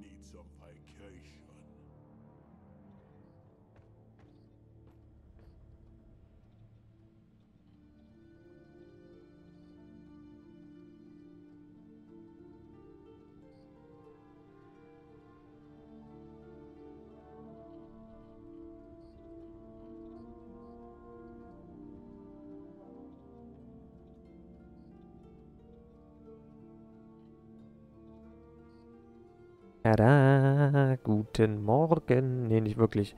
Need some vacation. Tada, guten Morgen. Nee, nicht wirklich.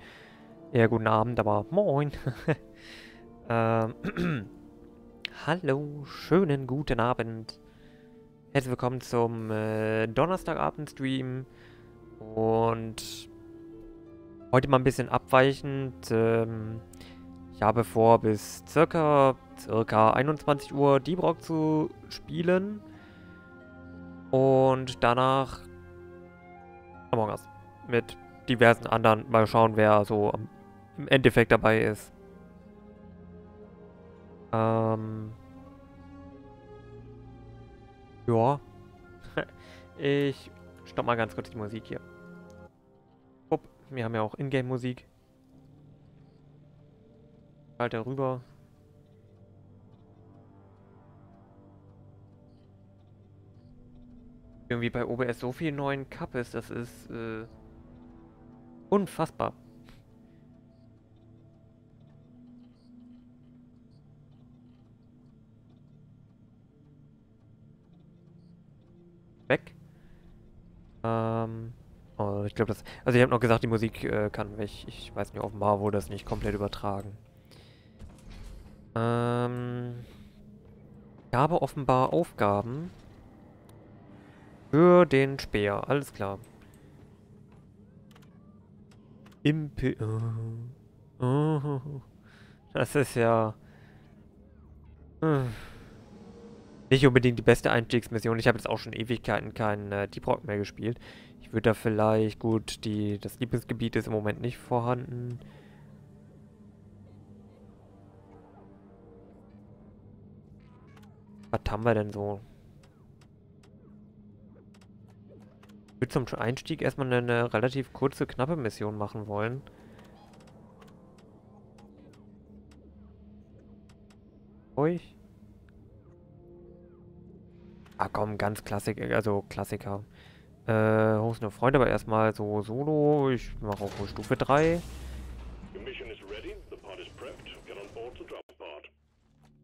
Eher guten Abend, aber moin. ähm, Hallo, schönen guten Abend. Herzlich willkommen zum äh, Donnerstagabend-Stream. Und heute mal ein bisschen abweichend. Ähm, ich habe vor, bis circa, circa 21 Uhr Deep Rock zu spielen. Und danach Among Us. Mit diversen anderen. Mal schauen, wer so im Endeffekt dabei ist. Ähm. Ja. ich stopp mal ganz kurz die Musik hier. Upp, wir haben ja auch Ingame-Musik. Schalte rüber. Irgendwie bei OBS so viel neuen Cup ist, das ist äh, unfassbar. Weg. Ähm, oh, ich glaube das. Also ich habe noch gesagt, die Musik äh, kann weg. Ich weiß nicht, offenbar wurde das nicht komplett übertragen. Ähm, ich habe offenbar Aufgaben für den Speer, alles klar. Impi... Oh. Oh. Das ist ja... Hm. Nicht unbedingt die beste Einstiegsmission. Ich habe jetzt auch schon Ewigkeiten keinen äh, Deep Rock mehr gespielt. Ich würde da vielleicht... Gut, die, das Lieblingsgebiet ist im Moment nicht vorhanden. Was haben wir denn so? Ich würde zum Einstieg erstmal eine, relativ kurze, knappe Mission machen wollen. Ruhig. Ah komm, ganz Klassik, also Klassiker. Äh, hoch nur Freunde, aber erstmal so Solo. Ich mache auch Stufe 3.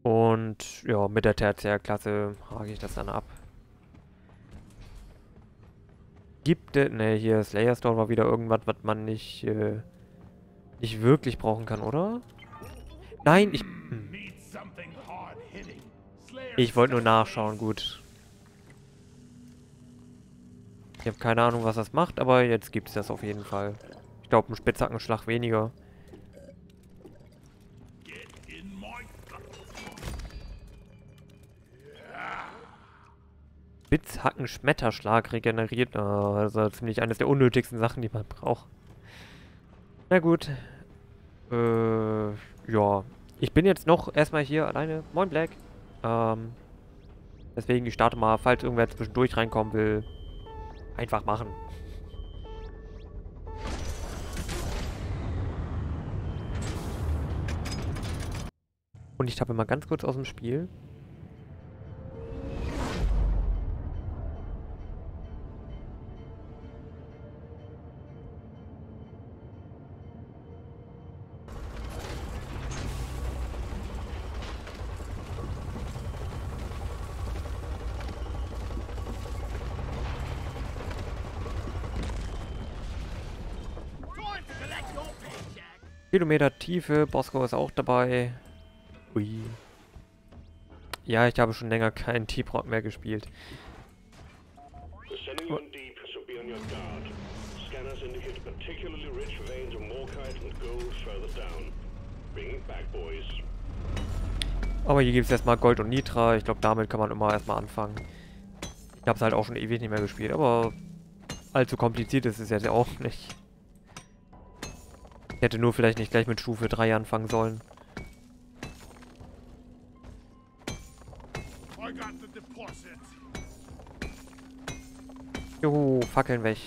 Und ja, mit der Tertiärklasse hake ich das dann ab. Gibt es... Ne, hier Slayer Store war wieder irgendwas, was man nicht, äh, nicht wirklich brauchen kann, oder? Nein, ich... Hm. Ich wollte nur nachschauen, gut. Ich habe keine Ahnung, was das macht, aber jetzt gibt es das auf jeden Fall. Ich glaube, ein Spitzhackenschlag weniger. Spitzhacken Schmetterschlag regeneriert. Oh, also ziemlich eines der unnötigsten Sachen, die man braucht. Na gut. Äh, ja. Ich bin jetzt noch erstmal hier alleine. Moin Black. Ähm, deswegen, ich starte mal, falls irgendwer zwischendurch reinkommen will. Einfach machen. Und ich tappe mal ganz kurz aus dem Spiel. Kilometer Tiefe, Bosco ist auch dabei. Ui. Ja, ich habe schon länger keinen Deep Rock mehr gespielt. Aber hier gibt es erstmal Gold und Nitra. Ich glaube, damit kann man immer erstmal anfangen. Ich habe es halt auch schon ewig nicht mehr gespielt, aber allzu kompliziert ist es jetzt auch nicht hätte nur vielleicht nicht gleich mit Stufe 3 anfangen sollen. Juhu, Fackeln weg.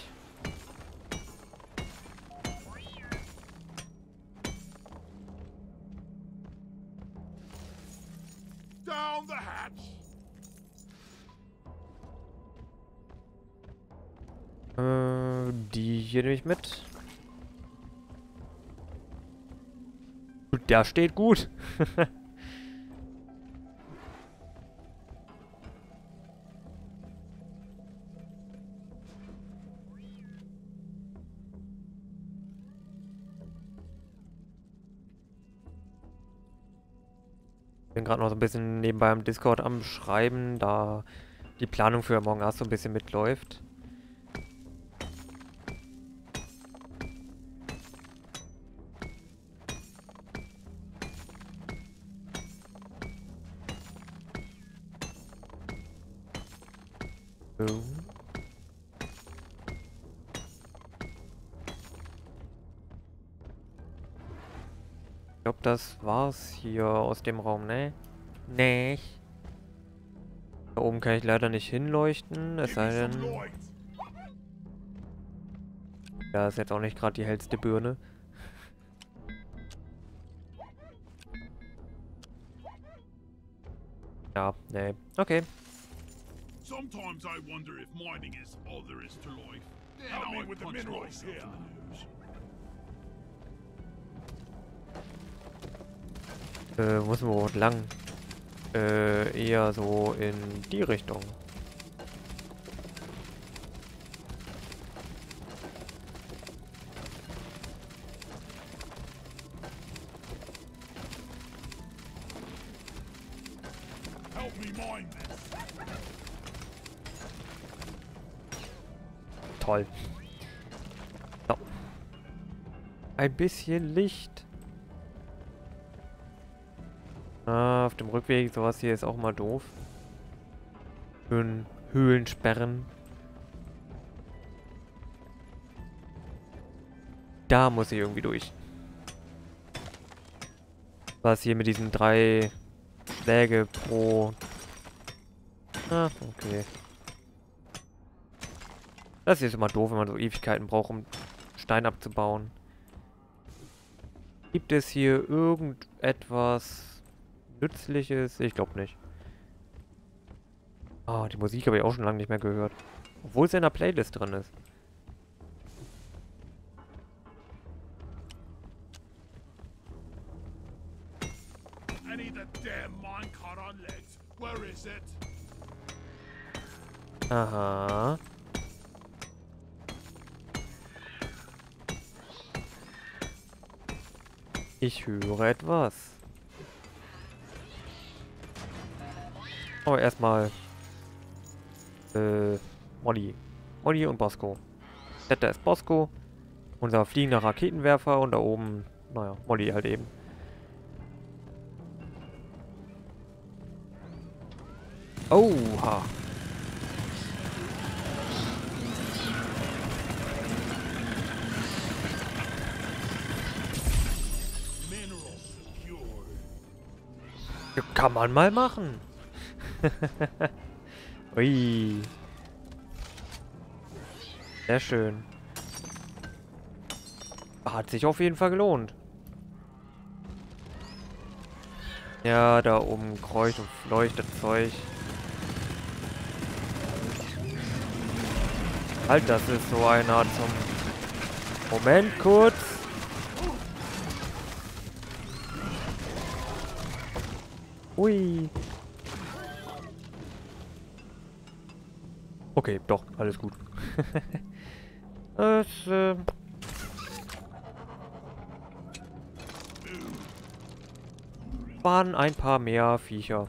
Äh, die hier nehme ich mit. Der steht gut. bin gerade noch so ein bisschen nebenbei im Discord am Schreiben, da die Planung für morgen erst so ein bisschen mitläuft. Das war's hier aus dem Raum, ne? Nee. Da oben kann ich leider nicht hinleuchten, es sei denn... Ja, ist jetzt auch nicht gerade die hellste Birne. Ja, nee. Okay. Sometimes I wonder if mining is all there is to life. Help me with the minerals here. Äh, muss man wohl lang? Äh, eher so in die Richtung. Toll. So. Ein bisschen Licht. Rückweg, sowas hier ist auch mal doof. Schön Höhlen sperren. Da muss ich irgendwie durch. Was hier mit diesen drei Schläge pro... Ah, okay. Das hier ist immer doof, wenn man so Ewigkeiten braucht, um Stein abzubauen. Gibt es hier irgendetwas Nützliches? Ich glaube nicht. Ah, die Musik habe ich auch schon lange nicht mehr gehört. Obwohl es in der Playlist drin ist. Aha. Ich höre etwas. Oh, erstmal. Äh, Molly. Molly und Bosco. Da ist Bosco. Unser fliegender Raketenwerfer und da oben, naja, Molly halt eben. Oha. Kann man mal machen. Ui. Sehr schön. Hat sich auf jeden Fall gelohnt. Ja, da oben kreucht und fleuchtet Zeug. Halt, das ist so einer zum... Moment kurz. Ui. Okay, doch, alles gut. es, äh... Waren ein paar mehr Viecher.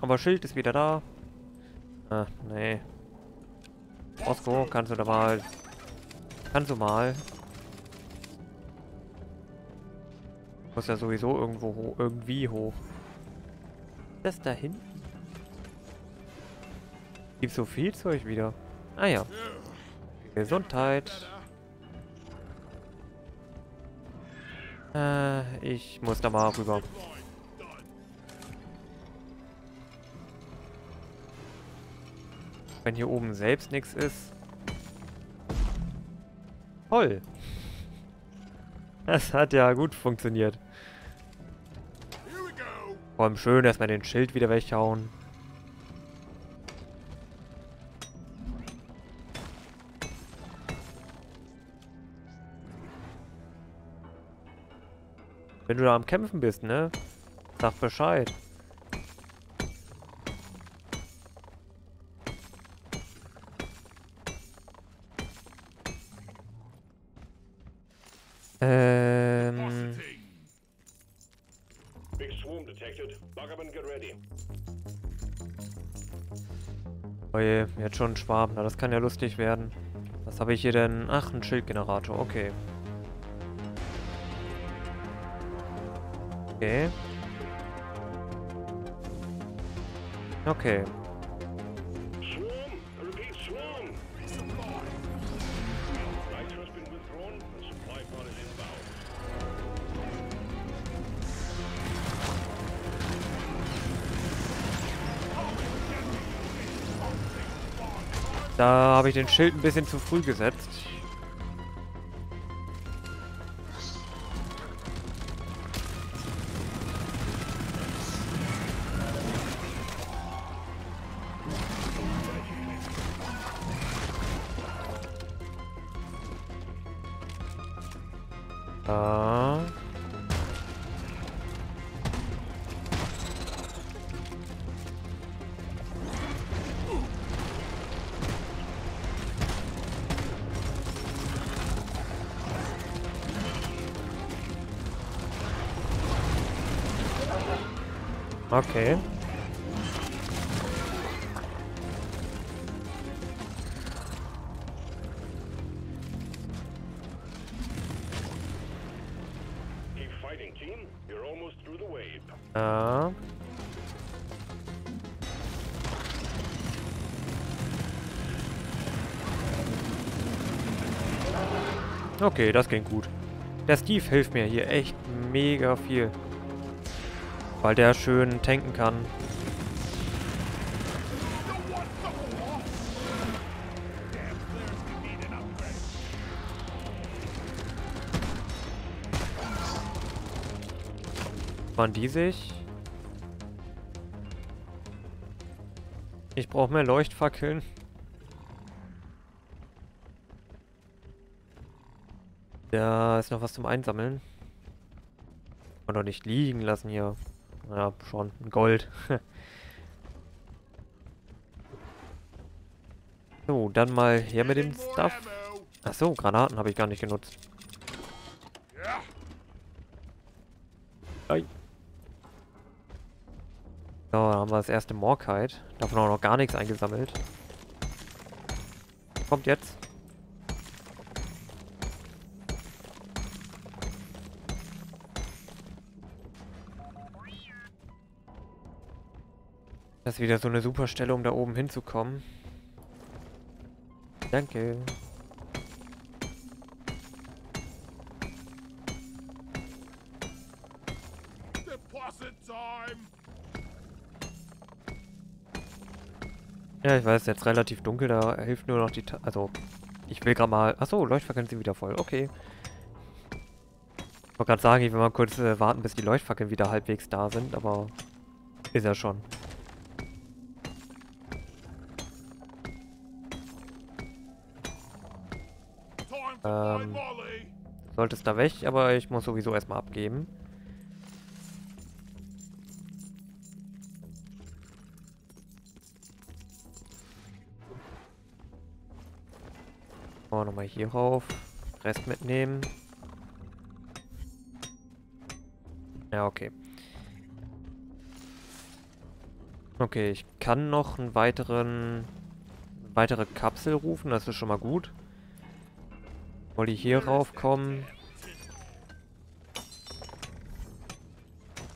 Aber Schild ist wieder da. Ah, nee. Osko, kannst du da mal... Kannst du mal. Muss ja sowieso irgendwo ho irgendwie hoch. Das da hinten? Gibt so viel Zeug wieder. Ah ja. Gesundheit. Äh, ich muss da mal rüber. Wenn hier oben selbst nichts ist. Toll. Das hat ja gut funktioniert. Vor allem schön erstmal den Schild wieder weghauen. Wenn du da am Kämpfen bist, ne? Sag Bescheid. Ähm. Big swarm detected. Buggerman, get ready. Oje, jetzt schon ein Schwarm. Na, das kann ja lustig werden. Was habe ich hier denn? Ach, ein Schildgenerator. Okay. Is inbound. Da habe ich den Schild ein bisschen zu früh gesetzt. Okay, das ging gut. Der Steve hilft mir hier echt mega viel. Weil der schön tanken kann. Waren die sich? Ich brauche mehr Leuchtfackeln. Da ist noch was zum Einsammeln. Kann doch nicht liegen lassen hier. Ja, schon. Ein Gold. so, dann mal her mit dem Stuff. Achso, Granaten habe ich gar nicht genutzt. Ei. So, dann haben wir das erste Morkite. Davon auch noch gar nichts eingesammelt. Kommt jetzt. Ist wieder so eine super Stelle, um da oben hinzukommen. Danke. Ja, ich weiß, jetzt relativ dunkel, da hilft nur noch die... Ta also, ich will gerade mal... Achso, Leuchtfackeln sind wieder voll, okay. Ich wollte gerade sagen, ich will mal kurz äh, warten, bis die Leuchtfackeln wieder halbwegs da sind, aber... Ist ja schon. Sollte es da weg, aber ich muss sowieso erstmal abgeben. Oh, nochmal hier rauf. Rest mitnehmen. Ja, okay. Okay, ich kann noch einen weiteren... weitere Kapsel rufen, das ist schon mal gut. Wollte ich hier raufkommen.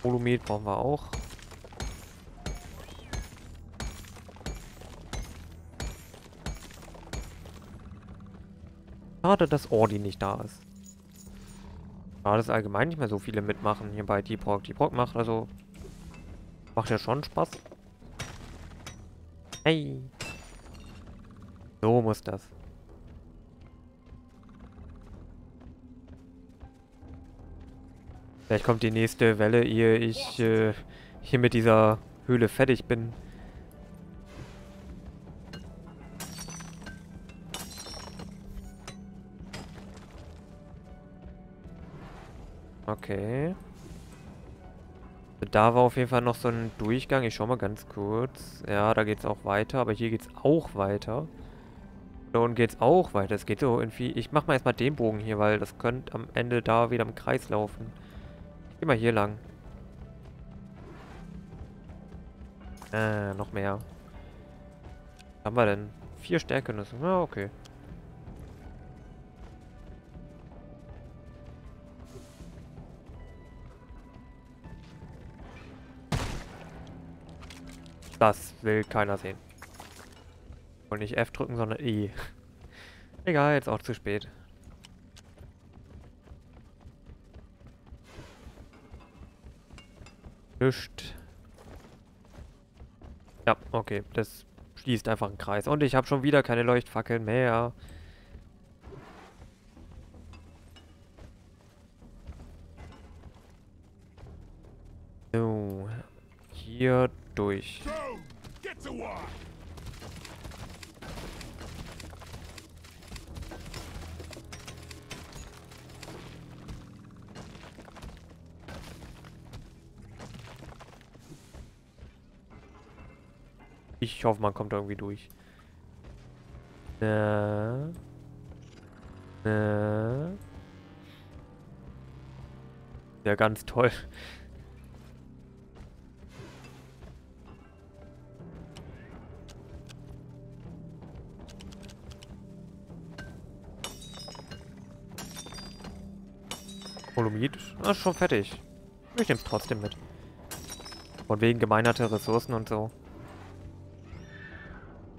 Holomet brauchen wir auch. Schade, dass Ordi nicht da ist. Schade, dass allgemein nicht mehr so viele mitmachen hier bei Deeprock. Deeprock macht also... Macht ja schon Spaß. Hey. So muss das. Vielleicht kommt die nächste Welle, ehe ich äh, hier mit dieser Höhle fertig bin. Okay. da war auf jeden Fall noch so ein Durchgang. Ich schau mal ganz kurz. Ja, da geht's auch weiter, aber hier geht's auch weiter. Da unten geht's auch weiter. Es geht so irgendwie... Ich mach mal erstmal den Bogen hier, weil das könnte am Ende da wieder im Kreis laufen. Geh mal hier lang. Äh, noch mehr. Was haben wir denn? Vier Stärkenüsse. Ja, okay. Das will keiner sehen. Und nicht F drücken, sondern E. Egal, jetzt auch zu spät. Nischt. Ja, okay. Das schließt einfach einen Kreis. Und ich habe schon wieder keine Leuchtfackeln mehr. So. Hier durch. Ich hoffe, man kommt irgendwie durch. Na. Na. Ja, ganz toll. Holomid? Ist schon fertig. Ich nehm's trotzdem mit. Von wegen gemeinerte Ressourcen und so.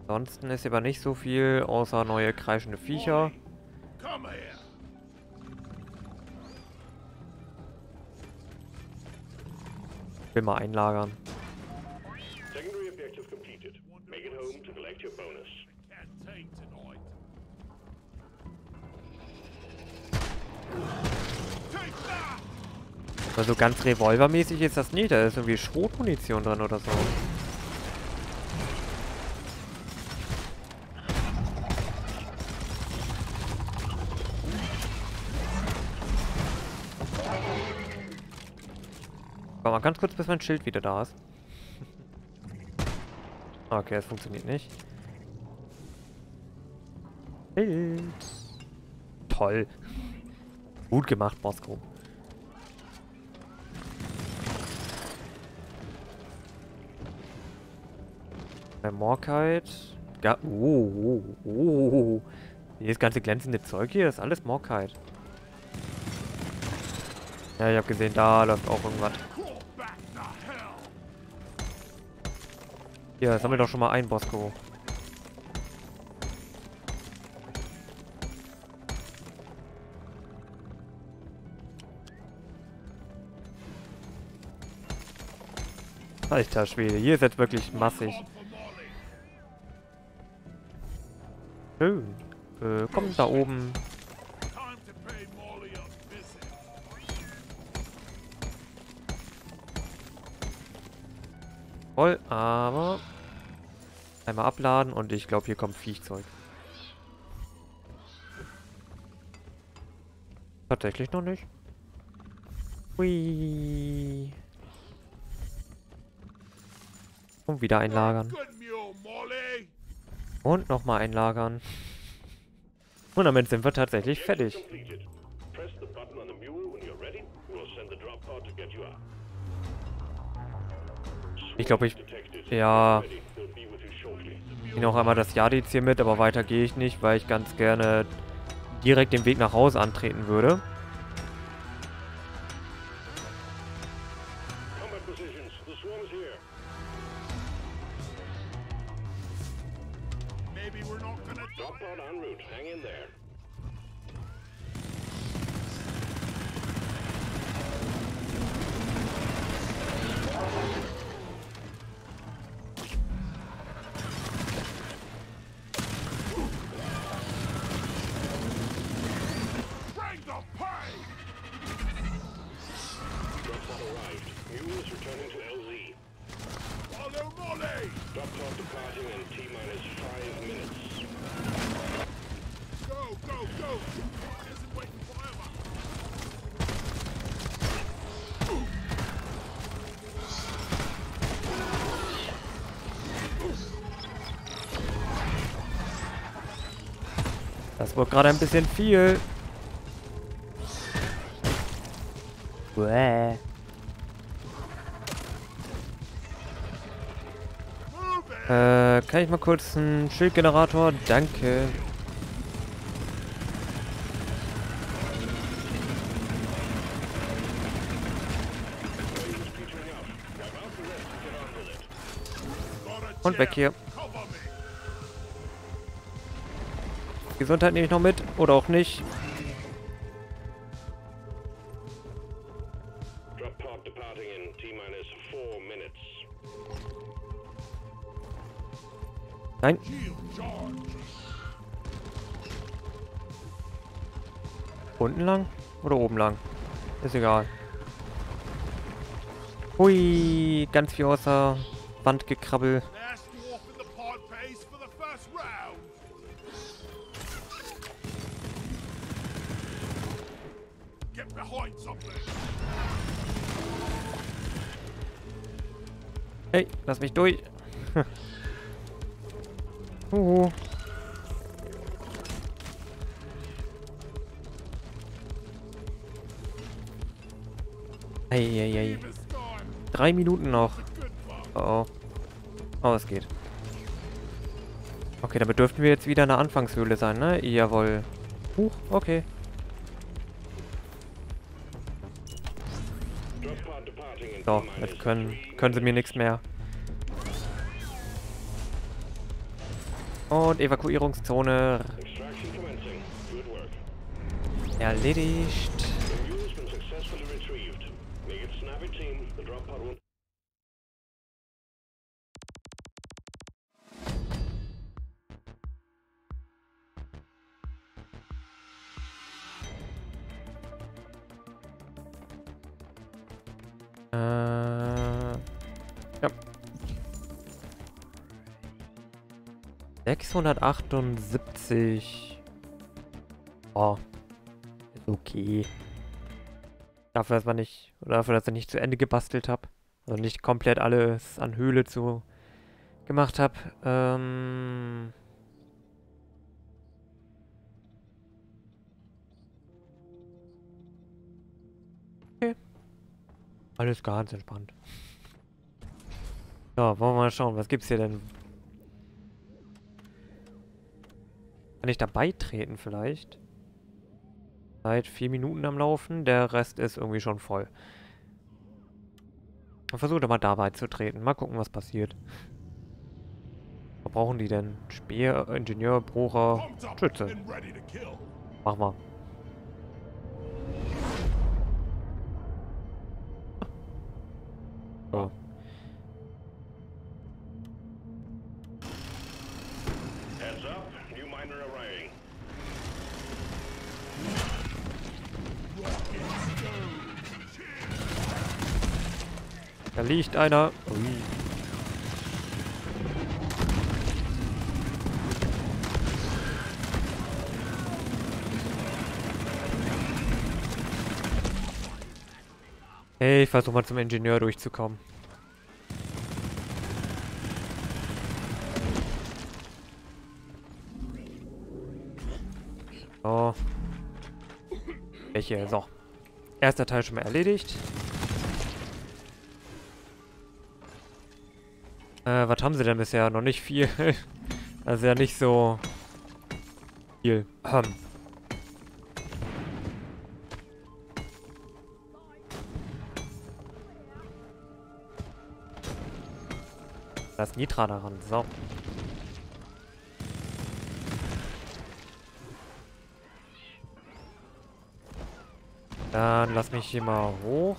Ansonsten ist aber nicht so viel, außer neue kreischende Viecher. Here. Will mal einlagern. Also ganz revolvermäßig ist das nicht. Da ist irgendwie Schrotmunition drin oder so. Ganz kurz, bis mein Schild wieder da ist. Okay, es funktioniert nicht. Schild. Toll. Gut gemacht, Bosco. Morkite. Ja, oh, oh, oh. Dieses ganze glänzende Zeug hier ist alles Morkite. Ja, ich habe gesehen, da läuft auch irgendwas. Hier, sammel doch schon mal ein, Bosco. Alter Schwede, hier ist jetzt wirklich massig. Schön. Äh, komm da oben. Voll, aber... Einmal abladen und ich glaube, hier kommt Viechzeug. Tatsächlich noch nicht. Hui. Und wieder einlagern. Und nochmal einlagern. Und damit sind wir tatsächlich fertig. Ich glaube, ich... Ja... Ready. We'll be with you shortly. Ich nehme noch einmal das Jadiz hier mit, aber weiter gehe ich nicht, weil ich ganz gerne direkt den Weg nach Hause antreten würde. Bisschen viel. It! Äh, kann ich mal kurz einen Schildgenerator? Danke. Und weg hier. Gesundheit nehme ich noch mit. Oder auch nicht. Nein. Unten lang? Oder oben lang? Ist egal. Hui, ganz viel außer Wand gekrabbel. Lass mich durch. Huhu. Eieiei. Drei Minuten noch. Oh oh. Oh, es geht. Okay, damit dürften wir jetzt wieder in der Anfangshöhle sein, ne? Jawohl. Huch, okay. So, jetzt können, können sie mir nichts mehr. Und Evakuierungszone erledigt. 678. Oh. Okay. Dafür, dass man nicht, oder dafür, dass ich nicht zu Ende gebastelt habe. Also nicht komplett alles an Höhle zu gemacht habe. Ähm. Okay. Alles ganz entspannt. So, wollen wir mal schauen, was gibt's hier denn? Kann ich da beitreten vielleicht? Seit vier Minuten am Laufen, der Rest ist irgendwie schon voll. Ich versuche mal da beizutreten. Mal gucken, was passiert. Was brauchen die denn? Speer, Ingenieur, Brucher, Schütze. Mach mal. So. Liegt einer. Ui. Hey, ich versuche mal zum Ingenieur durchzukommen. So. Welche? So. Erster Teil schon mal erledigt. Äh, was haben sie denn bisher? Noch nicht viel. also ja nicht so viel. Ähm. Da ist Nitra daran. So. Dann lass mich hier mal hoch.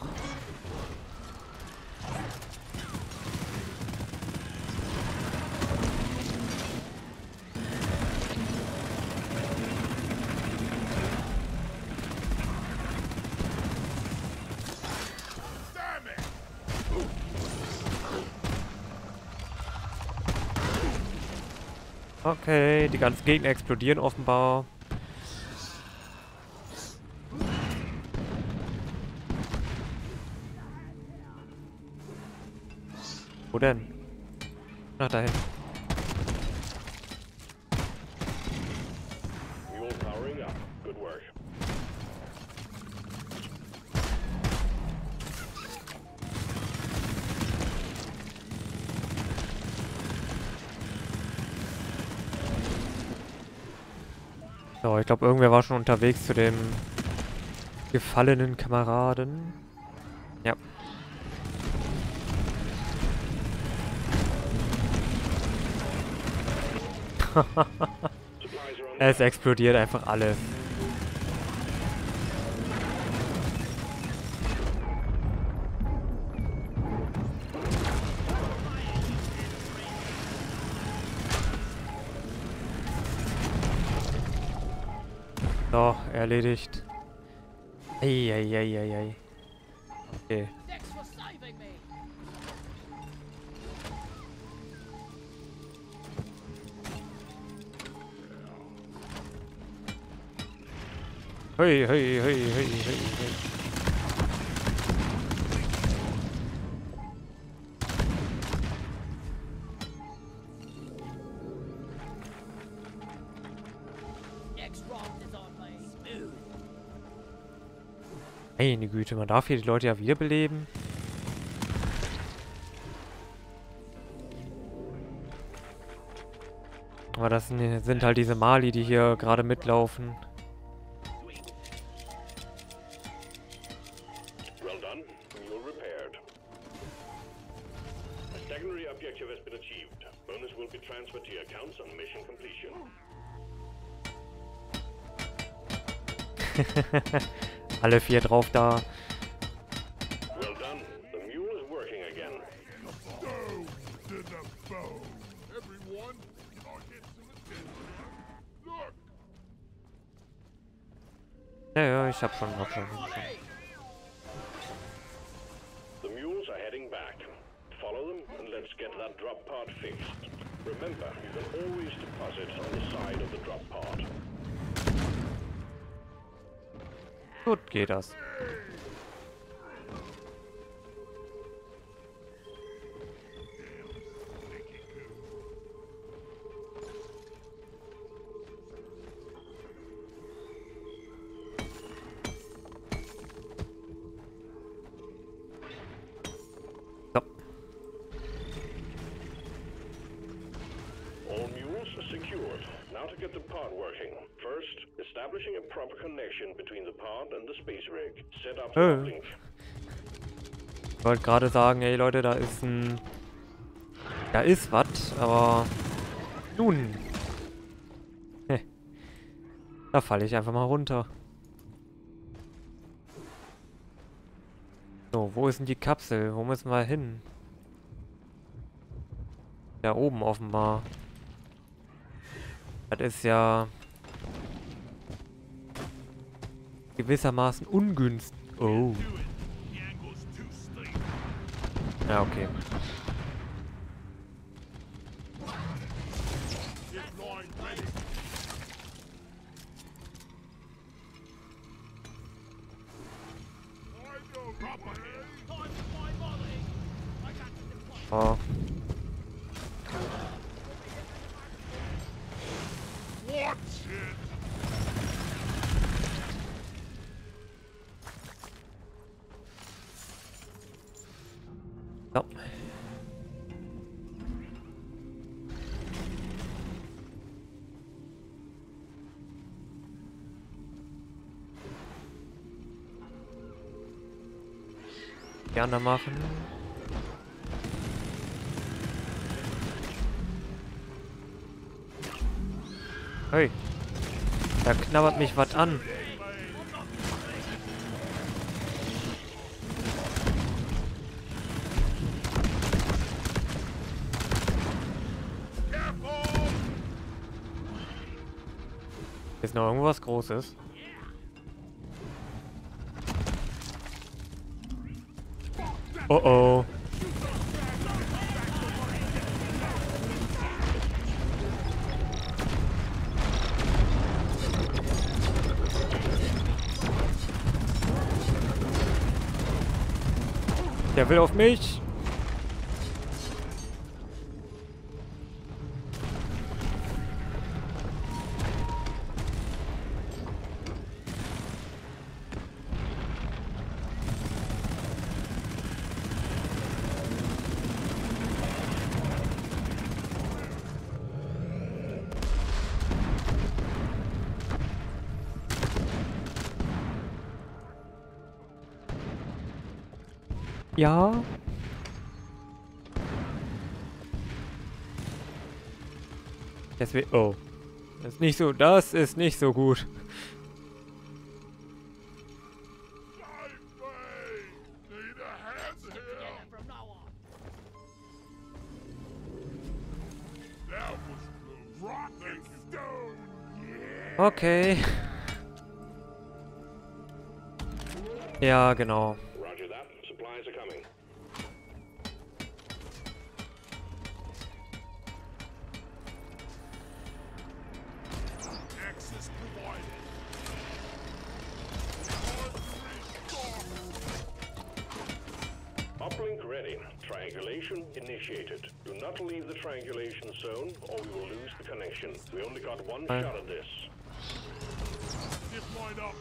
Die ganzen Gegner explodieren offenbar. Wo denn? Nach dahin. Ich glaube, irgendwer war schon unterwegs zu dem gefallenen Kameraden. Ja. Es explodiert einfach alles. Erledigt. Eieieiei. Okay. Hey, hey, hey, hey, hey, hey. Meine Güte, man darf hier die Leute ja wiederbeleben. Aber das sind, sind halt diese Mali, die hier gerade mitlaufen. Alle vier drauf da. Ja, ja, ich hab schon, hab schon. Hab schon. Wollte gerade sagen, ey Leute, da ist ein... Da ist was, aber... Nun. Da falle ich einfach mal runter. So, wo ist denn die Kapsel? Wo müssen wir hin? Da oben offenbar. Das ist ja... gewissermaßen ungünstig. Oh. To deploy. Oh. Watch it. Gerne machen. Hey. Da knabbert mich was an. Ist noch irgendwas Großes? Der will auf mich. Wird. Oh. Das ist nicht so. Das ist nicht so gut. Save me! Need connection. We only got one Fine. shot at this. Line up.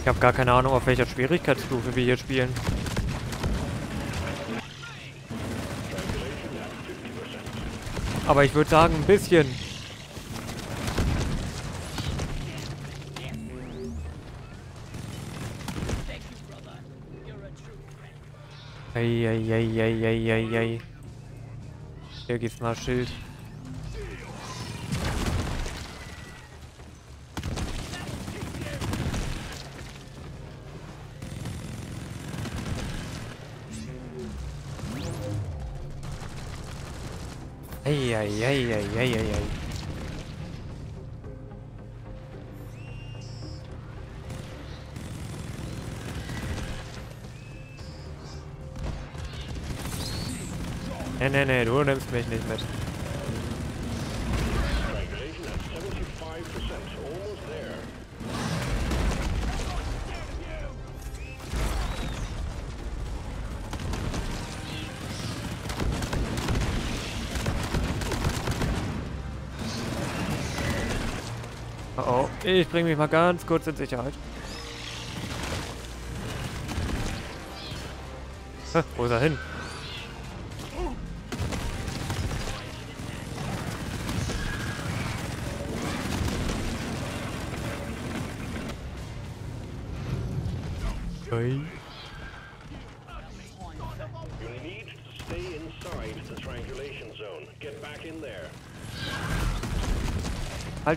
Ich habe gar keine Ahnung, auf welcher Schwierigkeitsstufe wir hier spielen. Aber ich würde sagen, ein bisschen. Thank you, brother. You're a true friend. Eieieiei. Hier gibt's mal Schild. Eieieiei. Nee, nee, nee, du nimmst mich nicht mit. Ich bring mich mal ganz kurz in Sicherheit. Hä, wo ist er hin?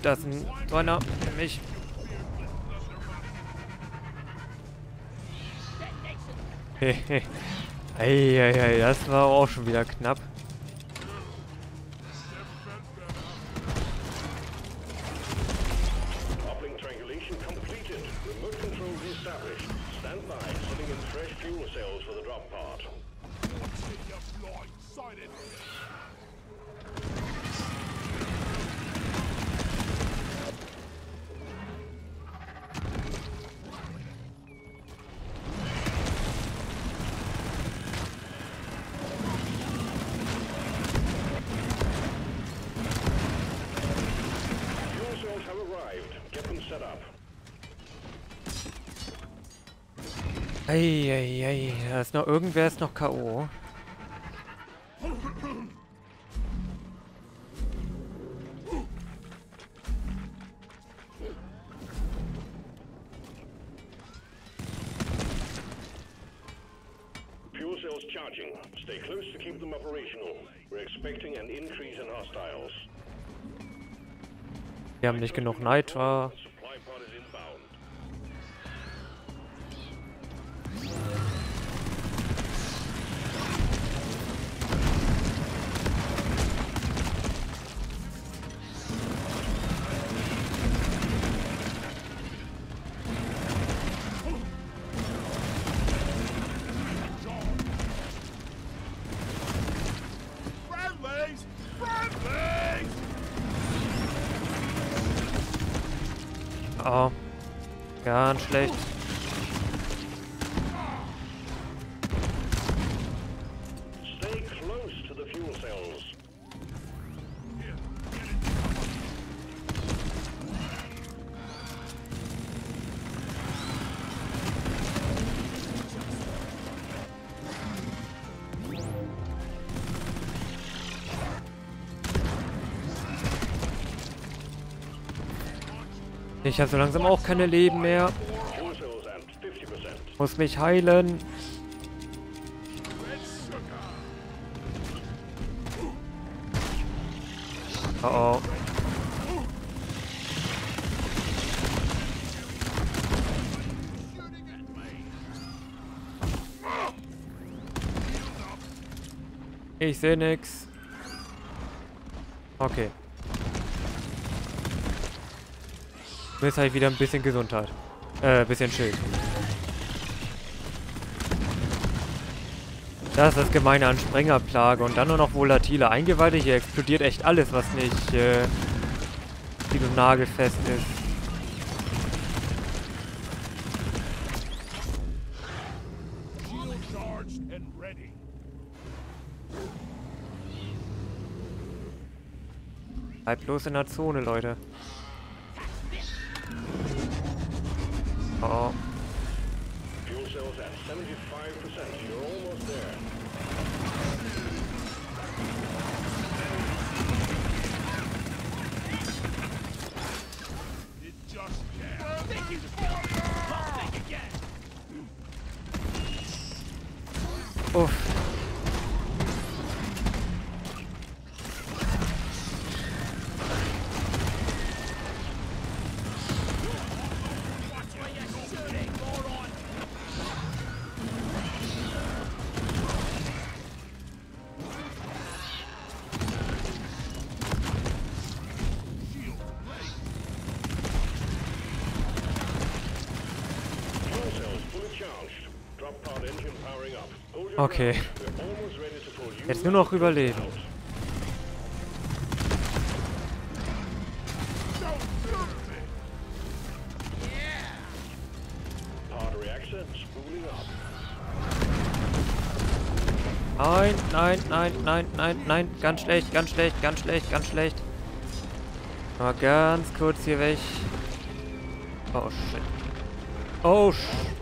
Halt das, so einer mich. Eieiei, das war auch schon wieder knapp. Ist noch irgendwer ist noch K.O. Fuel cells charging. Stay close to keep them operational. We're expecting an increase in hostiles. Wir haben nicht genug Nitra. Oh. Ganz schlecht. Ich habe so langsam auch keine Leben mehr. Fuel cells at 50%. Muss mich heilen. Oh oh. Ich sehe nix. Okay. Jetzt habe ich wieder ein bisschen Gesundheit. Äh, bisschen Schild. Das ist das Gemeine an Sprengerplage. Und dann nur noch volatile Eingeweide. Hier explodiert echt alles, was nicht äh, stieg- und nagelfest ist. Bleibt bloß in der Zone, Leute. Okay. Jetzt nur noch überleben. Nein, nein, nein, nein, nein, nein. Ganz schlecht, ganz schlecht, ganz schlecht, ganz schlecht. Mal ganz kurz hier weg. Oh shit. Oh sh.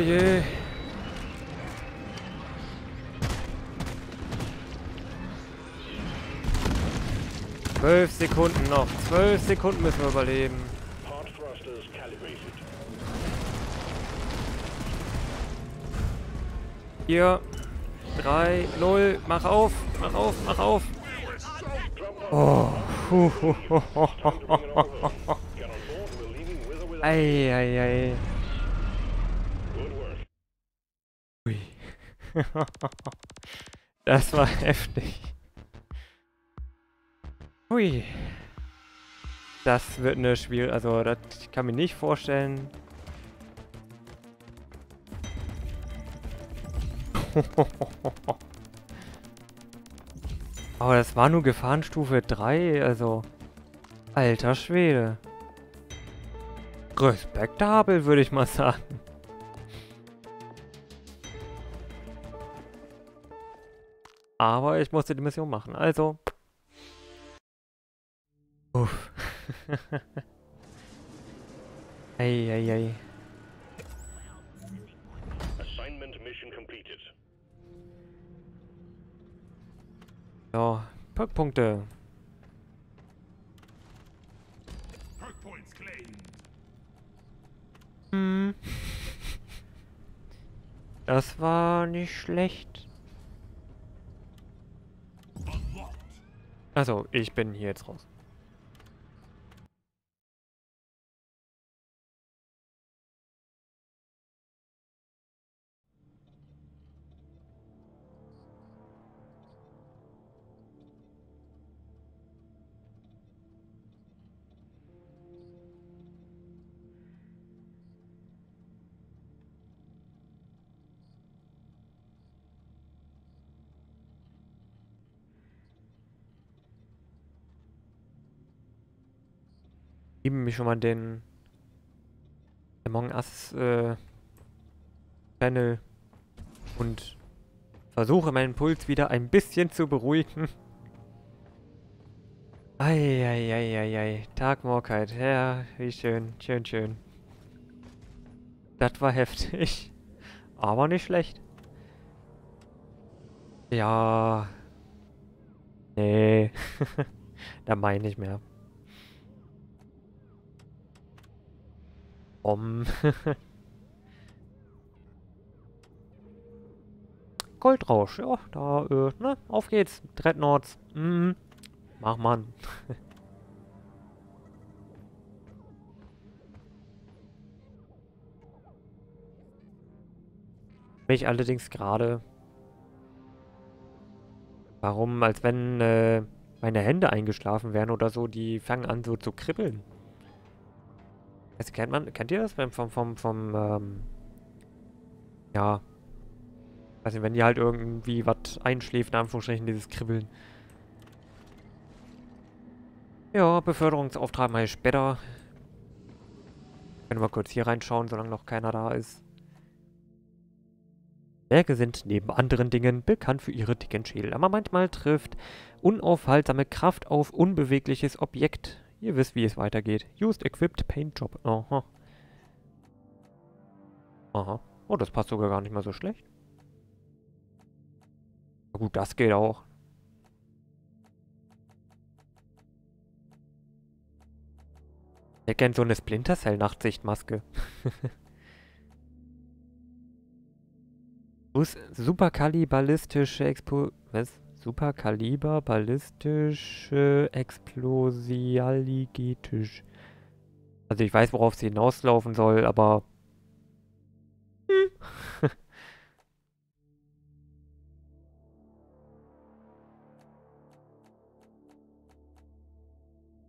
Je. Zwölf Sekunden noch. Zwölf Sekunden müssen wir überleben. Hier. Drei, null. Mach auf. Mach auf. Mach auf. Oh. Hu, hu, hu, Time to hu, bring it hu, over. hu. Get on board. We're leaving with or without. Ei, ei, ei. Good work. Ui. Das war heftig. Hui. Das wird eine schwierige, also das ich kann mir nicht vorstellen. Aber das war nur Gefahrenstufe 3, also alter Schwede. Respektabel, würde ich mal sagen. Aber ich musste die Mission machen, also. Uff. ei, ei, ei. Assignment mission completed. So, Punkte. Perk points claimed. Hm. Das war nicht schlecht. Also, ich bin hier jetzt raus. Geben mich schon mal den Among Us äh, Channel und versuche meinen Puls wieder ein bisschen zu beruhigen. Eieieiei, Tagmorkeit, ja, wie schön, schön, schön. Das war heftig, aber nicht schlecht. Ja, nee, da meine ich mehr. Um. Goldrausch, ja, da, äh, ne, auf geht's. Dreadnoughts, mhm. Mach man. Mich allerdings gerade. Warum, als wenn äh, meine Hände eingeschlafen wären oder so, die fangen an so zu kribbeln. Das kennt man, kennt ihr das vom, vom, vom, vom ähm, ja, also wenn die halt irgendwie was einschläft, in Anführungsstrichen, dieses Kribbeln. Ja, Beförderungsauftrag mal später. Können wir kurz hier reinschauen, solange noch keiner da ist. Berge sind neben anderen Dingen bekannt für ihre dicken Schädel, aber manchmal trifft unaufhaltsame Kraft auf unbewegliches Objekt. Ihr wisst, wie es weitergeht. Used Equipped Paint Job. Aha. Aha. Oh, das passt sogar gar nicht mal so schlecht. Na gut, das geht auch. Wer kennt so eine Splinter Cell Nachtsichtmaske? Superkaliballistische Expo... Was? Superkaliber ballistische Explosialigetisch. Also ich weiß, worauf sie hinauslaufen soll, aber... Hm.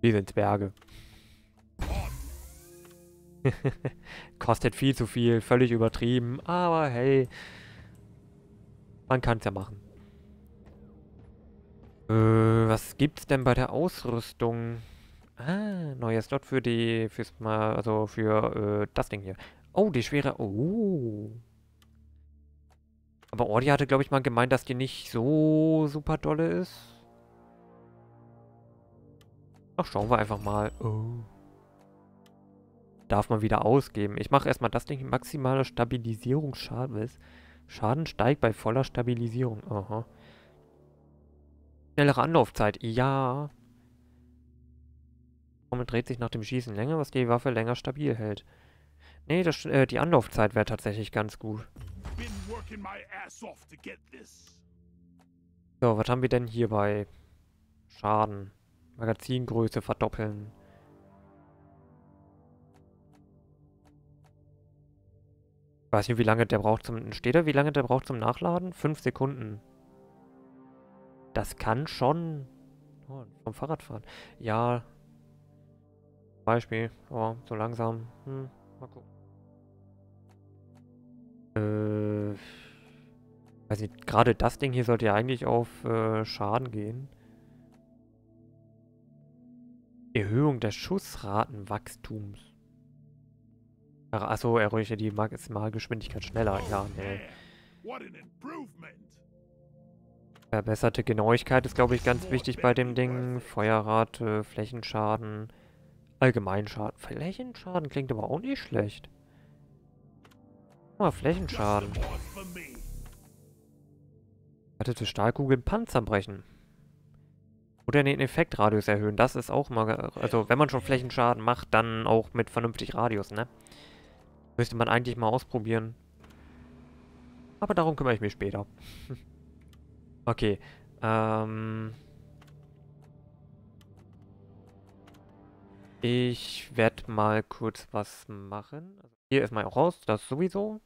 Wir sind Zwerge. Kostet viel zu viel, völlig übertrieben, aber hey, man kann es ja machen. Äh, was gibt's denn bei der Ausrüstung? Ah, neuer Slot für die, fürs mal, also für äh, das Ding hier. Oh, die schwere, oh. Aber Ordi hatte, glaube ich, mal gemeint, dass die nicht so super dolle ist. Ach, schauen wir einfach mal. Oh darf man wieder ausgeben. Ich mache erstmal das Ding. Maximale Stabilisierungsschaden. Schaden steigt bei voller Stabilisierung. Aha. Schnellere Anlaufzeit. Ja. Warum dreht sich nach dem Schießen länger, was die Waffe länger stabil hält. Nee, das, äh, die Anlaufzeit wäre tatsächlich ganz gut. So, was haben wir denn hier bei Schaden? Magazingröße verdoppeln. Ich weiß nicht, wie lange der braucht zum... Steht da, wie lange der braucht zum Nachladen? Fünf Sekunden. Das kann schon... Oh, vom Fahrradfahren. Ja. Beispiel. Oh, so langsam. Hm, mal gucken. Äh... Weiß nicht, gerade das Ding hier sollte ja eigentlich auf äh, Schaden gehen. Erhöhung des Schussratenwachstums. Achso, er räuchert die Maximalgeschwindigkeit schneller. Ja, nee. Verbesserte Genauigkeit ist, glaube ich, ganz wichtig bei dem Ding. Feuerrate, Flächenschaden, Allgemeinschaden. Flächenschaden klingt aber auch nicht schlecht. Mal Flächenschaden. Wartete Stahlkugeln Panzer brechen. Oder den Effektradius erhöhen. Das ist auch mal... Also, wenn man schon Flächenschaden macht, dann auch mit vernünftig Radius, ne? Müsste man eigentlich mal ausprobieren. Aber darum kümmere ich mich später. okay. Ähm... Ich werde mal kurz was machen. Hier ist mal raus, das sowieso.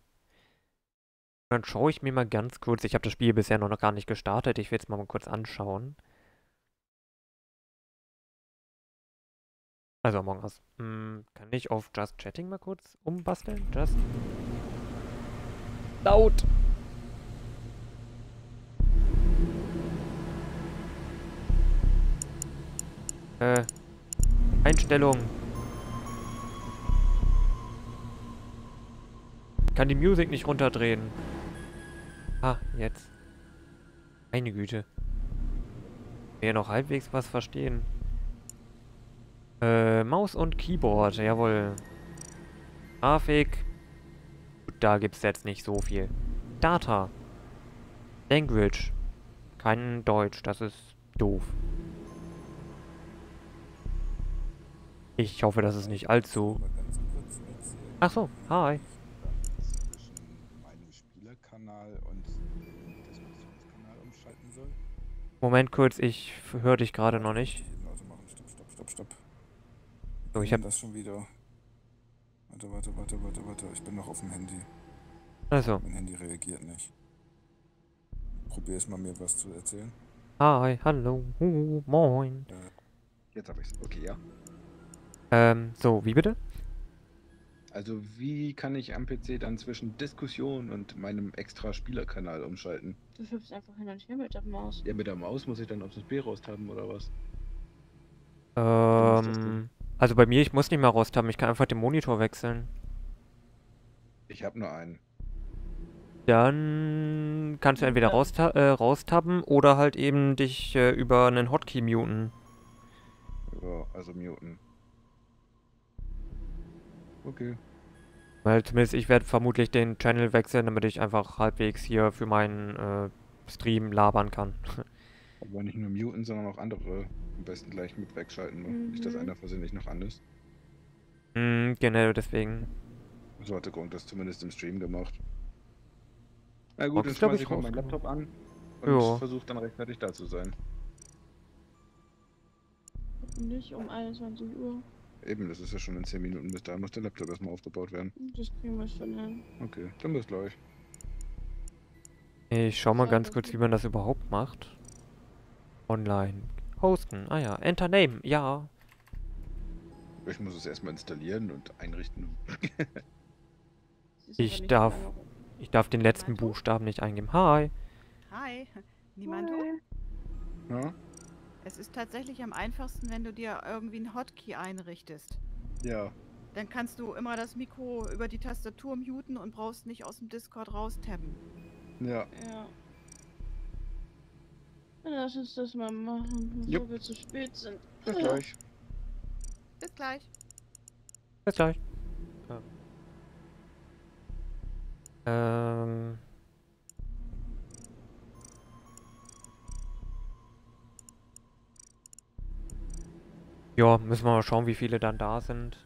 Dann schaue ich mir mal ganz kurz, ich habe das Spiel bisher noch gar nicht gestartet, ich will es mal kurz anschauen. Also Among Us. Hm, kann ich auf Just Chatting mal kurz umbasteln? Just. Laut! Äh, Einstellung. Kann die Musik nicht runterdrehen. Ah, jetzt. Meine Güte. Wer noch halbwegs was verstehen. Äh, Maus und Keyboard, jawohl. Grafik. Gut, da gibt's jetzt nicht so viel. Data. Language. Kein Deutsch, das ist doof. Ich hoffe, das ist nicht allzu... Ach so, hi. Moment kurz, ich höre dich gerade noch nicht. Warte, machen. Stopp, stopp, stopp, stopp. So, ich bin hab... das schon wieder. Warte, warte, warte, warte, warte. Ich bin noch auf dem Handy. Also, Mein Handy reagiert nicht. Probier es mal mir was zu erzählen. hi, hallo, moin. Jetzt habe ich's. Okay, ja. Ähm, so, wie bitte? Also wie kann ich am PC dann zwischen Diskussion und meinem extra Spielerkanal umschalten? Du hüpfst einfach hin und her mit der Maus. Ja, mit der Maus muss ich dann aufs B-Rost haben oder was? das? Ähm, also bei mir, ich muss nicht mehr Rost haben, ich kann einfach den Monitor wechseln. Ich habe nur einen. Dann kannst du entweder rausta äh, raustappen oder halt eben dich äh, über einen Hotkey muten. Ja, also muten. Okay. Weil zumindest ich werde vermutlich den Channel wechseln, damit ich einfach halbwegs hier für meinen äh, Stream labern kann. Aber nicht nur muten, sondern auch andere am besten gleich mit wegschalten. Ne? Nicht, dass Mhm. einer versehentlich noch an ist. mm, genau, deswegen. So hatte Grund das zumindest im Stream gemacht. Na gut, das dann glaub schmeiß ich ich mal meinen. Laptop an und versuche dann rechtzeitig da zu sein. Nicht um 21 Uhr. Eben, das ist ja schon in 10 Minuten. Bis dahin muss der Laptop erstmal aufgebaut werden. Das kriegen wir schon hin. Okay, dann bis gleich. Ich schau mal ganz kurz, wie man das überhaupt macht. Online. Hosten. Ah ja. Enter Name. Ja. Ich muss es erstmal installieren und einrichten. Ich darf-. Ich darf den letzten? Buchstaben nicht eingeben. Hi. Hi, Niemand. Ja? Es ist tatsächlich am einfachsten, wenn du dir irgendwie einen Hotkey einrichtest. Ja. Dann kannst du immer das Mikro über die Tastatur muten und brauchst nicht aus dem Discord raustappen. Ja. Ja. Dann lass uns das mal machen, bevor Jupp. wir zu spät sind. Bis gleich. Bis gleich. Bis gleich. Ja. Ähm. Ja, müssen wir mal schauen, wie viele dann da sind.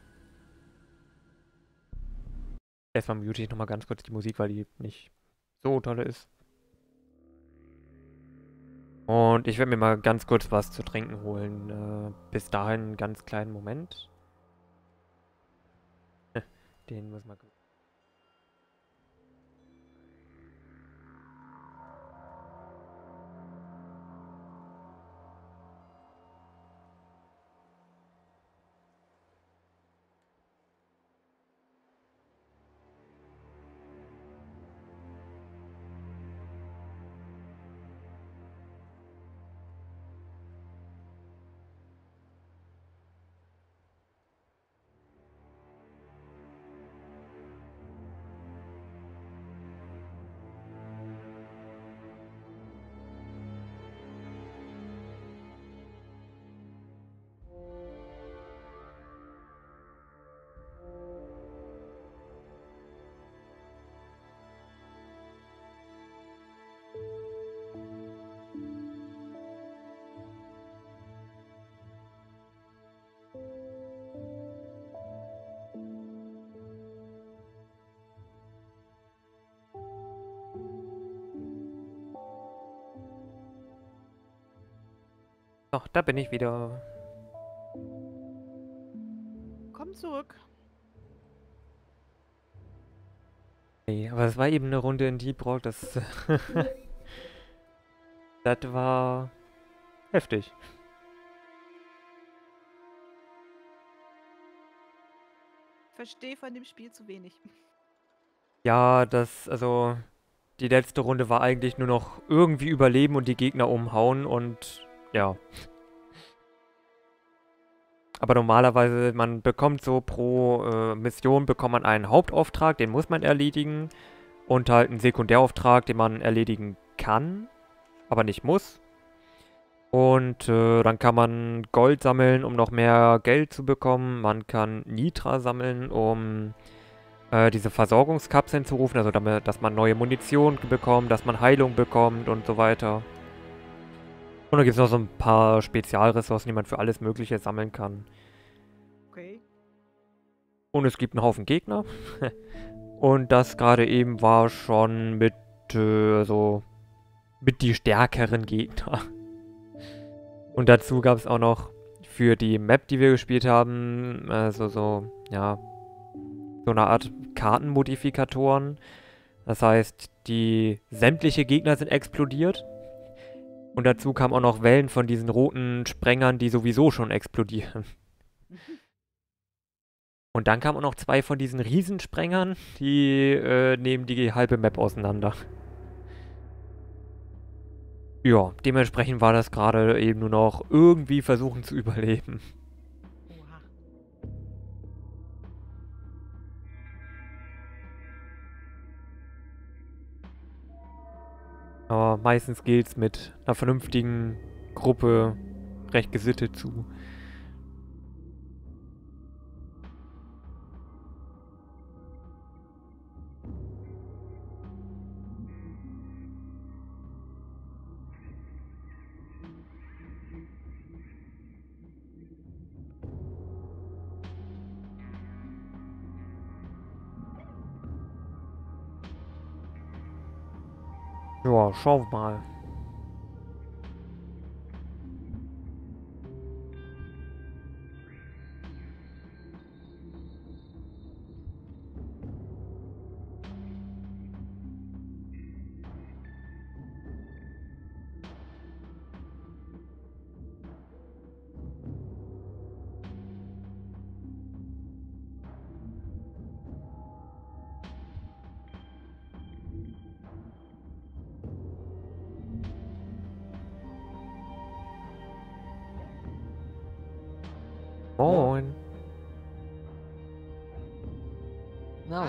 Erstmal mute ich nochmal ganz kurz die Musik, weil die nicht so tolle ist. Und ich werde mir mal ganz kurz was zu trinken holen. Äh, bis dahin einen ganz kleinen Moment. Den muss man. Ach, da bin ich wieder. Komm zurück. Nee, aber es war eben eine Runde in Deep Rock, das. das war. heftig. Verstehe von dem Spiel zu wenig. Ja, das, also. Die letzte Runde war eigentlich nur noch irgendwie überleben und die Gegner umhauen und. Ja. Aber normalerweise, man bekommt so pro äh, Mission bekommt man einen Hauptauftrag, den muss man erledigen. Und halt einen Sekundärauftrag, den man erledigen kann, aber nicht muss. Und äh, dann kann man Gold sammeln, um noch mehr Geld zu bekommen. Man kann Nitra sammeln, um äh, diese Versorgungskapseln zu rufen. Also damit, dass man neue Munition bekommt, dass man Heilung bekommt und so weiter. Und dann gibt es noch so ein paar Spezialressourcen, die man für alles Mögliche sammeln kann. Okay. Und es gibt einen Haufen Gegner. Und das gerade eben war schon mit, äh, so, mit die stärkeren Gegner. Und dazu gab es auch noch für die Map, die wir gespielt haben, also so, ja, so eine Art Kartenmodifikatoren. Das heißt, die sämtliche Gegner sind explodiert. Und dazu kamen auch noch Wellen von diesen roten Sprengern, die sowieso schon explodieren. Und dann kamen auch noch zwei von diesen Riesensprengern, die äh, nehmen die halbe Map auseinander. Ja, dementsprechend war das gerade eben nur noch irgendwie versuchen zu überleben. Aber meistens geht's mit einer vernünftigen Gruppe recht gesittet zu. Ja, schauen wir.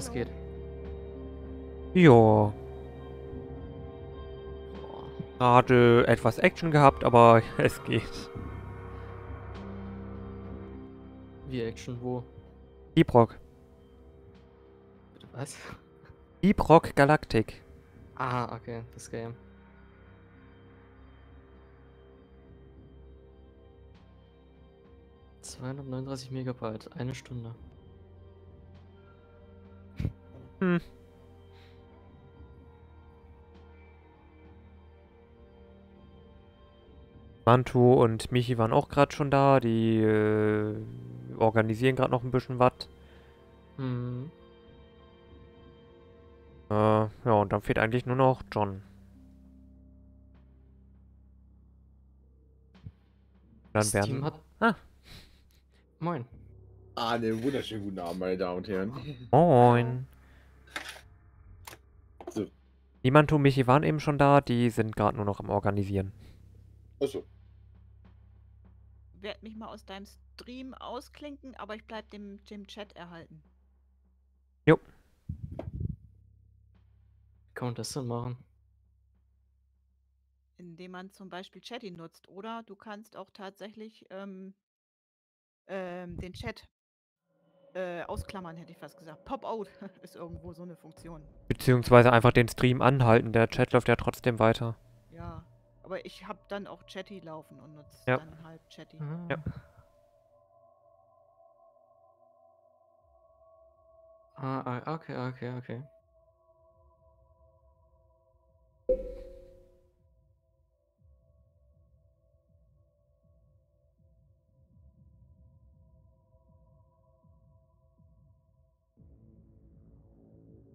Hallo. geht? Ja, gerade etwas Action gehabt, aber es geht. Wie Action, wo? Deep Rock. Was? Deep Rock Galactic. Ah, okay, das Game. ...239 Megabyte, eine Stunde. Hm. Mantu und Michi waren auch gerade schon da. Die äh, organisieren gerade noch ein bisschen was. Hm. Äh, ja, und dann fehlt eigentlich nur noch John. Dann das Team werden. hat... Ah. Moin. Ah, einen wunderschönen guten Abend, meine Damen und Herren. Moin. Niemand und Michi waren eben schon da. Die sind gerade nur noch am Organisieren. Achso, Werd mich mal aus deinem Stream ausklinken, aber ich bleib dem, dem Chat erhalten. Wie kann man das denn machen? Indem man zum Beispiel Chatty nutzt. Oder du kannst auch tatsächlich ähm, ähm, den Chat äh, ausklammern, hätte ich fast gesagt. Pop-out ist irgendwo so eine Funktion. Beziehungsweise einfach den Stream anhalten. Der Chat läuft ja trotzdem weiter. Ja. Aber ich habe dann auch Chatty laufen und nutze Ja. dann halt Chatty. Ja. Ah, ah, okay, okay, okay.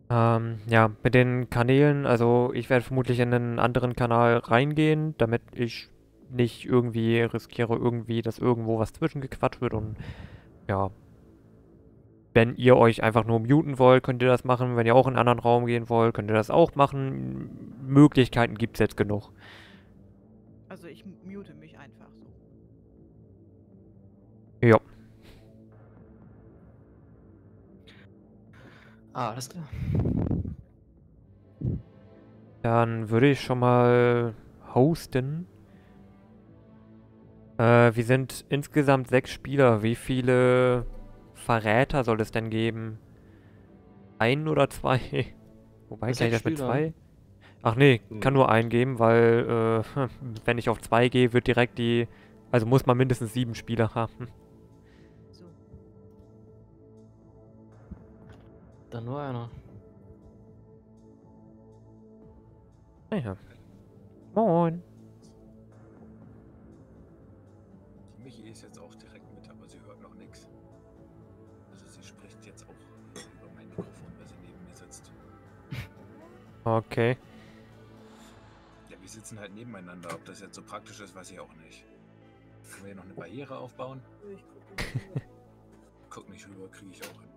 Ähm, ja, mit den Kanälen, also ich werde vermutlich in einen anderen Kanal reingehen, damit ich nicht irgendwie riskiere, irgendwie, dass irgendwo was zwischengequatscht wird und ja. Wenn ihr euch einfach nur muten wollt, könnt ihr das machen. Wenn ihr auch in einen anderen Raum gehen wollt, könnt ihr das auch machen. Möglichkeiten gibt es jetzt genug. Also ich mute mich einfach so. Ja. Ah, alles klar. Dann würde ich schon mal hosten. Äh, wir sind insgesamt sechs Spieler. Wie viele Verräter soll es denn geben? Ein oder zwei? Wobei, kann ich das mit zwei? Ach nee, kann Hm. nur einen geben, weil äh, wenn ich auf zwei gehe, wird direkt die... Also muss man mindestens sieben Spieler haben. Dann nur einer. Naja. Moin. Die Michi ist jetzt auch direkt mit, aber sie hört noch nichts. Also sie spricht jetzt auch über mein Mikrofon, weil sie neben mir sitzt. Okay. Ja, wir sitzen halt nebeneinander. Ob das jetzt so praktisch ist, weiß ich auch nicht. Können wir hier noch eine Barriere aufbauen? Ich guck mal. rüber. Guck nicht rüber, kriege ich auch hin.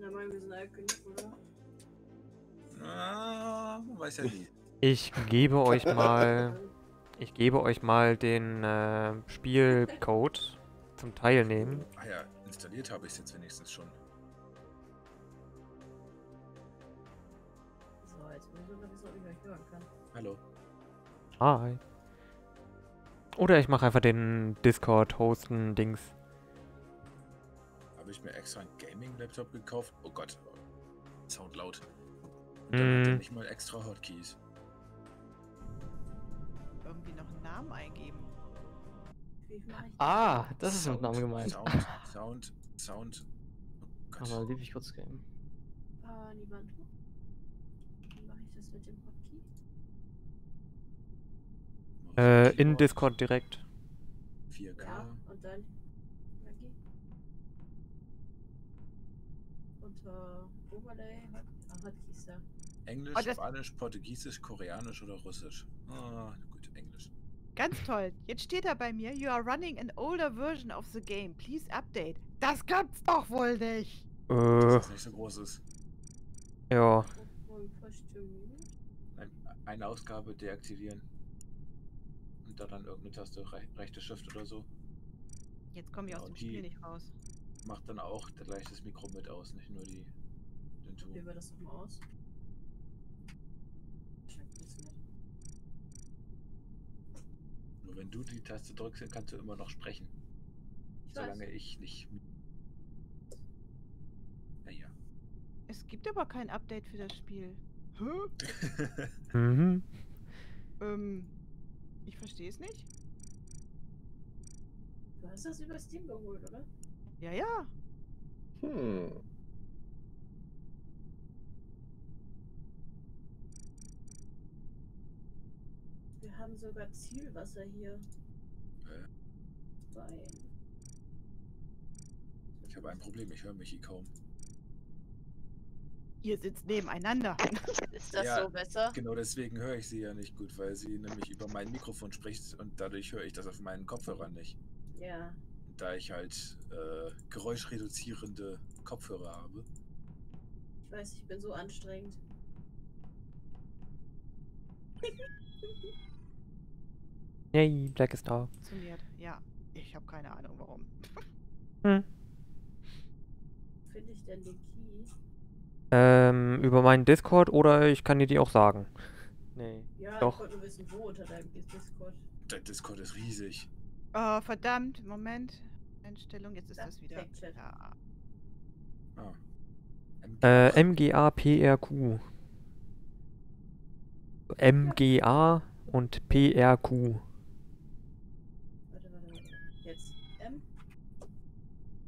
Na, meinen wir sind alt genug, oder? Ah, weiß ja nie. Ich gebe euch mal... Ich gebe euch mal den äh, Spielcode zum Teilnehmen. Ah ja, installiert habe ich es jetzt wenigstens schon. So, jetzt muss ich mal wissen, ob ich euch hören kann. Hallo. Hi. Oder ich mache einfach den Discord-Hosten-Dings. Habe ich mir extra einen Gaming-Laptop gekauft? Oh Gott. Sound laut. Und dann hat er Mm. nicht mal extra Hotkeys. Irgendwie noch einen Namen eingeben. Ah, das ist mit Namen gemeint. Sound, Sound, Sound. Oh Gott. Aber lieb ich kurz game. Ah, niemand. Wie mache ich das mit dem Hotkey? Äh, in Discord direkt. 4K. Ja, und dann. Maggie. Unter Overlay. Hot- Ah, Hotkeys da. Englisch, Oh, Spanisch, Portugiesisch, Koreanisch oder Russisch? Ah, gut, Englisch. Ganz toll. Jetzt steht da bei mir, you are running an older version of the game. Please update. Das gibt's doch wohl nicht. Äh, Dass das nicht so groß ist. ja. Eine Ausgabe deaktivieren. Und da dann irgendeine Taste, rei- rechte Shift oder so. Jetzt komme ich aus Genau, dem die- Spiel nicht raus. Macht dann auch gleich das Mikro mit aus, nicht nur die, den Ton. Probieren wir das doch mal aus. Checkt das nicht. Nur wenn du die Taste drückst, dann kannst du immer noch sprechen. Ich weiß. Solange ich nicht. Naja. Es gibt aber kein Update für das Spiel. Hä? Mhm. Ähm, ich verstehe es nicht. Du hast das über Steam geholt, oder? Ja, ja. Hm. Haben sogar Zielwasser hier. Äh, Bei. ich habe ein Problem, ich höre Michi kaum. Ihr sitzt nebeneinander. Ist das Ja, so besser? Genau deswegen höre ich sie ja nicht gut, weil sie nämlich über mein Mikrofon spricht und dadurch höre ich das auf meinen Kopfhörern nicht. Ja. Da ich halt äh, geräuschreduzierende Kopfhörer habe. Ich weiß, ich bin so anstrengend. Yay, Black ist da. Funktioniert. Ja. Ich habe keine Ahnung warum. Hm. Finde ich denn den Key? Ähm, über meinen Discord oder ich kann dir die auch sagen. Nee. Ja, Doch. ich wollte nur wissen, wo unter deinem Discord. Der Discord ist riesig. Oh, verdammt. Moment. Einstellung, jetzt ist Da, das wieder. Ja. Ah. Äh, MGA-PRQ. MGA und PRQ. Warte, warte, warte. Jetzt. M?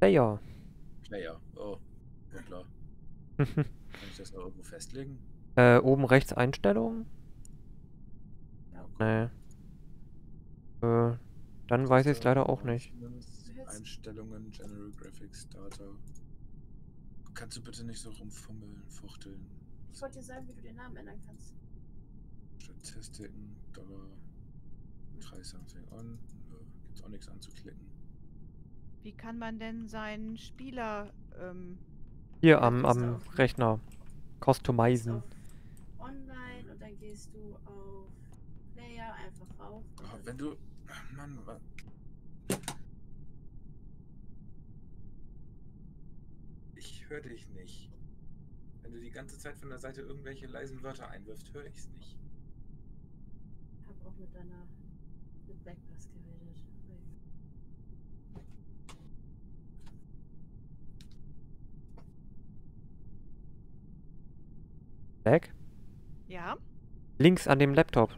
Player. Player. Oh, hoppla. Kann ich das noch irgendwo festlegen? äh, oben rechts Einstellungen? Ja, guck. Nee. Äh, dann weiß ich es leider auch nicht. Einstellungen, General Graphics, Data. Kannst du bitte nicht so rumfummeln, fuchteln? Ich wollte dir sagen, wie du den Namen ändern kannst. Statistiken, Dollar, try something on. Nö, gibt's auch nichts anzuklicken. Wie kann man denn seinen Spieler. Ähm, Hier am, am Rechner. Customizen. Online und dann gehst du auf Player einfach rauf. Oh, wenn du. Ach, Mann, wa- Ich höre dich nicht. Wenn du die ganze Zeit von der Seite irgendwelche leisen Wörter einwirfst, höre ich es nicht. Ich hab auch mit deiner. mit Backpass Back? Ja? Links an dem Laptop.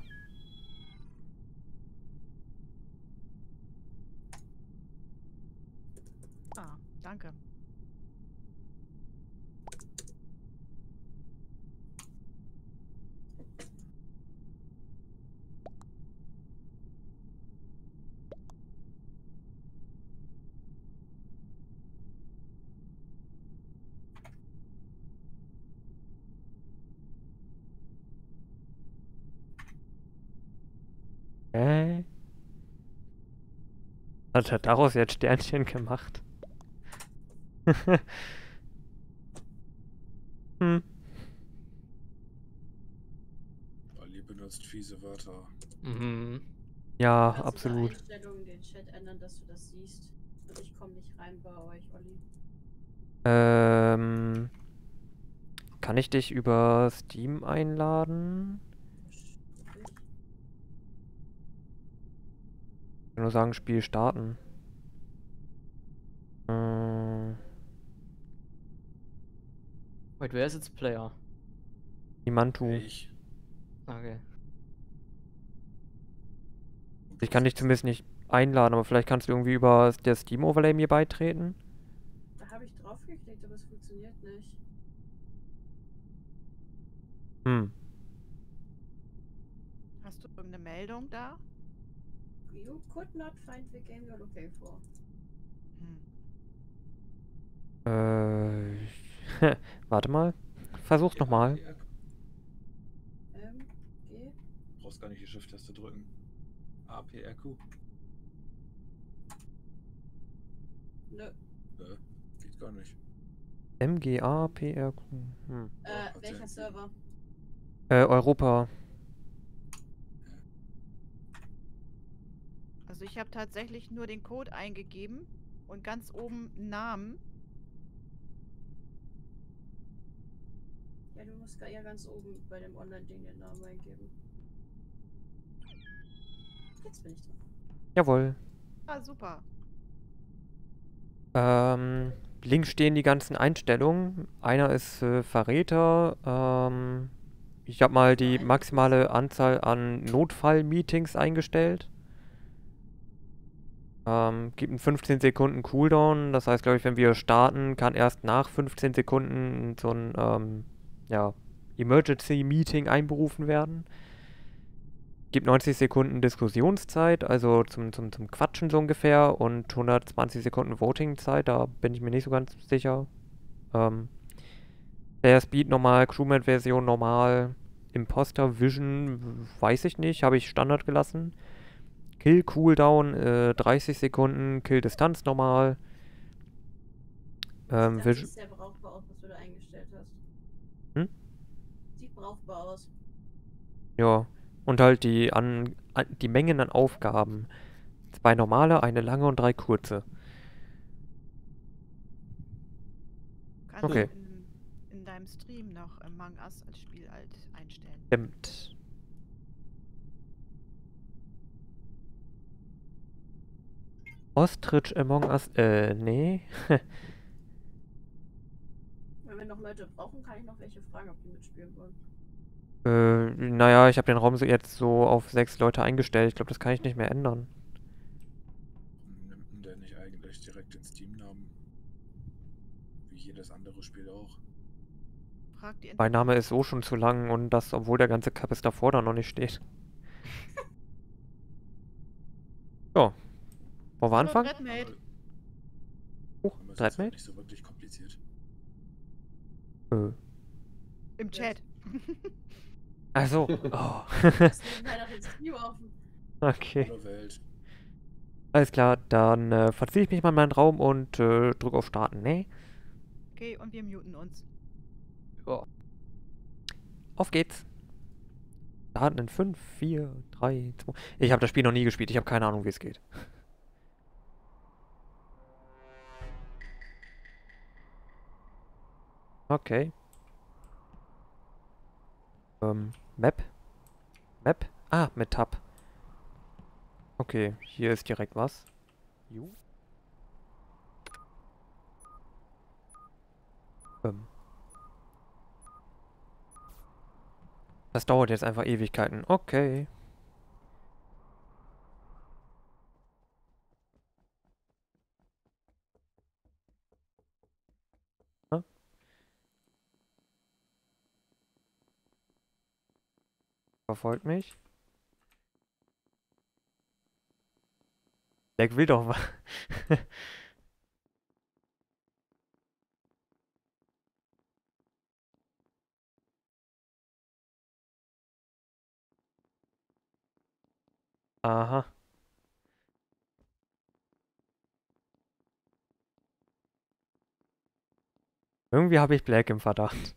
Ah, danke. Hä? Hat er daraus jetzt Sternchen gemacht? hm. Olli benutzt fiese Wörter. Mhm. Ja, Kannst du absolut. bei Einstellungen den Chat ändern, dass du das siehst. Und ich komme nicht rein bei euch, Olli. Ähm, kann ich dich über Steam einladen? Wirklich? Ich kann nur sagen, Spiel starten. Äh, Wait, wer ist jetzt Player? Nimantu. Ich. Okay. Ich kann dich zumindest nicht einladen, aber vielleicht kannst du irgendwie über das Steam-Overlay mir beitreten. Da habe ich draufgeklickt, aber es funktioniert nicht. Hm. Hast du irgendeine Meldung da? You could not find the game you're looking for. Hm. Äh, warte mal. Versuch's nochmal. M, G. Brauchst gar nicht die Shift-Taste drücken. A, P, R, Q. Nö. Äh, geht gar nicht. MGA, PRQ. Hm. Äh, welcher Server? Äh, Europa. Also ich habe tatsächlich nur den Code eingegeben und ganz oben Namen. Ja, du musst ja ganz oben bei dem Online-Ding den Namen eingeben. Jetzt bin ich dran. Jawohl. Ah, super. Ähm, links stehen die ganzen Einstellungen. Einer ist äh, Verräter. Ähm, ich habe mal die maximale Anzahl an Notfall-Meetings eingestellt. Ähm, gibt einen 15 Sekunden Cooldown. Das heißt, glaube ich, wenn wir starten, kann erst nach 15 Sekunden so ein ähm, ja, Emergency-Meeting einberufen werden. Gibt 90 Sekunden Diskussionszeit, also zum, zum, zum Quatschen so ungefähr, und 120 Sekunden Voting-Zeit, da bin ich mir nicht so ganz sicher. Ähm, der Speed normal, Crewmate-Version normal, Imposter Vision, weiß ich nicht, habe ich Standard gelassen. Kill Cooldown äh, 30 Sekunden, Kill Distanz normal. Ähm, das Vision, sieht sehr brauchbar aus, was du da eingestellt hast. Hm? Sieht brauchbar aus. ja. Und halt die, an, an, die Mengen an Aufgaben. Zwei normale, eine lange und drei kurze. Du kannst Okay. in, in deinem Stream noch Among Us als Spiel alt einstellen. Stimmt. Ostrich Among Us, äh, nee. Wenn wir noch Leute brauchen, kann ich noch welche fragen, ob die mitspielen wollen. äh, naja, ich habe den Raum so jetzt so auf sechs Leute eingestellt. Ich glaube, das kann ich nicht mehr ändern. Nimmt denn der nicht eigentlich direkt den Steam-Namen? Wie jedes andere Spiel auch. Frag die Mein Name ist so schon zu lang und das, obwohl der ganze Cup ist davor da noch nicht steht. Ja. Wollen wir anfangen? Ist halt Dreadmate? nicht so wirklich kompliziert. Äh. Im Chat. Also. Oh. Okay. Alles klar, dann äh, verziehe ich mich mal in meinen Raum und äh, drücke auf Starten, ne? Okay, und wir muten uns. Ja. Auf geht's. Starten in 5, 4, 3, 2. Ich habe das Spiel noch nie gespielt, ich habe keine Ahnung, wie es geht. Okay. Ähm, Map? Map? Ah, mit Tab. Okay, hier ist direkt was. Jo. Ähm. Das dauert jetzt einfach Ewigkeiten. Okay. Verfolgt mich. Der will doch was. Aha. Irgendwie habe ich Black im Verdacht.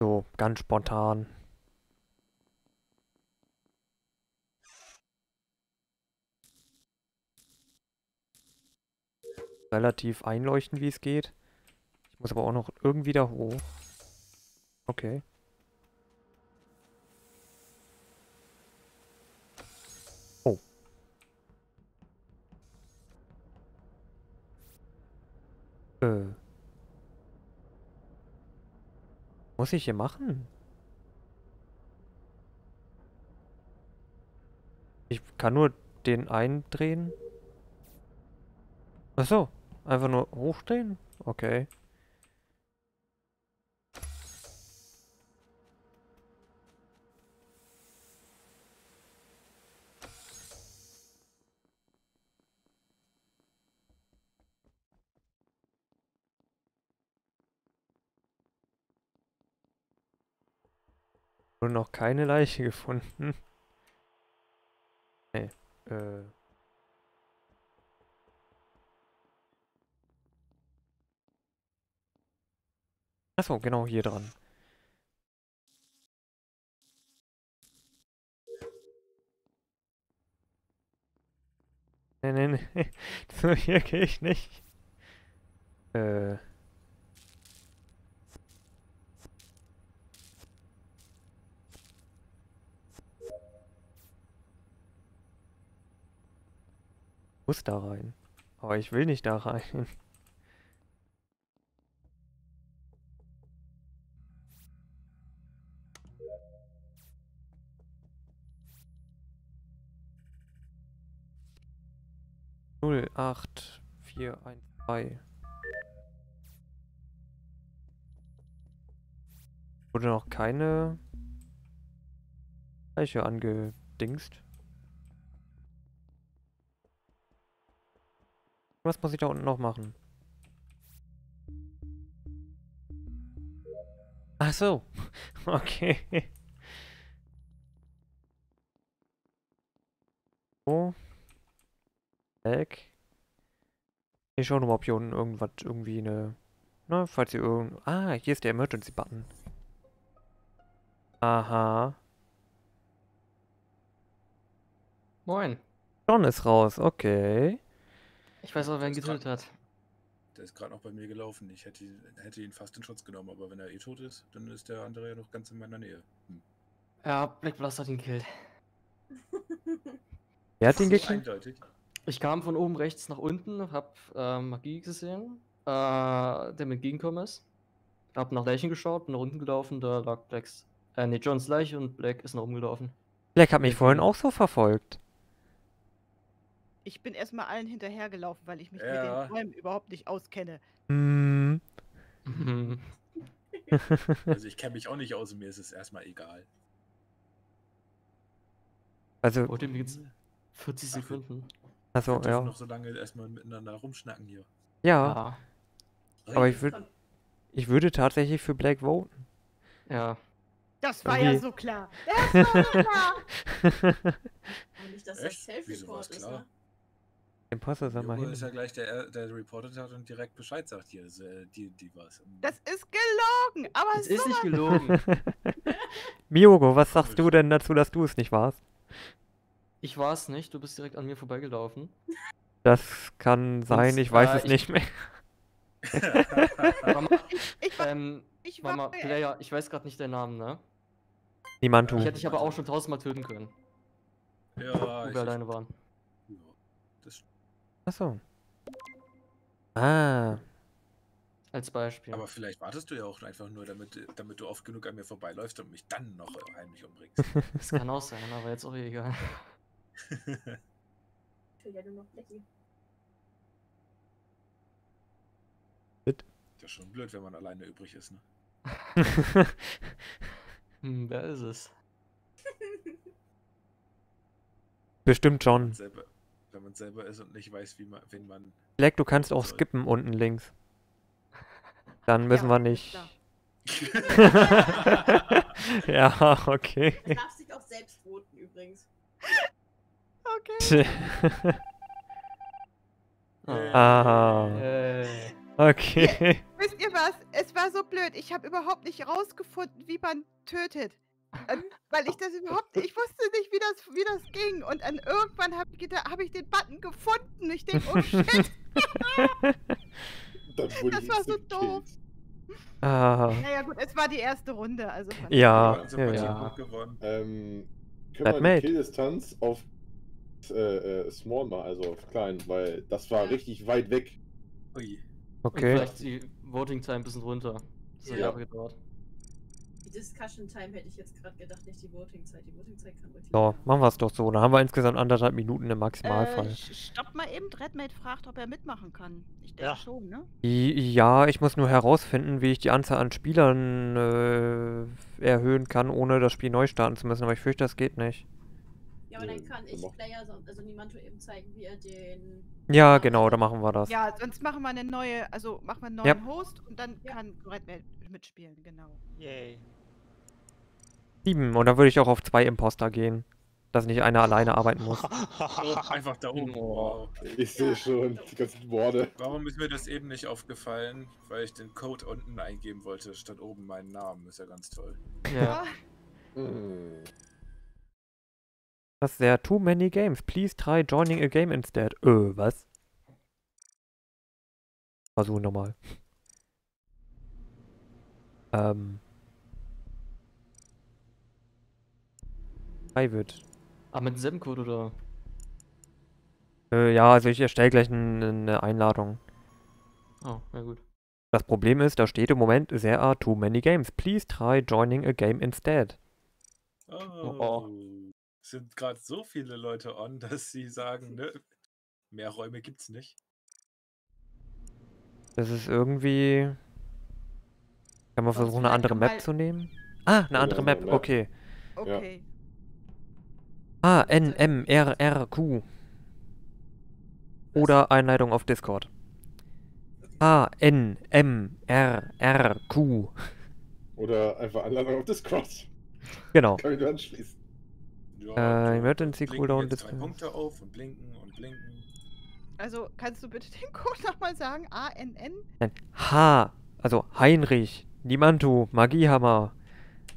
So, ganz spontan. Relativ einleuchten, wie es geht. Ich muss aber auch noch irgendwie da hoch. Okay. Oh. Äh. Muss ich hier machen? Ich kann nur den eindrehen. Ach so, einfach nur hochdrehen? Okay. Wurde noch keine Leiche gefunden. Nee, äh. Achso, genau hier dran. Nee, nee, nee. So, hier gehe ich nicht. Äh. Muss da rein. Aber ich will nicht da rein. Null, acht, vier, eins, drei. Wurde noch keine Leiche angedingst. Was muss ich da unten noch machen? Ach so. Okay. So. Weg. Ich schau nochmal, ob hier unten irgendwas, irgendwie eine... Na, falls ihr irgend... Ah, hier ist der Emergency-Button. Aha. Moin. John ist raus, okay. Ich weiß auch, wer ihn getötet hat. Der ist gerade noch bei mir gelaufen. Ich hätte, hätte ihn fast in Schutz genommen, aber wenn er eh tot ist, dann ist der andere ja noch ganz in meiner Nähe. Hm. Ja, Black Blast hat ihn gekillt. Wer hat ihn gekillt? Eindeutig. Ich kam von oben rechts nach unten, hab äh, Magie gesehen, äh, der mir entgegengekommen ist. Hab nach Leichen geschaut, bin nach unten gelaufen, da lag Blacks, äh, nee, Johns Leiche und Black ist nach oben gelaufen. Black hat mich vorhin auch so verfolgt. Ich bin erstmal allen hinterhergelaufen, weil ich mich Ja. mit den Räumen überhaupt nicht auskenne. Hm. Mhm. Also ich kenne mich auch nicht aus und mir ist es erstmal egal. Also, Und dem geht's 40 Ach, Sekunden. Also, ja. noch so lange erstmal miteinander rumschnacken hier. Ja, Ja, aber ich würde ich würde tatsächlich für Black voten. ja. Das war ja Irgendwie- so klar. Das war so klar. Nicht, dass das Echt? War's Self-Report ist, ne? Imposter, sag mal ist ja gleich der, der reportet hat und direkt Bescheid sagt hier, ist, äh, die, die was. Das ist gelogen. Aber Es ist nicht gelogen. Miogo, was sagst du denn dazu, dass du es nicht warst? Ich war es nicht, du bist direkt an mir vorbeigelaufen. Das kann sein, ich weiß äh, es ich- nicht mehr. Mama, Ich war, ähm, ich war Mama, Player, ich weiß gerade nicht deinen Namen, ne? Nimantu. Ich hätte dich aber auch schon tausendmal töten können, Ja, wo ich, wir alleine waren. ja, das, Achso. Ah. Als Beispiel. aber vielleicht wartest du ja auch einfach nur, damit, damit du oft genug an mir vorbeiläufst und mich dann noch heimlich umbringst. Das kann auch sein, aber jetzt auch egal. Ich will ja nur noch Blackie. Das ist schon blöd, wenn man alleine übrig ist, ne? Hm, wer ist es? Bestimmt schon. Selber, wenn man selber ist und nicht weiß, wie man, wen man. Black, du kannst auch Soll. skippen unten links. Dann müssen Ja, wir nicht. ja, okay. Du darfst dich auch selbst voten übrigens. Okay. ah. Äh, Okay. Wisst ihr was? Es war so blöd. Ich habe überhaupt nicht rausgefunden, wie man tötet. Ähm, weil ich das überhaupt, ich wusste nicht, wie das, wie das ging. Und dann irgendwann habe ich, hab ich den Button gefunden. Ich denke, oh shit. Das ich war so doof. ah. naja gut, es war die erste Runde. Also Ja, also ja, ja. Ähm, können That wir die Killdistanz auf äh, äh, Small mal, also auf klein, weil das war richtig weit weg. Ui. Und Okay. vielleicht die Voting Time ein bisschen runter. Das hat Ja. Jahre gedauert. Die Discussion Time hätte ich jetzt gerade gedacht, nicht die Voting Zeit. Die Voting Zeit kann ruhig So, machen wir es doch so. Dann haben wir insgesamt anderthalb Minuten im Maximalfall. Äh, stopp mal eben. Redmate fragt, ob er mitmachen kann. Ich denke Ja. schon, ne? I- Ja, ich muss nur herausfinden, wie ich die Anzahl an Spielern äh, erhöhen kann, ohne das Spiel neu starten zu müssen. Aber ich fürchte, das geht nicht. Ja, aber dann kann ich Player, so- also Nimanto eben zeigen, wie er den. Ja, genau, dann machen wir das. Ja, sonst machen wir eine neue, also machen wir einen Ja. neuen Host und dann Ja. kann Redmate mitspielen, genau. Yay. Sieben. Und dann würde ich auch auf zwei Imposter gehen. Dass nicht einer alleine arbeiten muss. Einfach da oben. Oh, ich sehe schon die ganzen Worte. Warum ist mir das eben nicht aufgefallen? Weil ich den Code unten eingeben wollte, statt oben meinen Namen. Ist ja ganz toll. Ja. Ah, Das ist sehr too many games. Please try joining a game instead. Äh, was? Versuchen nochmal. Ähm. Private. Aber mit demselben Code oder? Äh, ja, also ich erstelle gleich eine Einladung. Oh, na gut. Das Problem ist, da steht im Moment, there are too many games. Please try joining a game instead. Oh. Es sind gerade so viele Leute on, dass sie sagen, ne, mehr Räume gibt's nicht. Das ist irgendwie. Kann man versuchen, eine andere Map zu nehmen? Ah, eine andere Map, okay. okay. A, N, M, R, R, Q. Oder Einleitung auf Discord. A, N, M, R, R, Q. Oder einfach Anleitung auf Discord. Genau. Kann ich nur anschließen. Ja, Äh, da Emergency Cooldown jetzt zwei. Punkte auf und blinken und blinken. Also kannst du bitte den Code nochmal sagen? A-N-N? Nein, H. Also Heinrich. Nimantu. Magiehammer.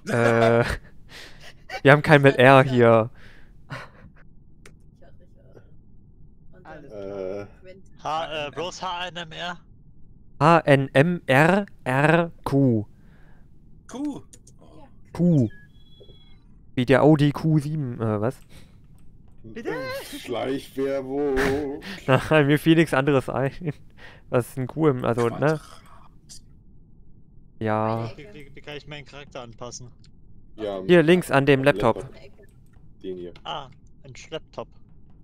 Äh. Wir haben kein mit R hier. Äh. H, äh, bloß HNMR. A, N, M, R, R, Q. Kuh! Oh, Q. Wie der Audi Q7. Äh, was? Bitte? Schleichwerbung. Nein, mir fiel nichts anderes ein. Was ist ein Q im, also, ne? Quadrat. Ja. Wie, wie, wie kann ich meinen Charakter anpassen? Ja, Hier links an dem Laptop. Ecke. Den hier. Ah, ein Schlepptop.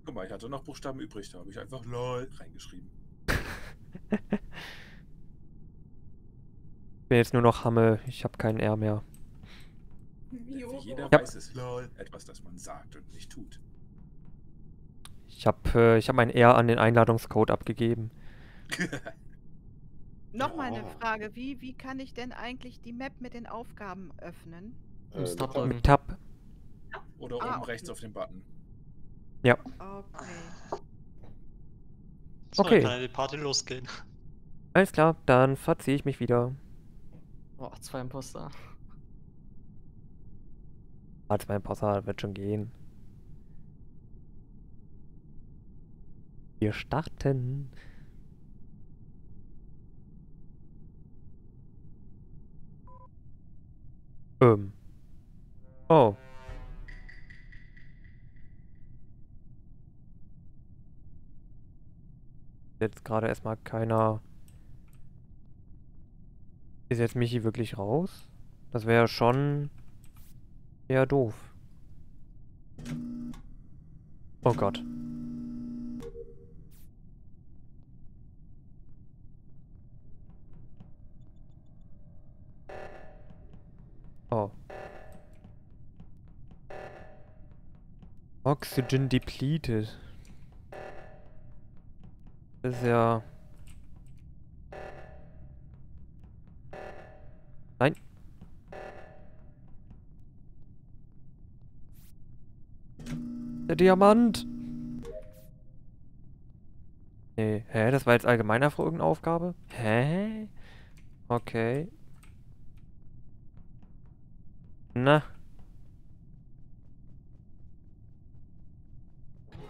Guck mal, ich hatte noch Buchstaben übrig, da habe ich einfach LOL reingeschrieben. Ich bin jetzt nur noch Hamme. Ich habe keinen R mehr. Jo. Wie jeder Ja. weiß, ist LOL etwas, das man sagt und nicht tut. Ich habe äh, ich hab mein R an den Einladungscode abgegeben. Nochmal eine Ja. Frage. Wie, wie kann ich denn eigentlich die Map mit den Aufgaben öffnen? Äh, Tab mit Tab. Oder Ah, oben okay. rechts auf dem Button. Ja. Okay. So, Okay. dann kann die Party losgehen. Alles klar, dann verziehe ich mich wieder. Oh, zwei Imposter. Quatsch, mein Posser wird schon gehen. Wir starten. Ähm. Oh. Jetzt gerade erstmal keiner... Ist jetzt Michi wirklich raus? Das wäre schon eher doof. Oh Gott. Oh. Oxygen depleted. Das ist ja... Nein. Der Diamant! Nee, hä? Das war jetzt allgemeiner für irgendeine Aufgabe? Hä? Okay. Na.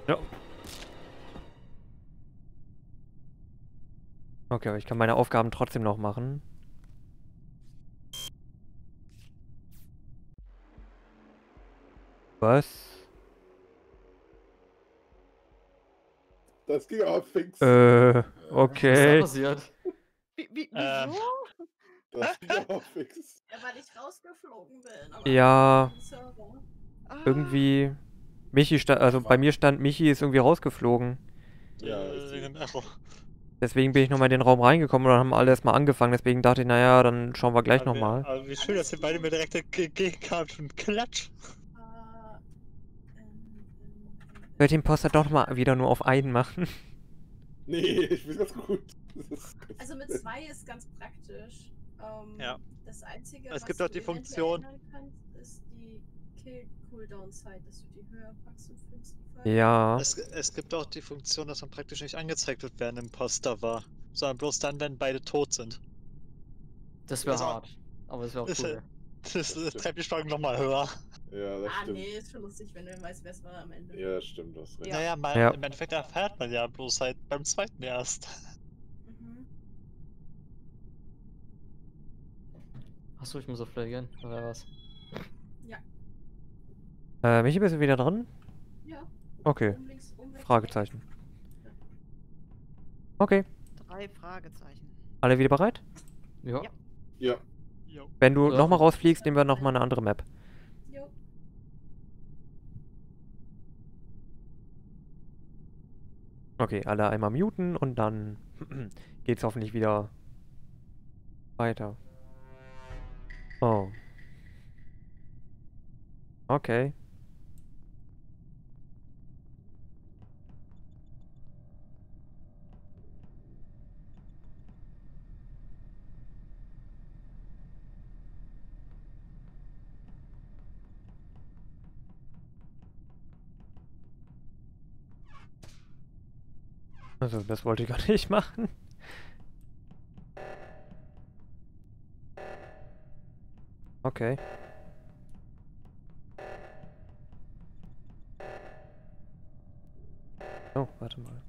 Ja. Okay, aber ich kann meine Aufgaben trotzdem noch machen. Was? Das ging aber fix. Äh, Was okay. ist da passiert? Wie, wie, Ähm. wieso? Das ging aber fix. Ja, weil ich rausgeflogen bin. aber Ja. Ah, irgendwie. Michi stand, also bei mir stand, Michi ist irgendwie rausgeflogen. Ja, Äh, ich wegen Error. Deswegen bin ich nochmal in den Raum reingekommen und dann haben alle erstmal angefangen. Deswegen dachte ich, naja, dann schauen wir gleich nochmal. Aber wie schön, dass ihr beide mir direkt entgegenkamt und klatsch. Ich werde den Poster doch mal wieder nur auf einen machen. Nee, ich bin ganz gut. Das ganz Also mit zwei ist ganz praktisch. Ähm, Ja. Das Einzige, Es was gibt auch du die Funktion- kannst, ist die Kill-Cooldown-Zeit, dass du die höher packst im schlimmsten Fall. Ja. Es, es gibt auch die Funktion, dass man praktisch nicht angezeigt wird, wer ein Imposter war. Sondern bloß dann, wenn beide tot sind. Das wäre Also- hart. Aber das wäre auch cool. Das, das treibt die Spannung nochmal höher. Ja, das Ah, stimmt. nee, ist schon lustig, wenn du weißt, wer es war am Ende. Ja, das stimmt, das. Ja. Naja, man, Ja. im Endeffekt erfährt man ja bloß halt beim zweiten erst. Mhm. Achso, ich muss auf Play gehen. Oder was? Äh, Michi, bist du wieder dran? Ja. Okay. Links, Fragezeichen. Okay. Drei Fragezeichen. Alle wieder bereit? Ja. Ja. Wenn du Ja. nochmal rausfliegst, nehmen wir nochmal eine andere Map. Okay, alle einmal muten und dann geht's hoffentlich wieder weiter. Oh. Okay. Also, das wollte ich gar nicht machen. Okay. Oh, warte mal.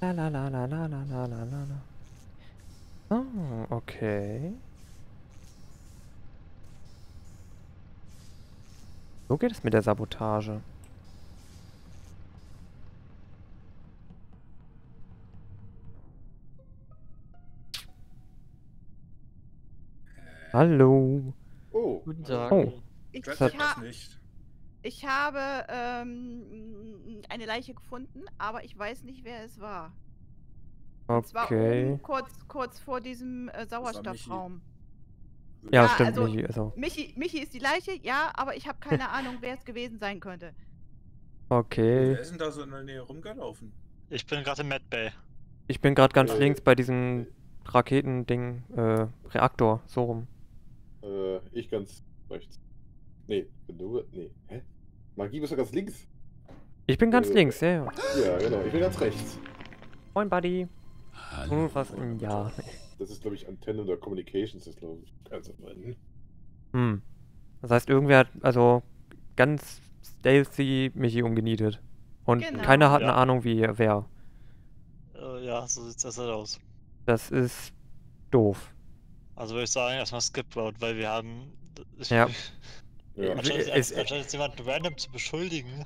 La la la la la la la la la la. Oh, okay. So geht es mit der Sabotage. Hallo. Oh. Guten Tag. Oh. Ich, ich, das ha nicht. Ich habe ähm, eine Leiche gefunden, aber ich weiß nicht, wer es war. Und zwar Okay. oben kurz, kurz vor diesem äh, Sauerstoffraum. Ja, Ja, stimmt, also- Michi. Also, Michi, Michi ist die Leiche, ja, aber ich habe keine Ahnung, wer es gewesen sein könnte. okay. Wer ist denn da so in der Nähe rumgelaufen? Ich bin gerade im Mad Bay. Ich bin gerade ganz Äh, links bei diesem Raketending, äh, Reaktor, so rum. Äh, ich ganz rechts. Nee, bin du. Nee. Hä? Magie bist du ganz links? Ich bin ganz Äh, links, ja, ja. Ja, genau. Ich bin ganz rechts. Moin, Buddy. Hm, was? Ja. Das ist, glaube ich, Antenne oder Communications, ist, glaube ich, ganz am Ende. Hm. Das heißt, irgendwer hat also ganz stealthy Michi umgenietet. Und Genau. keiner hat eine Ja. Ahnung, wie wer. Äh, ja, so sieht das halt aus. Das ist doof. Also würde ich sagen, erstmal Skip Road, weil wir haben. Ich, Ja. Ja. Anstatt, Es- jetzt- anstatt jetzt jemanden random zu beschuldigen.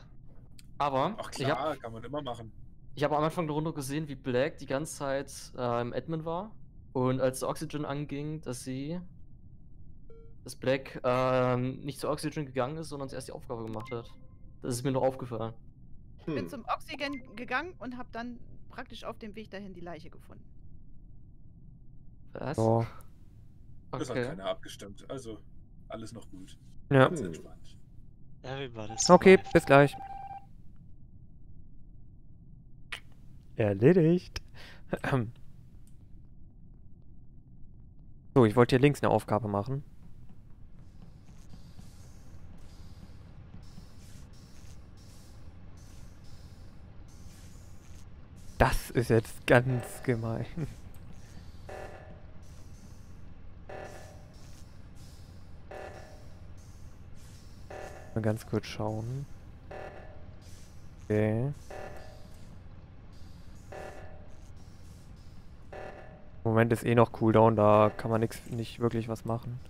Aber Ach ich habe klar, kann man immer machen. ich hab am Anfang der Runde gesehen, wie Black die ganze Zeit äh, im Admin war. Und als Oxygen anging, dass sie. dass Black ähm, nicht zu Oxygen gegangen ist, sondern zuerst die Aufgabe gemacht hat. Das ist mir noch aufgefallen. Ich bin Hm. zum Oxygen gegangen und habe dann praktisch auf dem Weg dahin die Leiche gefunden. Was? So. Das hat Okay. keiner abgestimmt. Also, alles noch gut. Ja. Ganz entspannt. Okay, bis gleich. Erledigt. So, ich wollte hier links eine Aufgabe machen. Das ist jetzt ganz gemein. Mal ganz kurz schauen. Okay. Im Moment ist eh noch Cooldown, da kann man nix, nicht wirklich was machen.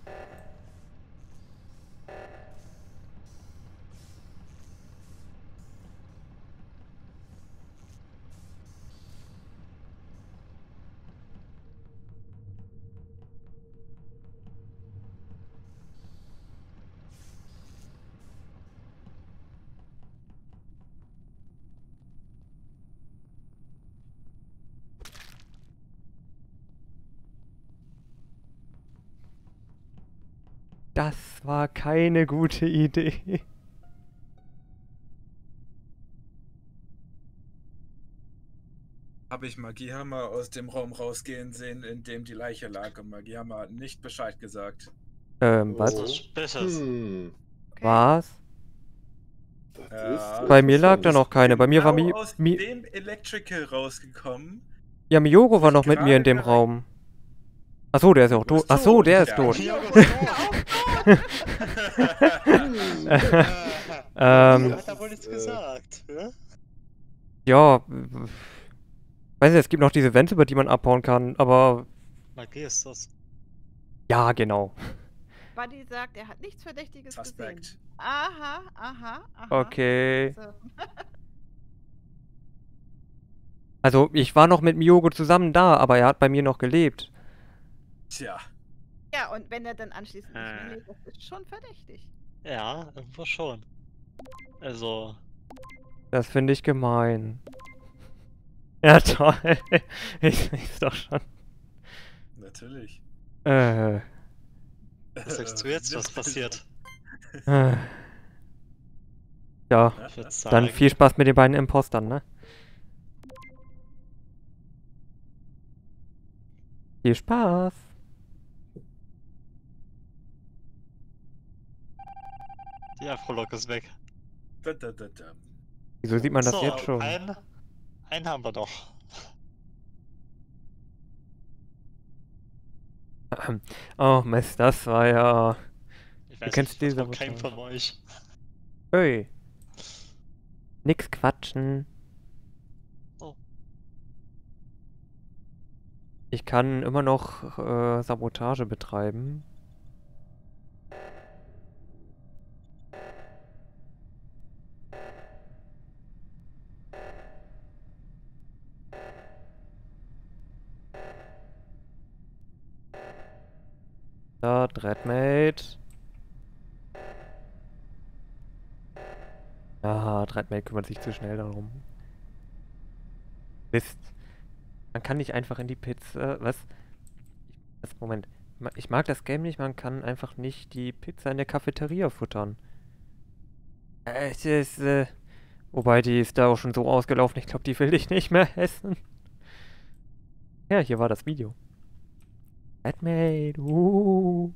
Das war keine gute Idee. Habe ich Magiehammer aus dem Raum rausgehen sehen, in dem die Leiche lag. Und Magiehammer hat nicht Bescheid gesagt. Ähm, was? Oh. Suspicious. Hm. Okay. Was? Das Ja. ist Bei mir lag da noch keine. Bei mir war Mi Genau aus Mi dem Electrical rausgekommen. Ja, Miyogo war noch mit mir in dem Raum. Achso, der ist ja auch tot. Achso, der ist Ja. tot. Ja, ähm, Hat er wohl nichts Äh, gesagt, ne? ja. Weiß nicht, es gibt noch diese Wände, über die man abhauen kann, aber Magie ist das. ja, genau. Buddy sagt, er hat nichts Verdächtiges gesehen. Suspect. Aha, aha, aha. Okay. So. Also, ich war noch mit Miyogo zusammen da, aber er hat bei mir noch gelebt. Tja. Ja, und wenn er dann anschließend nicht mehr Äh. lebt, das ist schon verdächtig. Ja, irgendwo schon. Also, Das finde ich gemein. Ja, toll. ich weiß doch schon. Natürlich. Äh. was sagst du jetzt, was passiert? äh. Ja, dann viel Spaß mit den beiden Impostern, ne? Viel Spaß. Die Afrolog ist weg. Da, da, da, da. Wieso sieht man das so, jetzt schon? Einen, einen haben wir doch. Oh Mist, das war ja... Ich Du weiß kennst nicht, diese Mutter. von euch. Hey. Nix quatschen. Oh. Ich kann immer noch äh, Sabotage betreiben. Dreadmate. Ja, Dreadmate kümmert sich zu schnell darum. Mist. Man kann nicht einfach in die Pizza. Was? Ich, Moment. Ich mag das Game nicht, man kann einfach nicht die Pizza in der Cafeteria futtern. Äh, Es ist, äh, wobei die ist da auch schon so ausgelaufen, ich glaube, die will ich nicht mehr essen. Ja, hier war das Video. Admade, uh.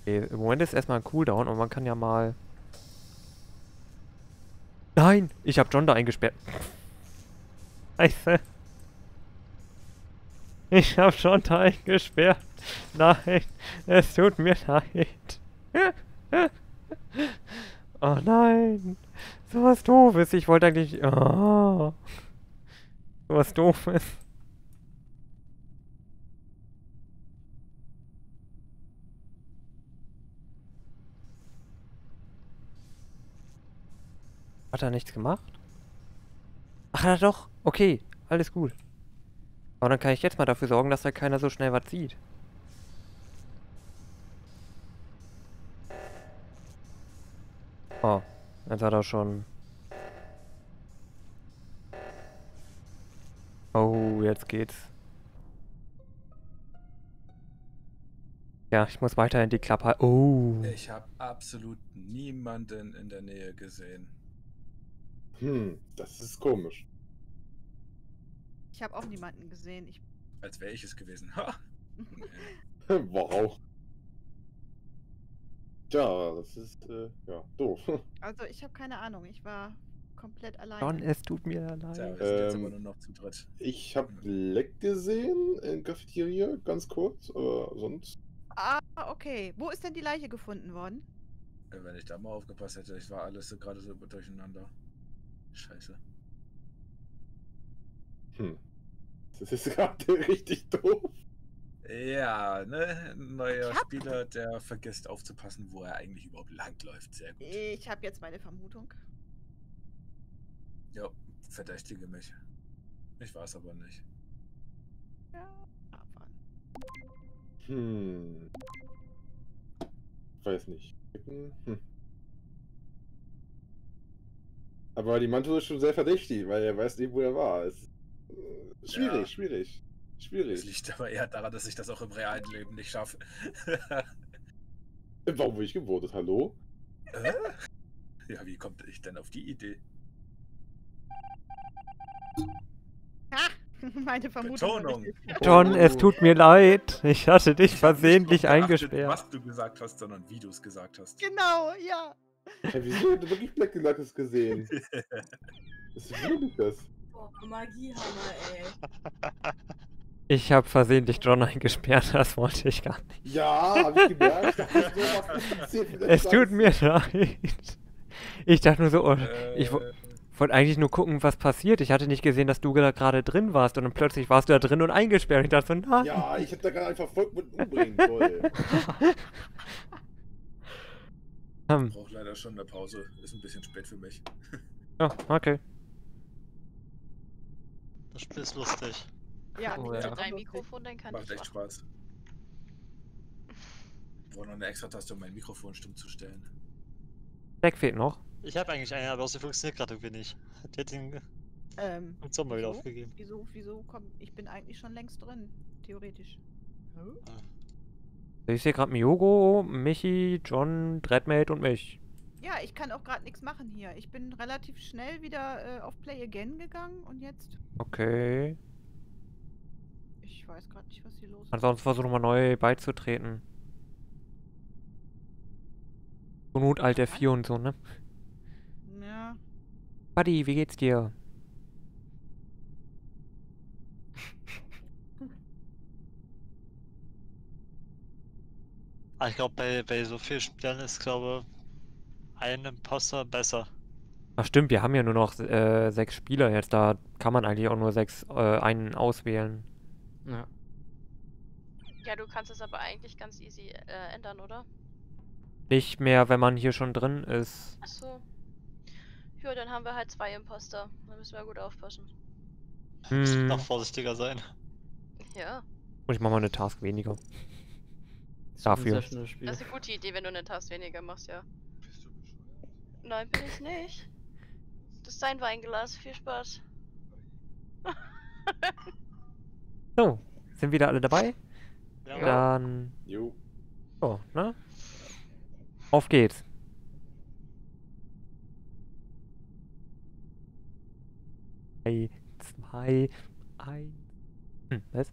Okay, im Moment ist erstmal ein Cooldown und man kann ja mal. Nein! Ich habe John da eingesperrt. Scheiße. Ich hab schon da eingesperrt. Nein, es tut mir leid. Oh nein. So was doofes. Ich wollte eigentlich. Oh. So was doofes. Hat er nichts gemacht? Ach, er doch. Okay, alles gut. Aber dann kann ich jetzt mal dafür sorgen, dass da keiner so schnell was sieht. Oh, jetzt hat er schon... Oh, jetzt geht's. Ja, ich muss weiter in die Klappe. Oh. Ich habe absolut niemanden in der Nähe gesehen. Hm, das ist komisch. Ich habe auch niemanden gesehen. Ich, Als wäre ich es gewesen. Ha! wow. Tja, das ist, äh, ja, doof. also ich habe keine Ahnung. Ich war komplett alleine. John, es tut mir leid. wir sind jetzt Ähm, aber nur noch zu dritt. Ich habe Leck gesehen in Cafeteria, ganz kurz, aber sonst. Ah, okay. Wo ist denn die Leiche gefunden worden? Äh, Wenn ich da mal aufgepasst hätte, ich war alles so gerade so durcheinander. Scheiße. Hm. Das ist gerade richtig doof. Ja, ne? Ein Neuer Ich hab- Spieler, der vergisst aufzupassen, wo er eigentlich überhaupt langläuft. Sehr gut. Ich habe jetzt meine Vermutung. Ja, verdächtige mich. Ich weiß aber nicht. Ja, abwarten. Hm. Weiß nicht. Hm. Aber die Mantel ist schon sehr verdächtig, weil er weiß nicht, wo er war. Es, äh, schwierig, Ja. schwierig. Das Schwierig. liegt aber eher daran, dass ich das auch im realen Leben nicht schaffe. Warum wurde ich gewotet? Hallo? Äh? ja, wie kommt ich denn auf die Idee? Ha! Meine Vermutung. Betonung. John, es tut mir leid. Ich hatte dich Ich nicht versehentlich drauf geachtet, eingesperrt. Was du gesagt hast, sondern wie du es gesagt hast. Genau, ja. Hey, wieso hat er wirklich Black Deluxe gesehen? Was ich das? Boah, Magiehammer, ey. Ich habe versehentlich John eingesperrt, das wollte ich gar nicht. Ja, hab ich gemerkt. Ich ist Es tut mir leid. Ich dachte nur so, oh, ich Äh, wollte eigentlich nur gucken, was passiert. Ich hatte nicht gesehen, dass du da gerade drin warst und dann plötzlich warst du da drin und eingesperrt. Ich dachte so, nein. Ja, ich hab da gerade einfach voll mit umbringen wollen. Hm, brauche leider schon eine Pause. Ist ein bisschen spät für mich. ja, okay. Das Spiel ist lustig. Ja, Oh, ja. Drei lustig. Mikrofone, dann kann Macht ich echt machen. Spaß. Ich brauche noch eine extra Taste, um mein Mikrofon stumm zu stellen. Deck fehlt noch. Ich habe eigentlich eine, aber sie funktioniert gerade irgendwie nicht. Die hat den Ähm, im Sommer wieder wieso? aufgegeben. Wieso, wieso komm, ich bin eigentlich schon längst drin, theoretisch. Ich sehe gerade Miyogo, Michi, John, Dreadmate und mich. Ja, ich kann auch gerade nichts machen hier. Ich bin relativ schnell wieder äh, auf Play Again gegangen und jetzt. Okay. Ich weiß gerade nicht, was hier los ist. Ansonsten versuch nochmal neu beizutreten. Zur Not Alt F4 und so, ne? Ja. Buddy, wie geht's dir? Aber ich glaube, bei, bei so vielen Spielern ist, glaube ein Imposter besser. Ach stimmt, wir haben ja nur noch äh, sechs Spieler jetzt. Da kann man eigentlich auch nur sechs, äh, einen auswählen. Ja. Ja, du kannst es aber eigentlich ganz easy äh, ändern, oder? Nicht mehr, wenn man hier schon drin ist. Achso. Ja, dann haben wir halt zwei Imposter. Da müssen wir gut aufpassen. Hm, Noch vorsichtiger sein. Ja, und ich mach mal eine Task weniger. Das Dafür. Das ist eine gute Idee, wenn du eine Taste weniger machst, ja. Nein, bin ich nicht. Das ist dein Weinglas. Viel Spaß. So, sind wieder alle dabei? Ja. Dann. Jo. So, ne? Auf geht's. Drei, zwei, eins. Hm, was?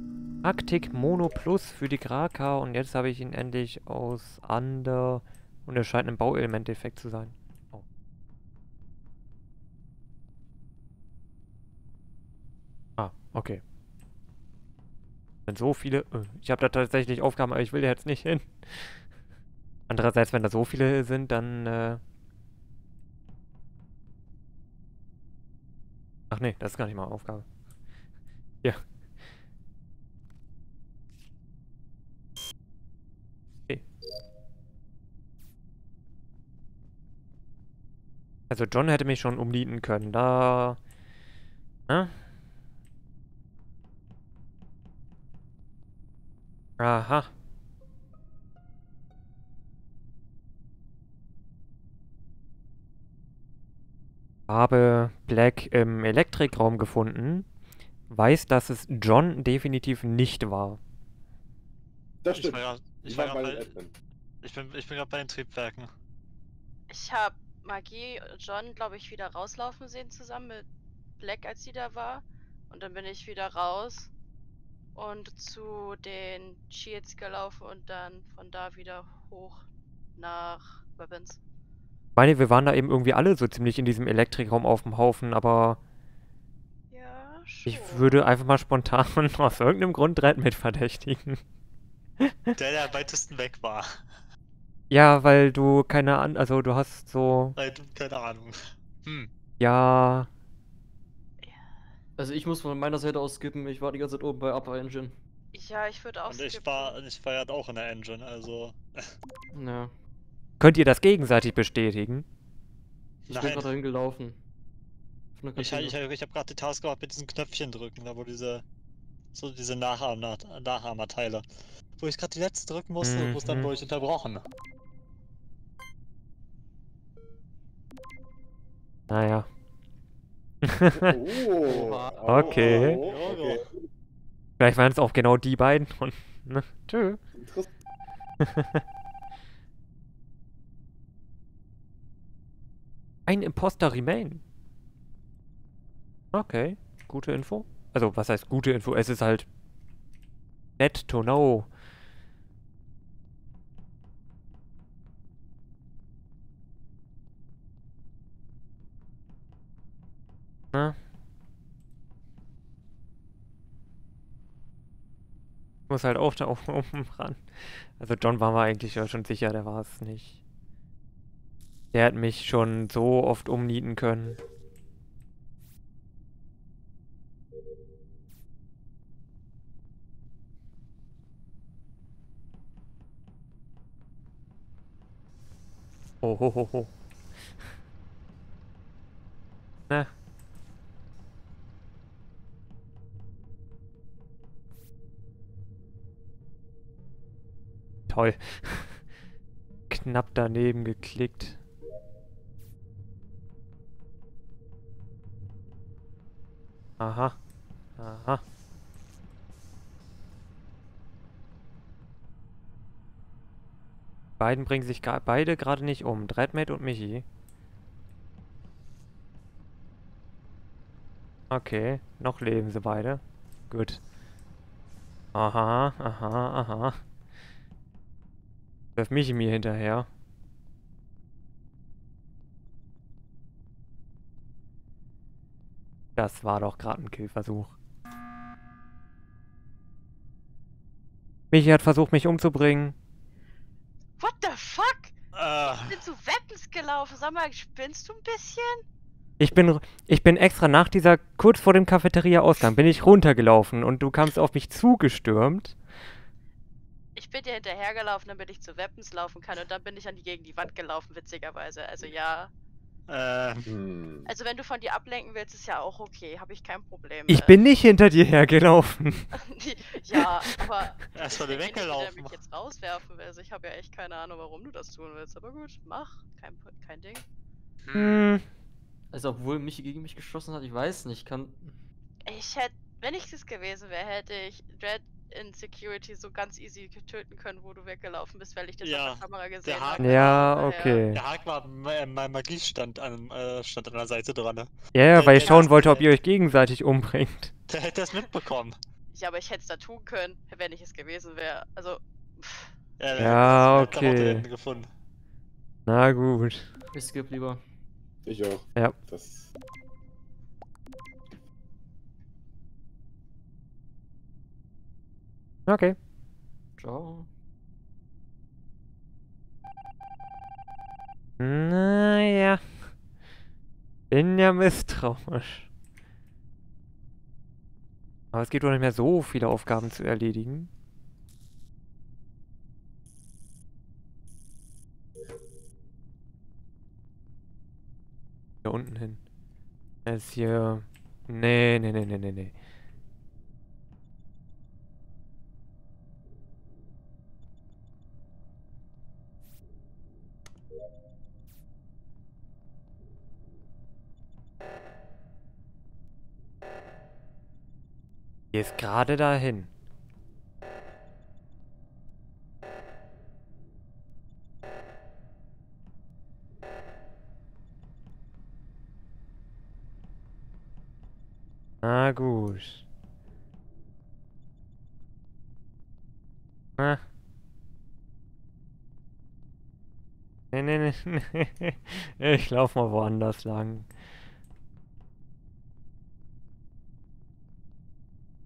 Arctic Mono Plus für die Kraka und jetzt habe ich ihn endlich aus Under und er scheint ein Bauelementeffekt zu sein. Oh. Ah, okay. Wenn so viele... äh, Ich habe da tatsächlich Aufgaben, aber ich will da jetzt nicht hin. Andererseits, wenn da so viele sind, dann... Äh Ach nee, das ist gar nicht mal Aufgabe. Ja. Also John hätte mich schon umnieten können. Da... Ne? Aha. Habe Black im Elektrikraum gefunden. Weiß, dass es John definitiv nicht war. Das Ich stimmt. war, grad- ich Ich war bei bei, ich bin, ich bin gerade bei den Triebwerken. Ich habe Magie John, glaube ich, wieder rauslaufen sehen zusammen mit Black, als sie da war. Und dann bin ich wieder raus und zu den Shields gelaufen und dann von da wieder hoch nach Weapons. Ich meine, wir waren da eben irgendwie alle so ziemlich in diesem Elektrikraum auf dem Haufen, aber Ja, ich schon. würde einfach mal spontan aus irgendeinem Grund Red mit verdächtigen. Der, der am weitesten weg war. Ja, weil du keine Ahnung, also du hast so, Weil du- Keine Ahnung. Hm. ja, Also ich muss von meiner Seite aus skippen, ich war die ganze Zeit oben bei Upper Engine. Ja, ich würde auch Und ich skippen. war, ich war ja auch in der Engine, also. Ja. könnt ihr das gegenseitig bestätigen? Ich bin Nein. gerade dahin gelaufen. Ich, ich, ich, habe gerade die Task gemacht mit diesen Knöpfchen drücken, da wo diese. So diese Nachahmer, Nachahmerteile. Wo ich gerade die letzte drücken musste, wo es dann Mhm. wurde ich unterbrochen. Naja. Oh, Okay. oh, okay. Vielleicht waren es auch genau die beiden und, ne, tschö. Interessant. Ein Imposter remain. Okay, gute Info. Also, was heißt gute Info? Es ist halt net to know. Na? Muss halt auch da oben ran. Also John war mir eigentlich schon sicher, der war es nicht. Der hat mich schon so oft umnieten können. Oh, ho, ho, ho. Na. Toll. Knapp daneben geklickt. Aha. Aha. Beiden bringen sich beide gerade nicht um. Dreadmate und Michi. Okay, noch leben sie beide. Gut. Aha, aha, aha. Wirf Michi mir hinterher. Das war doch gerade ein Killversuch. Michi hat versucht, mich umzubringen. What the fuck? Äh, Ich bin zu Weapons gelaufen. Sag mal, spinnst du ein bisschen? Ich bin, ich bin extra nach dieser, kurz vor dem Cafeteria-Ausgang, bin ich runtergelaufen und du kamst auf mich zugestürmt. Ich bin dir hinterhergelaufen, damit ich zu Weapons laufen kann. Und dann bin ich an die gegen die Wand gelaufen, witzigerweise. Also ja. äh. Also wenn du von dir ablenken willst, ist ja auch okay. Habe ich kein Problem. Ich mit. bin nicht hinter dir hergelaufen. ja, aber. erst mal den ich weggelaufen. mich jetzt rauswerfen will. Also ich habe ja echt keine Ahnung, warum du das tun willst. Aber gut, mach. Kein, kein Ding. Hm. Also obwohl Michi gegen mich geschossen hat, ich weiß nicht, kann. Ich hätte, wenn ich es gewesen wäre, hätte ich Dread in Security so ganz easy töten können, wo du weggelaufen bist, weil ich das Ja, auf der Kamera gesehen der habe. Haken. Ja, okay. Der Haken war, äh, mein Magiestand an, äh, stand an der Seite dran. ne? Ja, ja, Der- weil ich schauen wollte, ob ihr euch gegenseitig umbringt. Der hätte es mitbekommen. Ja, aber ich hätte es da tun können, wenn ich es gewesen wäre. Also, pff, Ja, Ja, okay. Na gut. Ich skip lieber. Ich auch. Ja. Das. Okay. Ciao. Naja. Bin ja misstrauisch. Aber es gibt doch nicht mehr so viele Aufgaben zu erledigen. Hier unten hin. Ist hier. Nee, nee, nee, nee, nee, nee. Ist gerade dahin. Na gut. Nee, nee, nee, nee. Ich lauf mal woanders lang.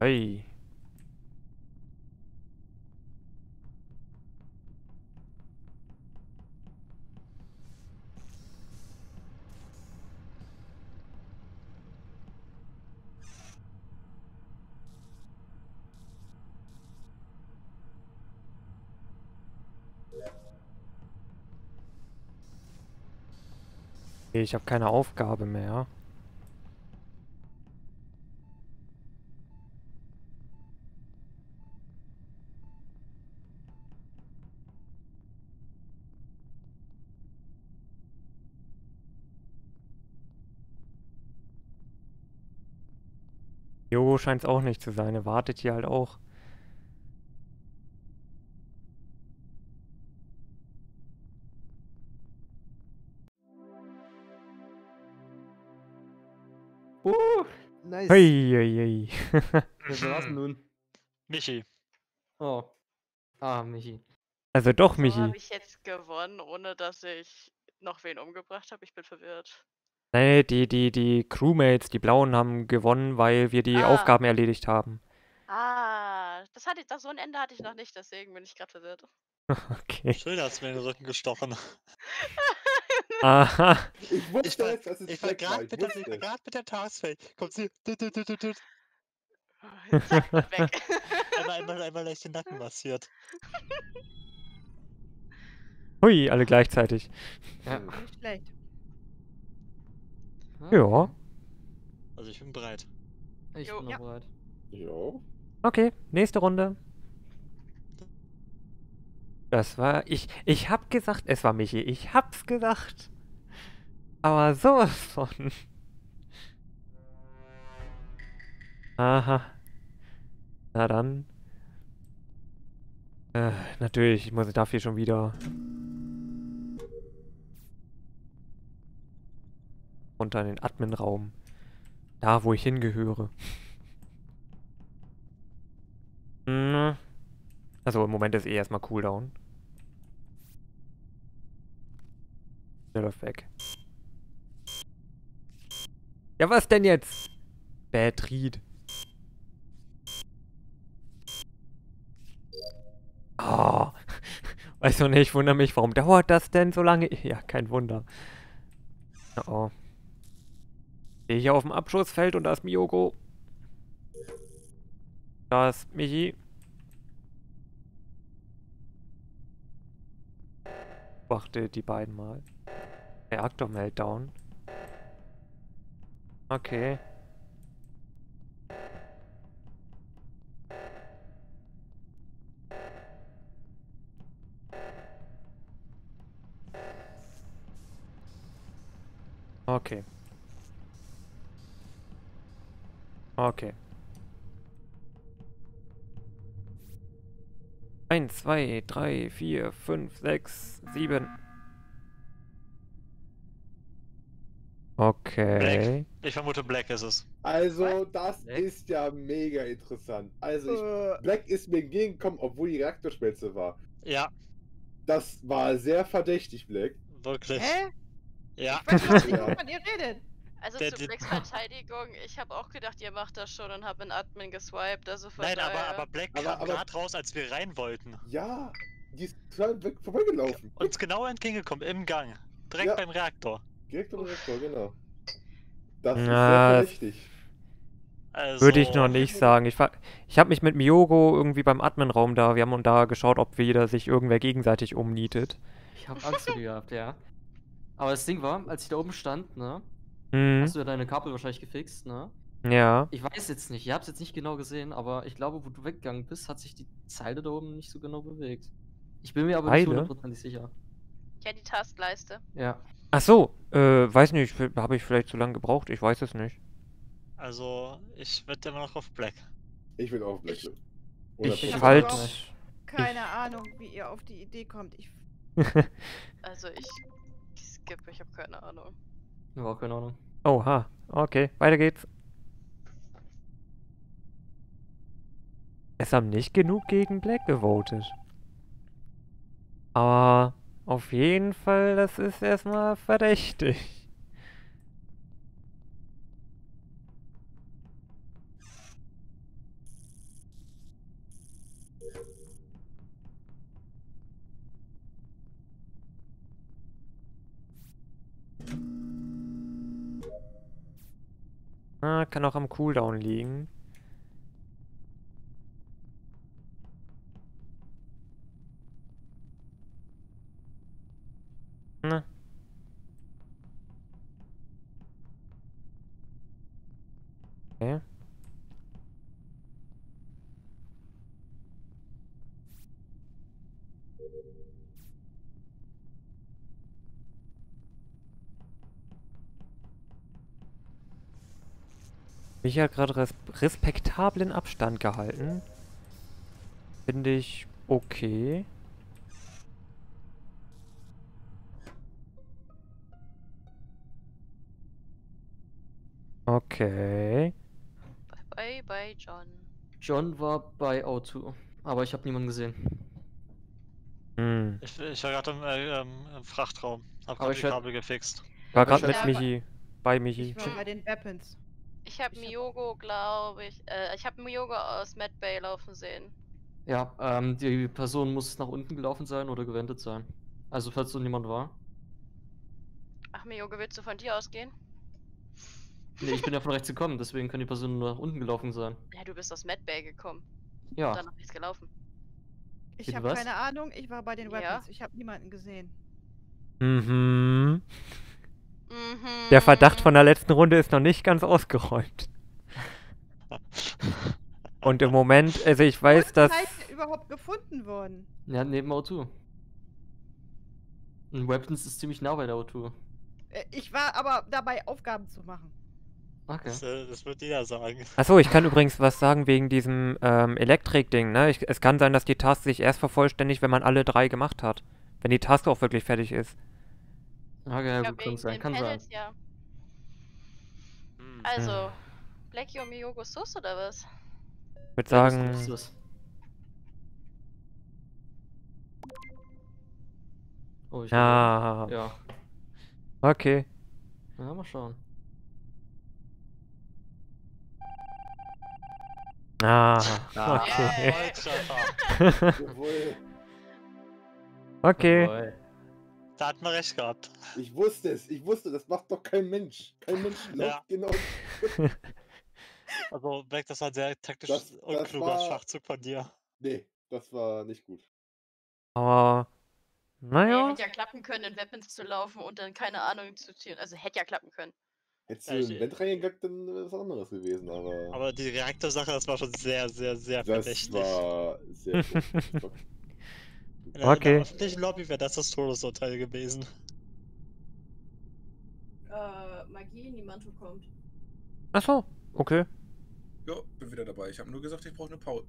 Hey. Ich habe keine Aufgabe mehr. Scheint es auch nicht zu sein. Er wartet hier halt auch. Uh, nice. Hei, hei, hei. Wer war's denn nun? Michi. Oh. Ah, Michi. Also doch, so Michi. habe ich jetzt gewonnen, ohne dass ich noch wen umgebracht habe. Ich bin verwirrt. Nee, die, die, die Crewmates, die Blauen, haben gewonnen, weil wir die Ah. Aufgaben erledigt haben. Ah, das hatte ich, das so ein Ende hatte ich noch nicht, deswegen bin ich gerade verwirrt. Okay. Schön du mir in den Rücken gestochen. Aha. Ich wusste Ich war, es, dass es ich war Black war, gerade ich mit, der- wusste ich war es. grad mit der Taskfeld. Kommt sie. Tut, tut, tut, tut, tut. Zack, weg. Einmal, einmal, einmal leicht den Nacken massiert. Hui, alle gleichzeitig. Ja. Nicht schlecht. Ja. Also ich bin bereit. Ich Jo. bin Ja. bereit. Ja. Okay, nächste Runde. Das war ich. Ich hab gesagt, es war Michi. Ich hab's gesagt. Aber sowas von. Aha. Na dann. Äh, natürlich, ich muss dafür schon wieder. Runter in den Admin-Raum. Da, wo ich hingehöre. Also im Moment ist eh erstmal Cooldown. Der läuft weg. Ja, was denn jetzt? Bad Read. Oh. Weiß doch nicht, ich wundere mich, warum dauert das denn so lange? Ja, kein Wunder. Oh. oh. Stehe hier auf dem Abschussfeld und da ist Miyoko. Da ist Michi. Beobachte die beiden mal. Reaktor Meltdown. Okay. Okay. Okay. Eins, zwei, drei, vier, fünf, sechs, sieben. Okay. Black. Ich vermute, Black ist es. Also, das Black? ist ja mega interessant. Also, ich, äh. Black ist mir entgegengekommen, obwohl die Reaktorspitze war. Ja. Das war sehr verdächtig, Black. Wirklich. Hä? Ja. Ich weiß nicht, wovon ihr redet. Also Der- zu Blacks Verteidigung, ich habe auch gedacht, ihr macht das schon und habe in Admin geswiped, also von Nein, aber, aber Black Aber- kam gerade raus, als wir rein wollten. Ja, die ist vorbeigelaufen. Uns genau entgegengekommen, im Gang. Direkt Ja. beim Reaktor. Direkt am Reaktor, genau. Das ist Na, sehr das- verdächtig. Also, Würde ich noch nicht sagen. Ich, ich habe mich mit Miyogo irgendwie beim Admin-Raum da, wir haben da geschaut, ob wieder sich irgendwer gegenseitig umnietet. Ich habe Angst vor dir gehabt, ja. Aber das Ding war, als ich da oben stand, ne, Hm, hast du ja deine Kabel wahrscheinlich gefixt, ne? ja. Ich weiß jetzt nicht, ihr habt es jetzt nicht genau gesehen, aber ich glaube, wo du weggegangen bist, hat sich die Zeile da oben nicht so genau bewegt. Ich bin mir aber nicht Zeile? hundertprozentig sicher. Ja, die Taskleiste. Ja. Ach so, äh, weiß nicht, habe ich vielleicht zu lange gebraucht? Ich weiß es nicht. Also, ich wette immer noch auf Black. Ich will auch Black. Ich Unabhängig. hab halt. überhaupt Keine Ahnung, wie ihr auf die Idee kommt. Ich, Also ich skip, ich habe keine Ahnung. Ich habe auch keine Ahnung. Oha, okay, weiter geht's. Es haben nicht genug gegen Black gewotet. Aber auf jeden Fall, das ist erstmal verdächtig. Ah, kann auch am Cooldown liegen. Okay. Mich hat gerade res respektablen Abstand gehalten. Finde ich okay. Okay. Bye bye, John. John war bei O2, aber ich habe niemanden gesehen. Hm. Ich, ich war gerade im, äh, im Frachtraum. Hab gerade die Kabel gefixt. War gerade mit Michi. Bei Michi. ich war bei den Weapons. Ich habe Miyogo, glaube ich, äh, ich habe Miyogo aus Mad Bay laufen sehen. Ja, ähm, die Person muss nach unten gelaufen sein oder gewendet sein. Also falls so niemand war. Ach, Miyogo, willst du von dir ausgehen? Nee, ich bin ja von rechts gekommen, deswegen kann die Person nur nach unten gelaufen sein. Ja, du bist aus Mad Bay gekommen. Ja. Und dann noch nichts gelaufen. Ich habe keine Ahnung, ich war bei den Ja. Weapons. Ich habe niemanden gesehen. Mhm. Mhm. Der Verdacht von der letzten Runde ist noch nicht ganz ausgeräumt. Und im Moment, also ich weiß, ist dass. Zeichen überhaupt gefunden worden? Ja, neben O2. Und Weapons ist ziemlich nah bei der O2. Äh, Ich war aber dabei, Aufgaben zu machen. Okay. Das, äh, das wird jeder sagen. Achso, ich kann übrigens was sagen wegen diesem ähm, Elektrik-Ding, ne? Ich, es kann sein, dass die Task sich erst vervollständigt, wenn man alle drei gemacht hat. Wenn die Task auch wirklich fertig ist. Okay, ja, Ja, gut, kann wegen sein, den kann sein. Ja. Hm. Also, Blackie und Miyogo Sus oder was? Ich würde Ja, sagen. das. Oh, ich Ja. Ja. Okay. Ja, mal schauen. Ah, Ah. okay. Jawohl. okay. Da hat man recht gehabt. Ich wusste es, ich wusste, das macht doch kein Mensch. Kein Mensch Ja. genau. Also, Black, das war ein sehr taktisch Das- das unkluger war- Schachzug von dir. Nee, das war nicht gut. Aber. Naja. Naja. hätte ja klappen können, in Weapons zu laufen und dann keine Ahnung zu zielen. Also hätte ja klappen können. Hättest du in Vent reingekackt, dann wäre was anderes gewesen, aber. Aber die Reaktorsache, das war schon sehr, sehr, sehr das verdächtig. war sehr gut. In der, in Okay. der öffentlichen Lobby wäre das das Todesurteil gewesen. Äh, Magie, niemand kommt. Achso, okay. Jo, bin wieder dabei. Ich habe nur gesagt, ich brauche eine Pause.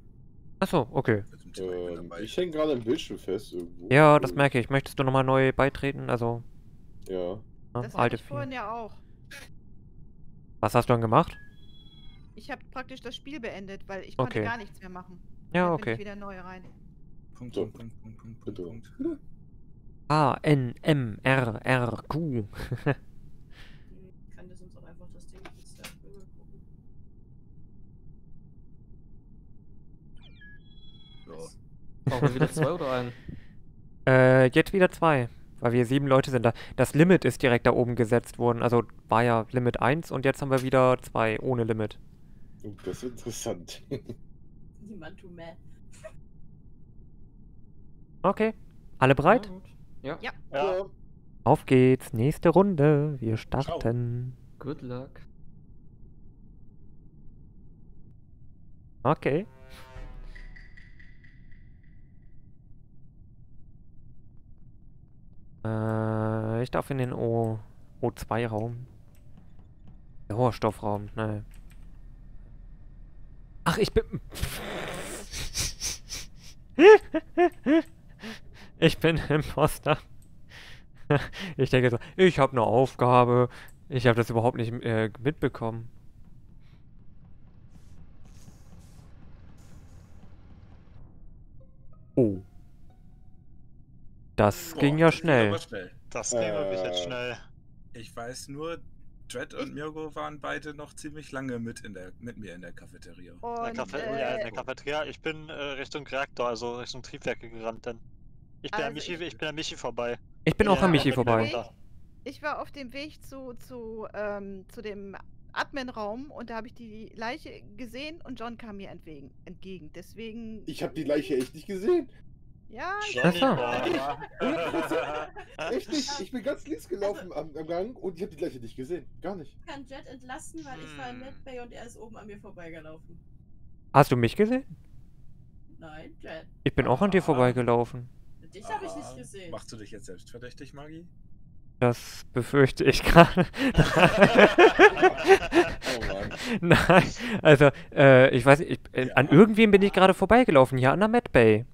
Achso, okay. Ähm, ich hänge gerade im Bildschirm fest irgendwo. Ja, das merke ich. Möchtest du nochmal neu beitreten? Also, Ja. ne, Das alte ich vorhin ja auch. Was hast du dann gemacht? Ich habe praktisch das Spiel beendet, weil ich konnte Okay. gar nichts mehr machen. Ja, Dann bin ich okay. wieder neu rein. Punkt, So. Punkt, Punkt, Punkt, Punkt, Punkt, Bitte. Punkt. A, N, M, R, R, Q. Kann das uns auch einfach das Ding jetzt da gucken. So. Brauchen wir wieder zwei oder einen? Äh, jetzt wieder zwei. Weil wir sieben Leute sind da. Das Limit ist direkt da oben gesetzt worden. Also war ja Limit 1 und jetzt haben wir wieder zwei ohne Limit. Oh, Das ist interessant. Niemand to man. Okay. Alle bereit? Ja. Ja. Ja. Auf geht's. Nächste Runde. Wir starten. Good luck. Okay. Äh, ich darf in den O O2-Raum. Sauerstoffraum, ne. Ach, ich bin. ich bin Imposter. ich denke so, ich habe eine Aufgabe. Ich habe das überhaupt nicht äh, mitbekommen. Oh. Das Boah, ging ja das ging schnell. Das ging wirklich jetzt Äh. schnell. Ich weiß nur, Dread und Mirgo waren beide noch ziemlich lange mit, in der, mit mir in der Cafeteria. In der, Und, Café äh, ja, in der Cafeteria. Ich bin äh, Richtung Reaktor, also Richtung Triebwerke gerannt, denn ich bin, an Also Michi, ich- ich bin an Michi vorbei. Ich bin Ja, auch an Michi vorbei. runter. ich war auf dem Weg zu, zu, ähm, zu dem Admin-Raum und da habe ich die Leiche gesehen und John kam mir entwegen, entgegen. Deswegen. Ich habe die Leiche echt nicht gesehen. Ja, ich so. Boy. Echt nicht. Ich bin ganz links gelaufen am, am Gang und ich habe die Leiche nicht gesehen. Gar nicht. Ich kann Jet entlassen, weil ich war im Medbay und er ist oben an mir vorbeigelaufen. Hast du mich gesehen? Nein, Jet. Ich bin auch an dir Ah. vorbeigelaufen. Dich habe ich nicht gesehen. Machst du dich jetzt selbst verdächtig, Magi? Das befürchte ich gerade. Oh Mann. Nein, also, äh, ich weiß nicht, ich, äh, an irgendwem bin ich gerade vorbeigelaufen, hier an der Medbay.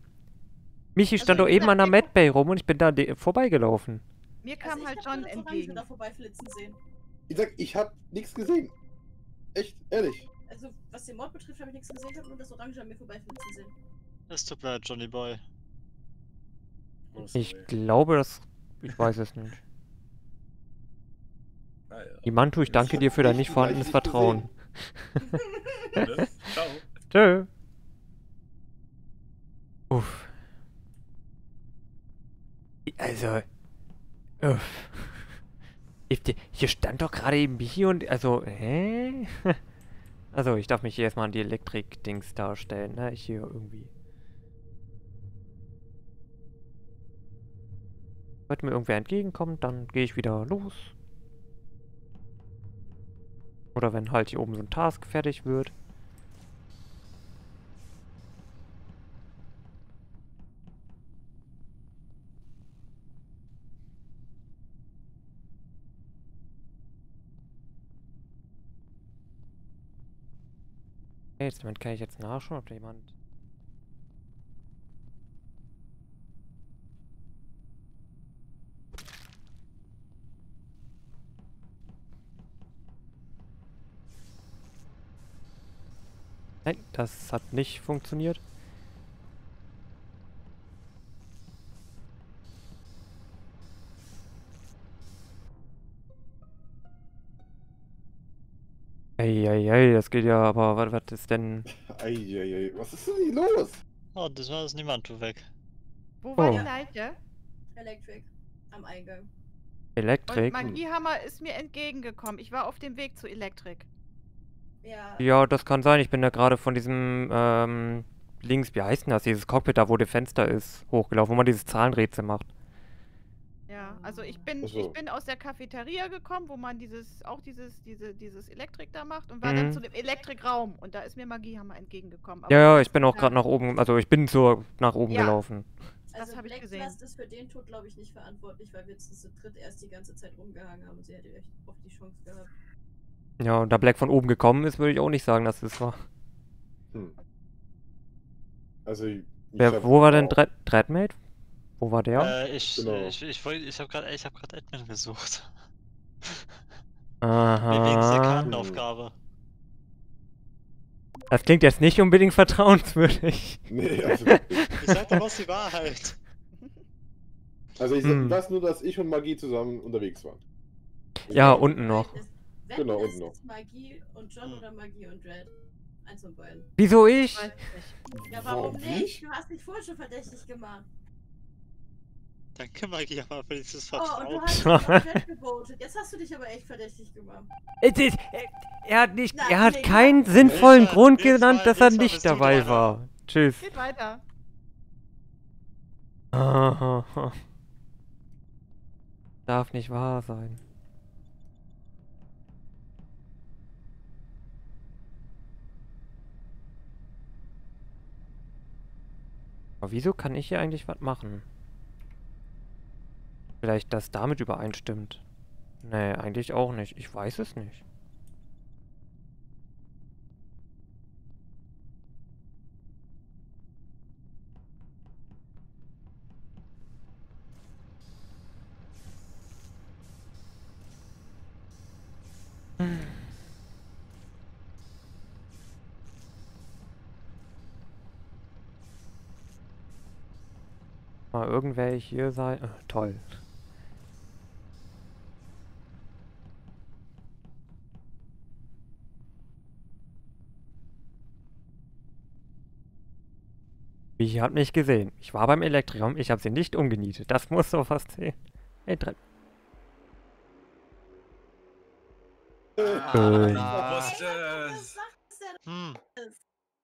Michi stand Also, doch wie eben an der gesagt, Medbay rum und ich bin da vorbeigelaufen. mir Also kam ich halt hab John entgegen. da vorbeiflitzen sehen. Ich sag, ich habe nichts gesehen. Echt, ehrlich. Also, was den Mord betrifft, habe ich nichts gesehen, ich habe nur das Orange an mir vorbeiflitzen sehen. Es tut mir leid, Johnny Boy. Oh, Ich glaube, das. Ich weiß es nicht. Naja. Imantu, ich danke dir für dein nicht vorhandenes Vertrauen. Ne? Ciao. Tschö. Uff. Also. Uff. Ich- Hier stand doch gerade eben Michi und. Also, hä? Also, ich darf mich hier erstmal an die Elektrik-Dings darstellen, ne? Ich hier irgendwie. Sollte mir irgendwer entgegenkommt, dann gehe ich wieder los. Oder wenn halt hier oben so ein Task fertig wird. Jetzt kann ich jetzt nachschauen, ob da jemand. Nein, das hat nicht funktioniert. Eieiei, das geht ja, aber was, was ist denn. Eieiei, was ist denn hier los? Oh, das war das Niemand weg. Wo war Oh. die Leiche? Electric. Am Eingang. Und Elektrik? Magiehammer ist mir entgegengekommen. Ich war auf dem Weg zu Elektrik. Ja. Ja, das kann sein. Ich bin da gerade von diesem, ähm, links, wie heißt denn das? Dieses Cockpit da, wo der Fenster ist, hochgelaufen, wo man dieses Zahlenrätsel macht. Ja, also ich bin, so. ich bin aus der Cafeteria gekommen, wo man dieses, auch dieses, diese, dieses Elektrik da macht und war dann Mhm. zu dem Elektrikraum und da ist mir Magiehammer entgegengekommen. Ja, ja, das ich bin auch ja- gerade nach oben, also ich bin zur, nach oben Ja. gelaufen. Also hab ich gesehen. Blast ist für den Tod, glaube ich, nicht verantwortlich, weil wir zu dritt erst die ganze Zeit rumgehangen haben und sie hätte echt oft die Chance gehabt. Ja, und da Black von oben gekommen ist, würde ich auch nicht sagen, dass es war. Hm. Also, ich Wer, wo war denn Dread Dreadmate? Wo war der? Äh, ich, Genau. ich, ich, wollt- ich habe gerade ich hab grad Admin gesucht. Aha. Wegen dieser Kartenaufgabe. Das klingt jetzt nicht unbedingt vertrauenswürdig. Nee, also. Ich sag doch was die Wahrheit. Also ich Hm. weiß nur, dass ich und Magie zusammen unterwegs waren. Ja, unten noch. Wenn Genau, das unten noch. ist Magie und John oder Magie und Red. Eins von beiden. Wieso ich? Ja, warum Warum nicht? Du hast dich vorher schon verdächtig gemacht. Danke, Magie, aber für dieses Oh, und du Vertrauen. hast Red gebotet. Jetzt hast du dich aber echt verdächtig gemacht. Es ist- Er, hat nicht, Nein, er hat nee, keinen nein. sinnvollen Mal- Grund genannt, dass er nicht dabei war. Tschüss. Geht weiter. Darf nicht wahr sein. Aber wieso kann ich hier eigentlich was machen? Vielleicht das damit übereinstimmt. Nee, eigentlich auch nicht. Ich weiß es nicht. Mal irgendwer hier sein. Äh, toll. Ich hab mich gesehen. Ich war beim Elektrikum. Ich habe sie nicht umgenietet. Das muss so fast sehen. Hey, Ah, Äh. ich Ah. wusste es. der Hm.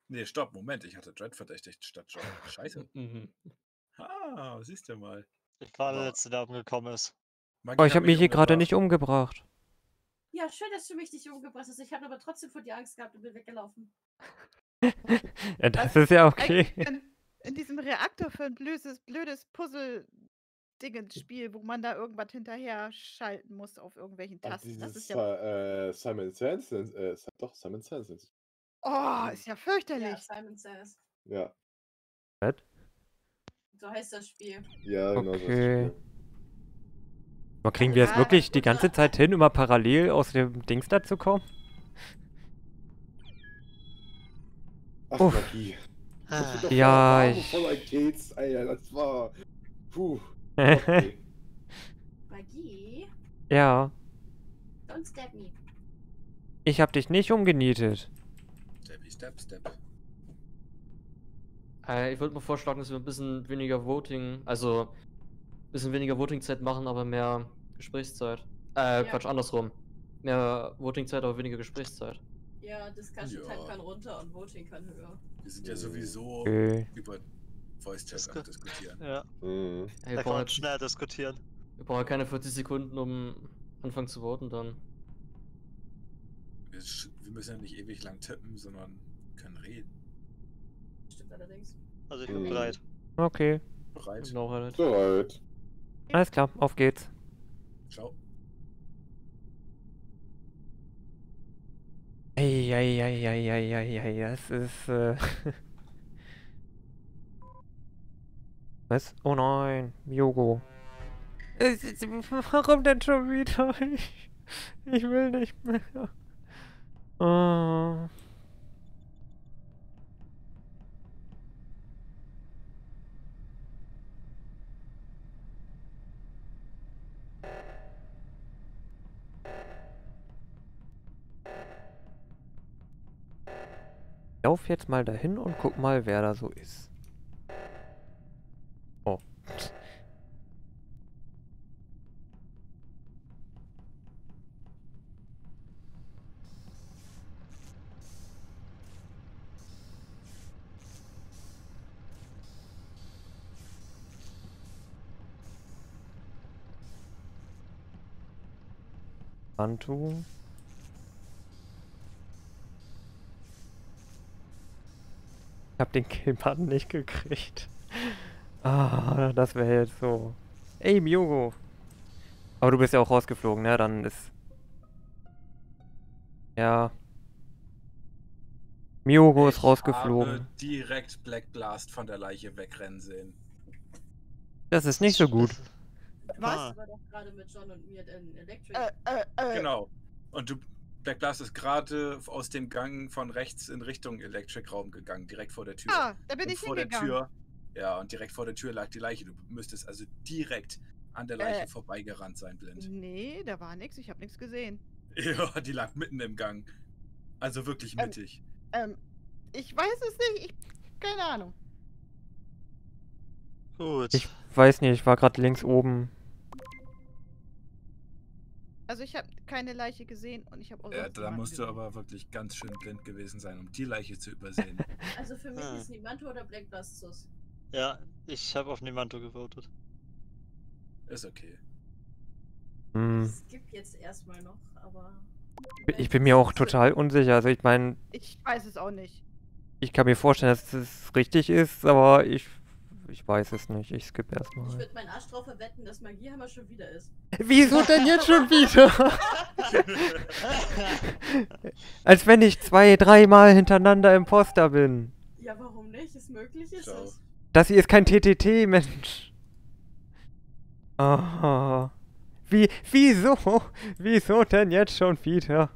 Nee, stopp, Moment, ich hatte Dread verdächtigt statt John. Scheiße. Ah, siehst du mal. Ich war der Letzte, der umgekommen ist. Oh, ich habe mich hier gerade nicht umgebracht. Ja, schön, dass du mich nicht umgebracht hast. Ich habe aber trotzdem vor dir Angst gehabt und bin weggelaufen. Ja, das ist ja okay. In, in diesem Reaktor für ein blödes, blödes Puzzle-Dingens-Spiel, wo man da irgendwas hinterher schalten muss auf irgendwelchen Tasten. Das dieses ist ja. äh, Simon Says, äh, doch, Simon Says. Oh, ist ja Ja, fürchterlich. Simon Says. Ja, So heißt das Spiel. ja, genau so Okay. Spiel. Aber kriegen wir es Ja, wirklich die ganze Zeit hin, immer parallel aus dem Dings da zu kommen? Ach, Uff. Magie. Ah. Ja, ich- voller Gates, Alter, das war. Puh. Okay. Magie? ja, Don't stab me. ich habe dich nicht umgenietet. Steppy, step, step. Äh, ich würde mal vorschlagen, dass wir ein bisschen weniger Voting, also ein bisschen weniger Voting-Zeit machen, aber mehr Gesprächszeit. Äh, Ja. Quatsch, andersrum. Mehr Voting-Zeit, aber weniger Gesprächszeit. Ja, Discussion Ja. Time kann runter und Voting kann höher. Wir sind ja sowieso Okay. über Voice Chat am diskutieren. Ja, Mhm. Hey, da wir, kann brauchen man jetzt, schnell diskutieren. wir brauchen keine 40 Sekunden, um anfangen zu voten, dann. Wir müssen ja nicht ewig lang tippen, sondern können reden. Stimmt allerdings. Also ich bin Mhm. bereit. Okay, Bereit? Genau, halt. Bereit. alles klar, auf geht's. Ciao. Eieieiei, das ist. Äh Was? Oh nein, Yogo. Warum denn schon wieder? Ich, ich will nicht mehr. Oh. Lauf jetzt mal dahin und guck mal, wer da so ist. Oh. Bantu. Ich hab den Killbutton nicht gekriegt. Ah, das wäre jetzt so. Ey, Miogo. Aber du bist ja auch rausgeflogen, ne? Dann ist. Ja. Miogo ist Ich rausgeflogen. habe direkt Black Blast von der Leiche wegrennen sehen. Das ist nicht so gut. Was? Ah. war doch gerade mit John und mir in Electric. Äh, äh, äh. Genau. Und du, Black Blast ist gerade aus dem Gang von rechts in Richtung Electric Raum gegangen, direkt vor der Tür. Ah, da bin und ich vor der hingegangen. Tür, ja, und direkt vor der Tür lag die Leiche. Du müsstest also direkt an der Leiche Äh. vorbeigerannt sein, blind. Nee, da war nichts. Ich habe nichts gesehen. Ja, die lag mitten im Gang. Also wirklich Ähm, mittig. Ähm, ich weiß es nicht. Ich, keine Ahnung. Gut. Ich weiß nicht, ich war gerade links oben. Also ich habe keine Leiche gesehen und ich habe auch Ja, da musst du gesehen. aber wirklich ganz schön blind gewesen sein, um die Leiche zu übersehen. Also für mich Ah. ist Nimanto oder Black Blast sus. Ja, ich habe auf Nimanto gewotet. ist okay. Hm. Es gibt jetzt erstmal noch, aber. Ich bin mir auch total unsicher. Also ich meine, Ich weiß es auch nicht. ich kann mir vorstellen, dass es richtig ist, aber ich, ich weiß es nicht. Ich skippe Ich erstmal. würde meinen Arsch drauf verwetten, dass Magiehammer schon wieder ist. Wieso denn jetzt schon wieder? Als wenn ich zwei, dreimal hintereinander Imposter bin. Ja, warum nicht? Ist möglich, ist es. Das hier ist kein TTT, Mensch. Ah. Wie, wieso? Wieso denn jetzt schon wieder?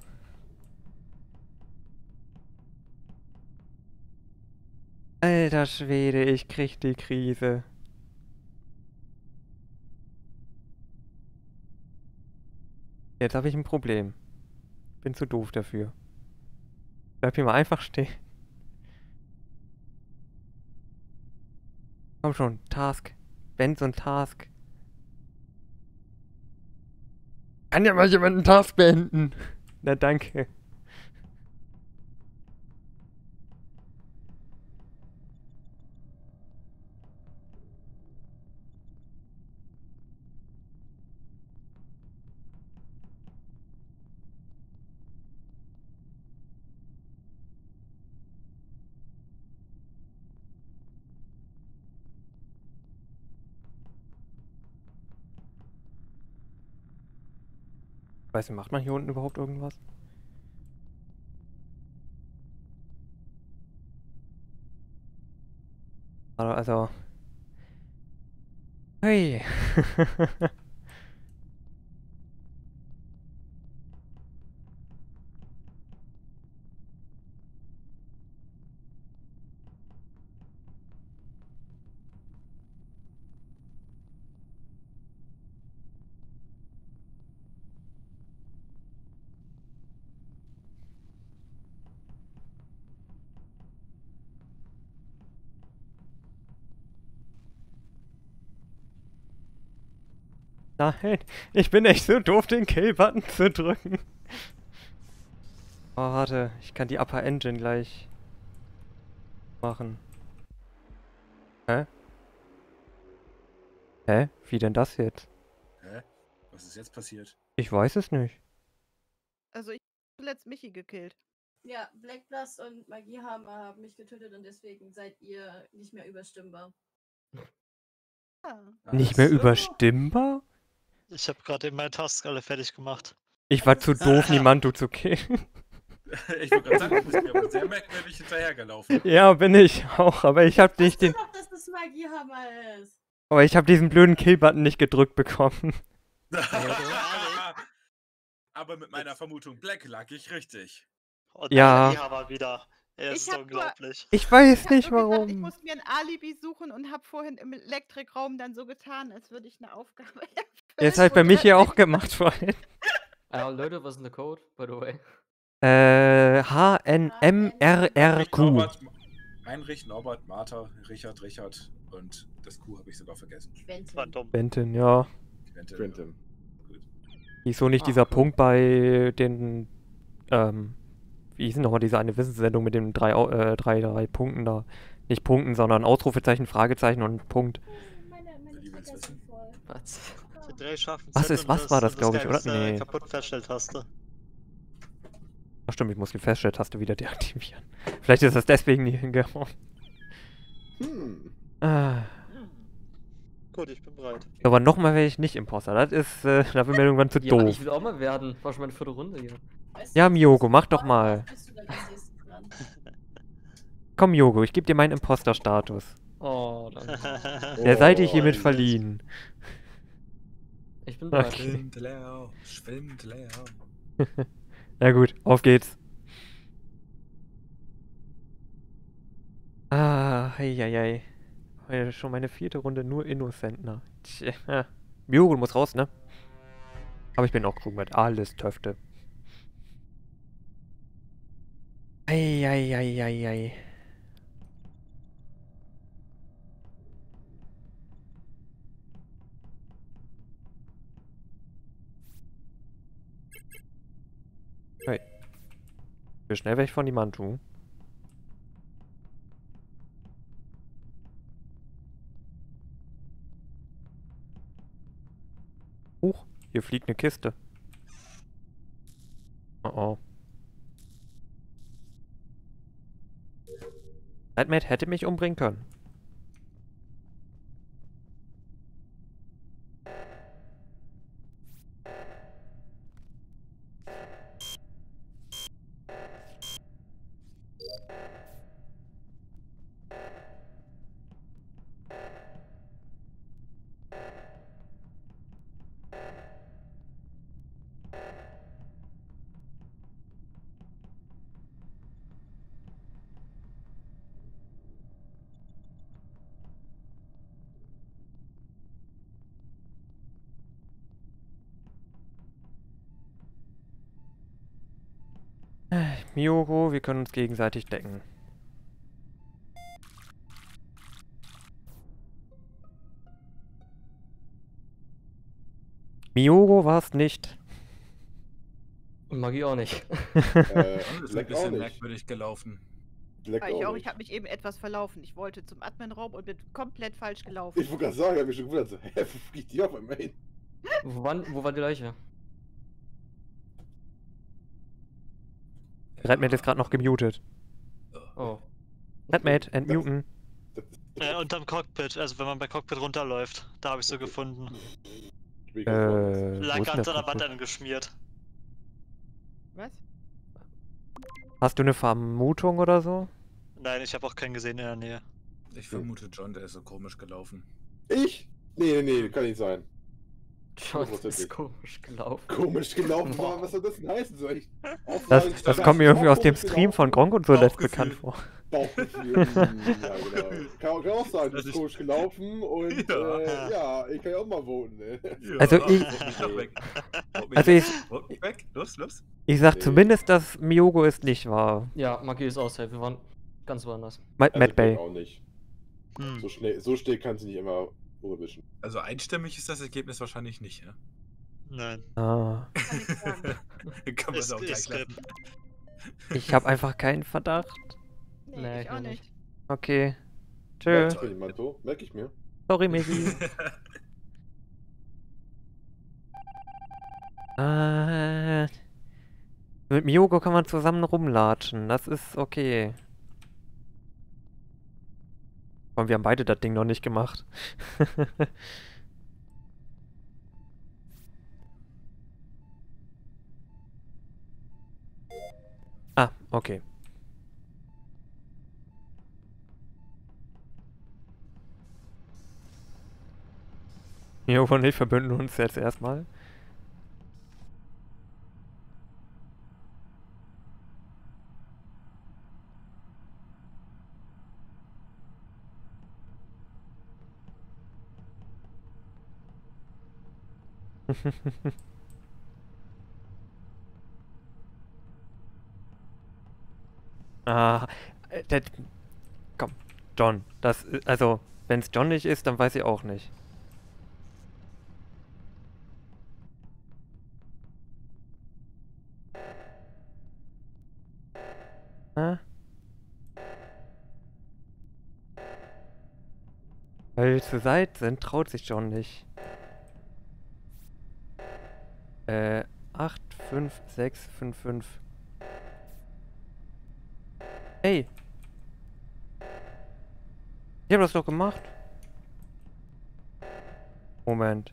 Alter Schwede, ich krieg die Krise. Jetzt habe ich ein Problem. Bin zu doof dafür. Bleib hier mal einfach stehen. Komm schon, Task. Benz und Task. Kann ja mal jemand einen Task beenden? Na danke. Weißt du, macht man hier unten überhaupt irgendwas? Also, also. Hey. Nein, ich bin echt so doof, den Kill-Button zu drücken. Oh, warte, ich kann die Upper Engine gleich machen. Hä? Hä? Wie denn das jetzt? Hä? Was ist jetzt passiert? Ich weiß es nicht. Also ich habe zuletzt Michi gekillt. Ja, Black Blast und Magiehammer haben mich getötet und deswegen seid ihr nicht mehr überstimmbar. Ah. Nicht mehr so. überstimmbar? Ich habe gerade eben meine Tasks alle fertig gemacht. Ich war zu doof, Nimanto zu killen. ich wollte gerade sagen, du bist mir aber sehr merkwürdig hinterhergelaufen. ja, bin ich auch, aber ich habe nicht den. Doch, dass das Magiehammer ist. Aber ich habe diesen blöden Kill-Button nicht gedrückt bekommen. aber mit meiner Vermutung Black lag ich richtig. Und Ja. Ja, aber wieder. Er Ich ist nur- unglaublich. Ich weiß Ich nicht nur gedacht, ich warum. muss mir ein Alibi suchen und habe vorhin im Elektrikraum dann so getan, als würde ich eine Aufgabe erfüllen. Jetzt halt bei mich hier auch gemacht vorhin. Ah, Leute, was ist denn der Code, by the way? Äh, HNMRRQ. Heinrich, Norbert, Martha, Richard, Richard und das Q habe ich sogar vergessen. Quentin. Benton, ja. Quentin. Quentin. Wieso nicht Ah, dieser cool. Punkt bei den, ähm, wie hieß denn nochmal diese eine Wissenssendung mit den drei, äh, drei, drei Punkten da? Nicht Punkten, sondern Ausrufezeichen, Fragezeichen und Punkt. Meine, meine. Was? Was ist- was war das, und glaub ich, oder? äh, Nee. kaputt Feststelltaste. Ach stimmt, ich muss die Feststelltaste wieder deaktivieren. Vielleicht ist das deswegen nie hingehauen. Hm. Ah. Gut, ich bin bereit. Aber nochmal wäre ich nicht Imposter. Das ist, äh, da wird mir irgendwann zu Ja, doof. ich will auch mal werden. War schon meine vierte Runde hier. Weißt Ja, Miogo, mach doch mal. Komm, Yogo, ich gebe dir meinen Imposter-Status. Oh, dann. Der sei dir Oh, hiermit yes. verliehen. Ich bin bereit. Okay. Schwimmt leer, schwimmt leer. Na gut, auf geht's. Ah, Heute schon meine vierte Runde nur Innocentner. Tja. Mjogel muss raus, ne? Aber ich bin auch Krugmet. Alles Töfte. Eieieiei. Hey. Wie schnell weg von die Mantu. Hier fliegt eine Kiste. Oh oh. Nightmare hätte mich umbringen können. Mioro, wir können uns gegenseitig decken. Mioro war es nicht. Und Magie auch nicht. Äh, Das ist ein bisschen nicht. merkwürdig gelaufen. Ich auch auch, ich nicht. habe mich eben etwas verlaufen. Ich wollte zum Admin-Raum und bin komplett falsch gelaufen. Ich wollte gerade sagen, ich habe mich schon gewundert, so, hä, wo fliegt die auf einmal hin? Wo, waren, wo war die Leiche? Redmate ist gerade noch gemutet. Oh. Redmate, entmuten. Äh, unterm Cockpit, also wenn man bei Cockpit runterläuft. Da habe ich so gefunden. Äh, Lag denn an einer Wand angeschmiert. Was? Hast du eine Vermutung oder so? Nein, ich habe auch keinen gesehen in der Nähe. Ich vermute John, der ist so komisch gelaufen. Ich? Nee, nee, nee, kann nicht sein. John ist Hundertprozentig. komisch gelaufen. Komisch gelaufen, war, was soll das denn heißen? Soll ich Das, das kommt mir irgendwie aus dem Stream von? Gronk und so letzt bekannt vor. Bauchgefühl. ja, genau. Kann, kann auch sein, du Das ist- komisch gelaufen und Ja. äh, ja, ich kann ja auch mal voten. Ne? Also ich- Also ich-. Los, los. Ich sag Nee. zumindest, dass Miyogo es nicht war. Ja, Magie ist safe. Wir waren ganz woanders. Ma Also Mad ich Bay. auch nicht. Hm. So schnell, so schnell kannst du nicht immer überwischen. Also einstimmig ist das Ergebnis wahrscheinlich nicht, ja? Nein. Ah, Kann man es auch gleich lassen. ich habe einfach keinen Verdacht. Nee, Nee, ich ich auch nicht. nicht. Okay. Tschö. Merke ich mir. Sorry, Messi. Äh, mit Miyogo kann man zusammen rumlatschen. Das ist okay. Und wir haben beide das Ding noch nicht gemacht. ah, okay. Miyogo und ich verbünden uns jetzt erstmal. ah, äh, das, komm, John, das, i- also, wenn es John nicht ist, dann weiß ich auch nicht. Hä? Weil wir zu weit sind, traut sich John nicht. Äh, 8, 5, 6, 5, 5. Hey! Ich hab das doch gemacht. Moment.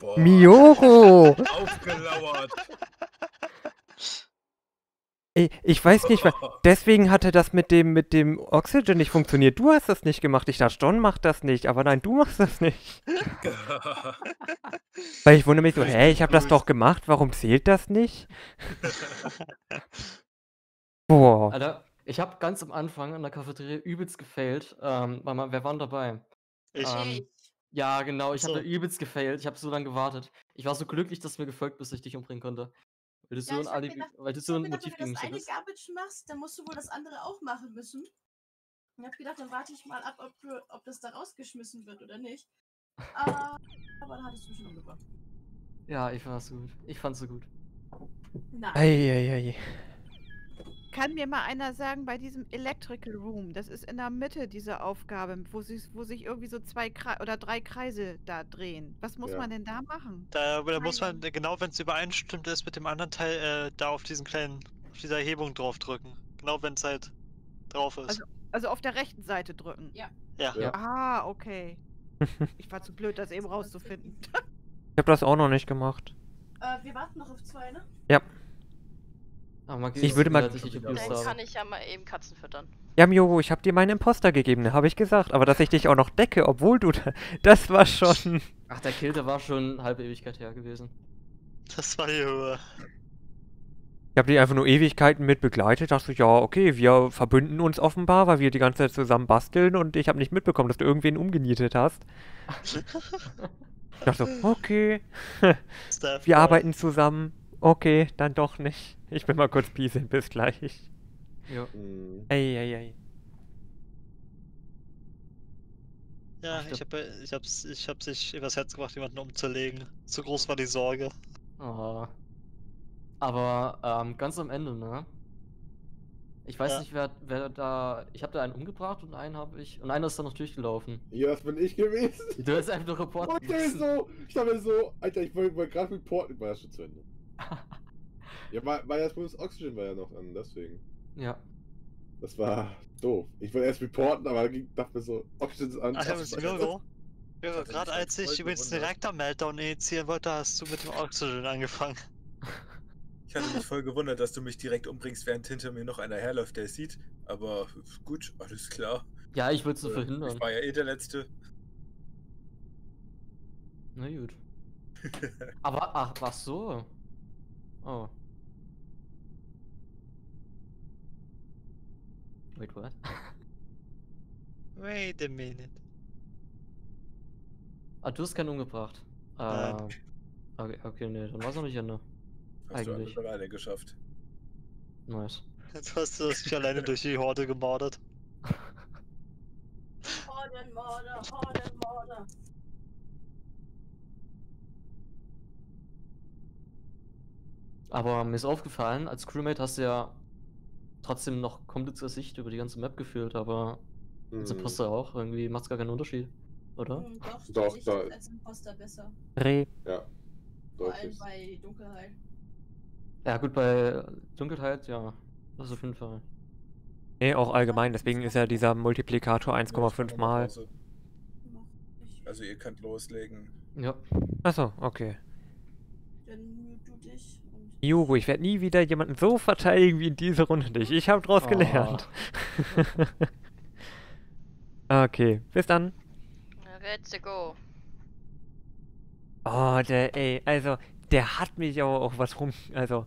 Boah. Miyoko! Aufgelauert. Ich weiß nicht, weil deswegen hatte das mit dem mit dem Oxygen nicht funktioniert. Du hast das nicht gemacht. Ich dachte, John macht das nicht, aber nein, du machst das nicht. Weil ich wundere mich so, hä, ich habe das doch gemacht, warum zählt das nicht? Boah. Alter, ich habe ganz am Anfang in der Cafeteria übelst gefailt. Ähm, warte mal, wer war denn dabei? Ich. Ähm, ja, genau, ich So. habe da übelst gefailt. Ich habe so lange gewartet. Ich war so glücklich, dass du mir gefolgt bist, dass ich dich umbringen konnte. Weil du so Ja, ein, ich hab Alibi, gedacht, weil du so ein gedacht, Motiv wenn du das eine. Garbage machst, dann musst du wohl das andere auch machen müssen. Ich hab gedacht, dann warte ich mal ab, ob, du, ob das da rausgeschmissen wird oder nicht. Aber, aber da hattest du schon umgebracht. Ja, ich fand's gut. Ich fand's so gut. Nein. Eieiei. Kann mir mal einer sagen, bei diesem Electrical Room, das ist in der Mitte diese Aufgabe, wo sich, wo sich irgendwie so zwei Kre oder drei Kreise da drehen. Was muss Ja. man denn da machen? Da, da muss man, genau wenn es übereinstimmt ist mit dem anderen Teil, äh, da auf diesen kleinen, auf dieser Erhebung draufdrücken. Genau wenn es halt drauf ist. Also, also auf der rechten Seite drücken. Ja. Ja. Ja. Ah, okay. Ich war zu blöd, das eben rauszufinden. Ich habe das auch noch nicht gemacht. Äh, wir warten noch auf zwei, ne? Ja. Magie Ich würde mal- Dann habe. kann ich ja mal eben Katzen füttern. Ja, Miogo, ich habe dir meinen Imposter gegeben, habe ich gesagt. Aber dass ich dich auch noch decke, obwohl du da, Das war schon. Ach, der Kill, der war schon halbe Ewigkeit her gewesen. Das war Höhe. Ich habe die einfach nur Ewigkeiten mit begleitet. Dachte ich, ja, okay, wir verbünden uns offenbar, weil wir die ganze Zeit zusammen basteln und ich habe nicht mitbekommen, dass du irgendwen umgenietet hast. Ich dachte so, okay, wir arbeiten zusammen. Okay, dann doch nicht. Ich bin mal kurz pieseln, bis gleich. Ja. Mhm. Eieiei. Ja, Ach, ich hab, ich hab's, ich hab's sich übers Herz gebracht, jemanden umzulegen. Zu groß war die Sorge. Oh. Aber ähm, ganz am Ende, ne? Ich weiß Ja. nicht, wer, wer da. Ich habe da einen umgebracht und einen habe ich. Und einer ist dann noch durchgelaufen. Ja, das bin ich gewesen. Du hast einfach nur Report Und der ist so, ich dachte mir so, Alter, ich wollte wollt gerade reporten, war ja schon zu Ende. Ja, weil, weil das Bonus Oxygen war ja noch an, deswegen. Ja. Das war doof. Ich wollte erst reporten, aber ging- dachte mir so, Oxygen ist an. Ach, ja. Miro, hatte mich gerade als ich übrigens den. Reaktor-Meltdown initiieren wollte, hast du mit dem Oxygen angefangen. Ich hatte mich voll gewundert, dass du mich direkt umbringst, während hinter mir noch einer herläuft, der es sieht. Aber gut, alles klar. Ja, ich würde es Äh, verhindern. Ich war ja eh der Letzte. Na gut. Aber, ach, ach so. Oh. Wait, what? Wait a minute. Ah, du hast keinen umgebracht. Nein. Ah, okay, okay, nee, dann war es noch nicht Ende. Hast du Eigentlich. alles alleine geschafft. Nice. Jetzt hast du dich alleine durch die Horde gemordet. Hordenmörder, Hordenmörder. Aber mir ist aufgefallen, als Crewmate hast du ja trotzdem noch komplette Sicht über die ganze Map geführt, aber als Hm. Imposter auch. Irgendwie macht es gar keinen Unterschied, oder? Hm, doch, Doch, ist als Imposter besser. Re. Ja. Vor allem Deutlich. bei Dunkelheit. Ja, gut, bei Dunkelheit, ja. Das auf jeden Fall. Nee, auch allgemein. Deswegen ist ja dieser Multiplikator Ja, ich bin 1,5 noch nach mal. Also ihr könnt loslegen. Ja. Achso, okay. dann mute du dich Jugo, ich werde nie wieder jemanden so verteidigen wie in dieser Runde dich. Ich habe draus Oh. gelernt. okay, bis dann. Let's go. Oh, der, ey, also, der hat mich aber auch was rum, also,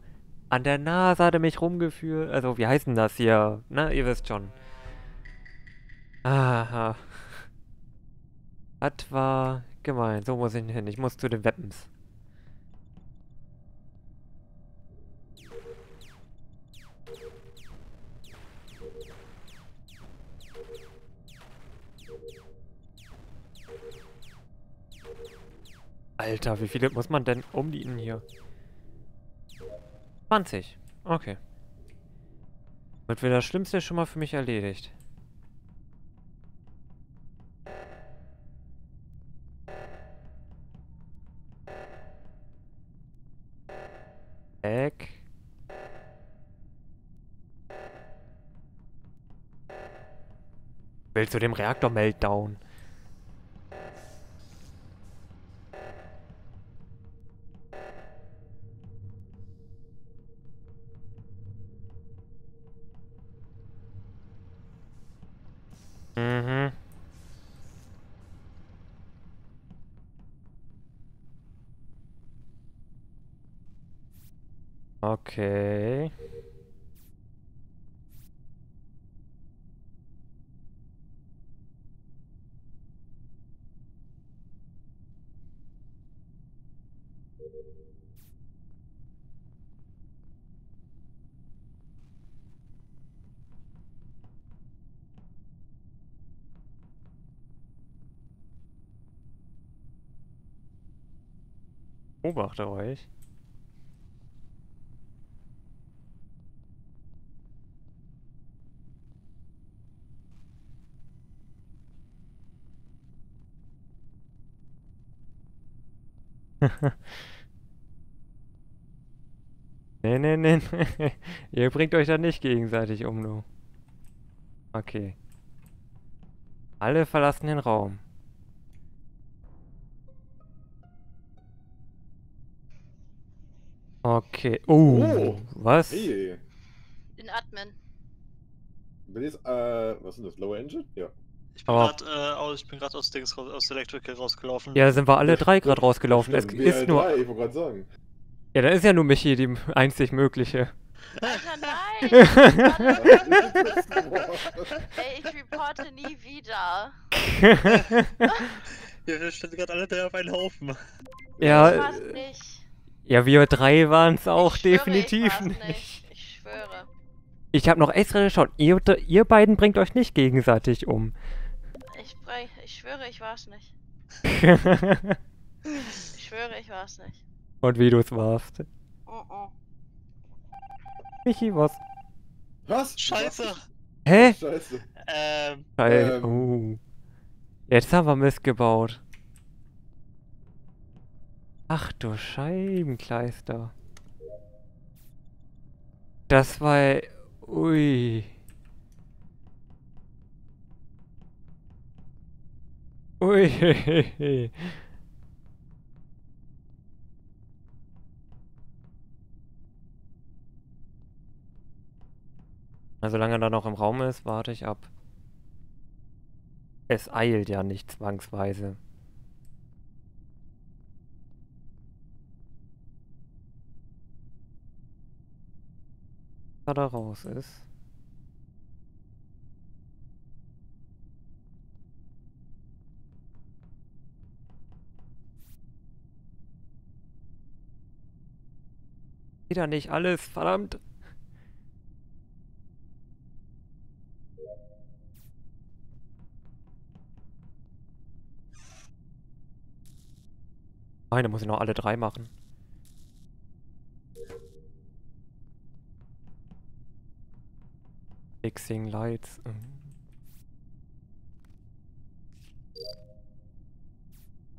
an der Nase hat er mich rumgeführt. Also, wie heißt denn das hier? Na, ihr wisst schon. Aha. Das war gemein. So muss ich hin. Ich muss zu den Weapons. Alter, wie viele muss man denn umdienen hier? 20. Okay. Wird wir das Schlimmste schon mal für mich erledigt. Eck. Will zu dem Reaktor Okay. Beobachte euch. Nee, nee, nee, nee. Ihr bringt euch da nicht gegenseitig um, du. Okay. Alle verlassen den Raum. Okay. Oh, Oh. was? Hey. In Admin. Bin jetzt, äh, was ist denn das? Lower Engine? Ja. Ich bin gerade äh, aus, aus Dings raus, aus Electrical rausgelaufen. Ja, da sind wir alle drei gerade rausgelaufen. Es Stimmt, ist nur. BL3, ich wollte gerade sagen. Ja, da ist ja nur Michi die einzig mögliche. Alter, nein! Ey, ich reporte nie wieder. Wir stehen gerade alle drei auf einen Haufen. Ja, Ich war's äh, nicht. ja, wir drei waren es auch Ich schwöre, definitiv ich war's nicht. nicht. Ich schwöre. Ich habe noch extra geschaut. Ihr, ihr beiden bringt euch nicht gegenseitig um. Ich, schwöre, ich war's nicht. Ich schwöre, ich war's nicht. Und wie du es warst. Uh -uh. Michi, was? Was? Scheiße! Hä? Scheiße. Ähm, Geil. Ähm. Oh. Jetzt haben wir Mist gebaut. Ach du Scheibenkleister. Das war... Ui. Ui. Also solange er da noch im Raum ist, warte ich ab. Es eilt ja nicht zwangsweise. Da da raus ist. Wieder nicht alles, verdammt. Nein, da muss ich noch alle drei machen. Fixing Lights. mhm.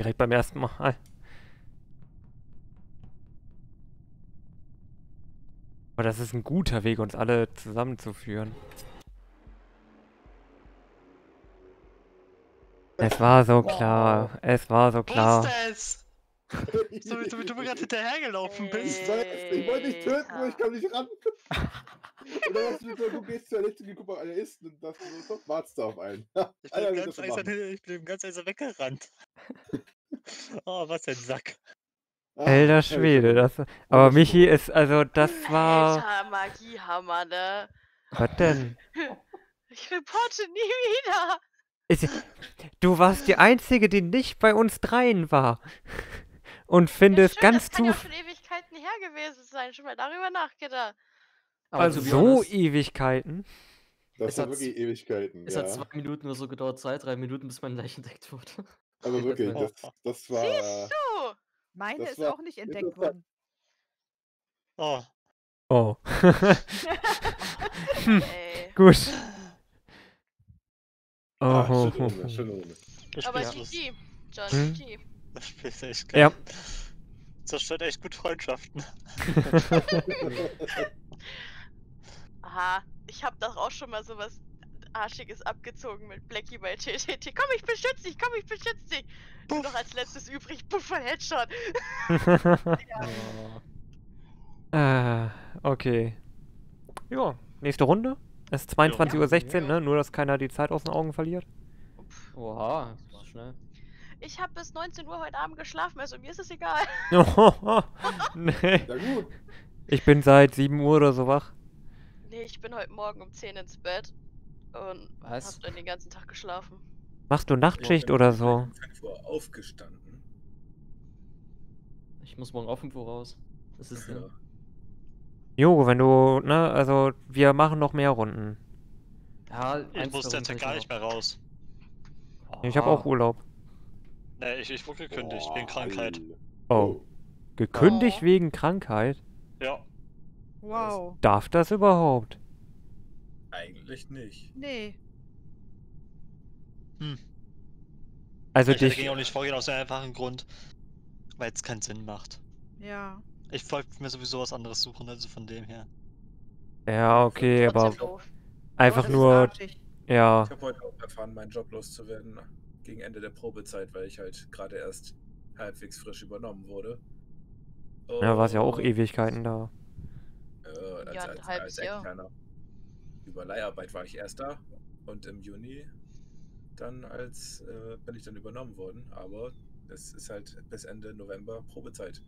Direkt beim ersten Mal. Aber das ist ein guter Weg, uns alle zusammenzuführen. Es war so klar. Es war so klar. Wusste es! So wie, so wie du mir gerade hinterhergelaufen bist. Ich weiß, ich wollte dich töten, nur ich kam nicht ran. Und dann hast du gesagt, du gehst zur Elektrik, guck mal, einer ist und dachte so, doch, wartest du auf einen. Ich bin, wird ganz das eisern, ich bin ganz eisern weggerannt. oh, was ein Sack. Alter ja, Schwede, das-. Aber Michi ist, also das war. Alter, Magiehammer, ne? Was denn? Ich reporte nie wieder. Ist, du warst die Einzige, die nicht bei uns dreien war. Und finde es Stimmt, ganz das kann ja zu. auch schon Ewigkeiten her gewesen sein. Schon mal darüber nachgedacht. Also so Ewigkeiten. Das Es hat hat- wirklich Ewigkeiten. Es ja. hat zwei Minuten oder so gedauert, zwei, drei Minuten, bis mein Leichen entdeckt wurde. Aber wirklich, das, das war. Du! Meine Das ist auch nicht entdeckt worden. Oh, Oh. Ey. Gut. Ah, Oh. schöne Runde, schöne Runde. Aber GG. John, Hm? GG. das Spiel ist echt geil. Ja. Zerstört echt gut Freundschaften. Aha, ich hab doch auch schon mal sowas Arschiges abgezogen mit Blackie bei TTT. Komm, ich beschütze dich, komm, ich beschütze dich. Du noch als letztes übrig, puff, voll Headshot. äh, okay. Ja, nächste Runde. Es ist 22.16 Uhr, ne? Nur, dass keiner die Zeit aus den Augen verliert. Oha, das ist schnell. Ich hab bis 19 Uhr heute Abend geschlafen, also mir ist es egal. nee. Ja gut. Ich bin seit 7 Uhr oder so wach. Nee, ich bin heute Morgen um 10 ins Bett und Was? hab dann den ganzen Tag geschlafen. Machst du Nachtschicht oder so? Um 5 Uhr aufgestanden. Ich muss morgen auf 5 Uhr raus. Das ist Ja. ja. Jo, wenn du, ne, also wir machen noch mehr Runden. Ja, Ich muss jetzt ich gar nicht mehr raus. Ich habe auch Urlaub. Nee, ich, ich wurde gekündigt wegen Krankheit. Oh. Gekündigt Oh. wegen Krankheit? Ja. Wow. Darf das überhaupt? Eigentlich nicht. Nee. Hm. Also ich dich. dagegen auch nicht vorgehen aus dem einfachen Grund, weil es keinen Sinn macht. Ja. Ich wollte mir sowieso was anderes suchen, also von dem her. Ja, okay, aber doof. einfach ist nur. Ja. Ich habe heute auch erfahren, meinen Job loszuwerden gegen Ende der Probezeit, weil ich halt gerade erst halbwegs frisch übernommen wurde. Ja, warst ja auch Und, Ewigkeiten da. Äh, als, Ja, ein als, halbes als Jahr. Externer. Über Leiharbeit war ich erst da und im Juni dann als äh, bin ich dann übernommen worden, aber es ist halt bis Ende November Probezeit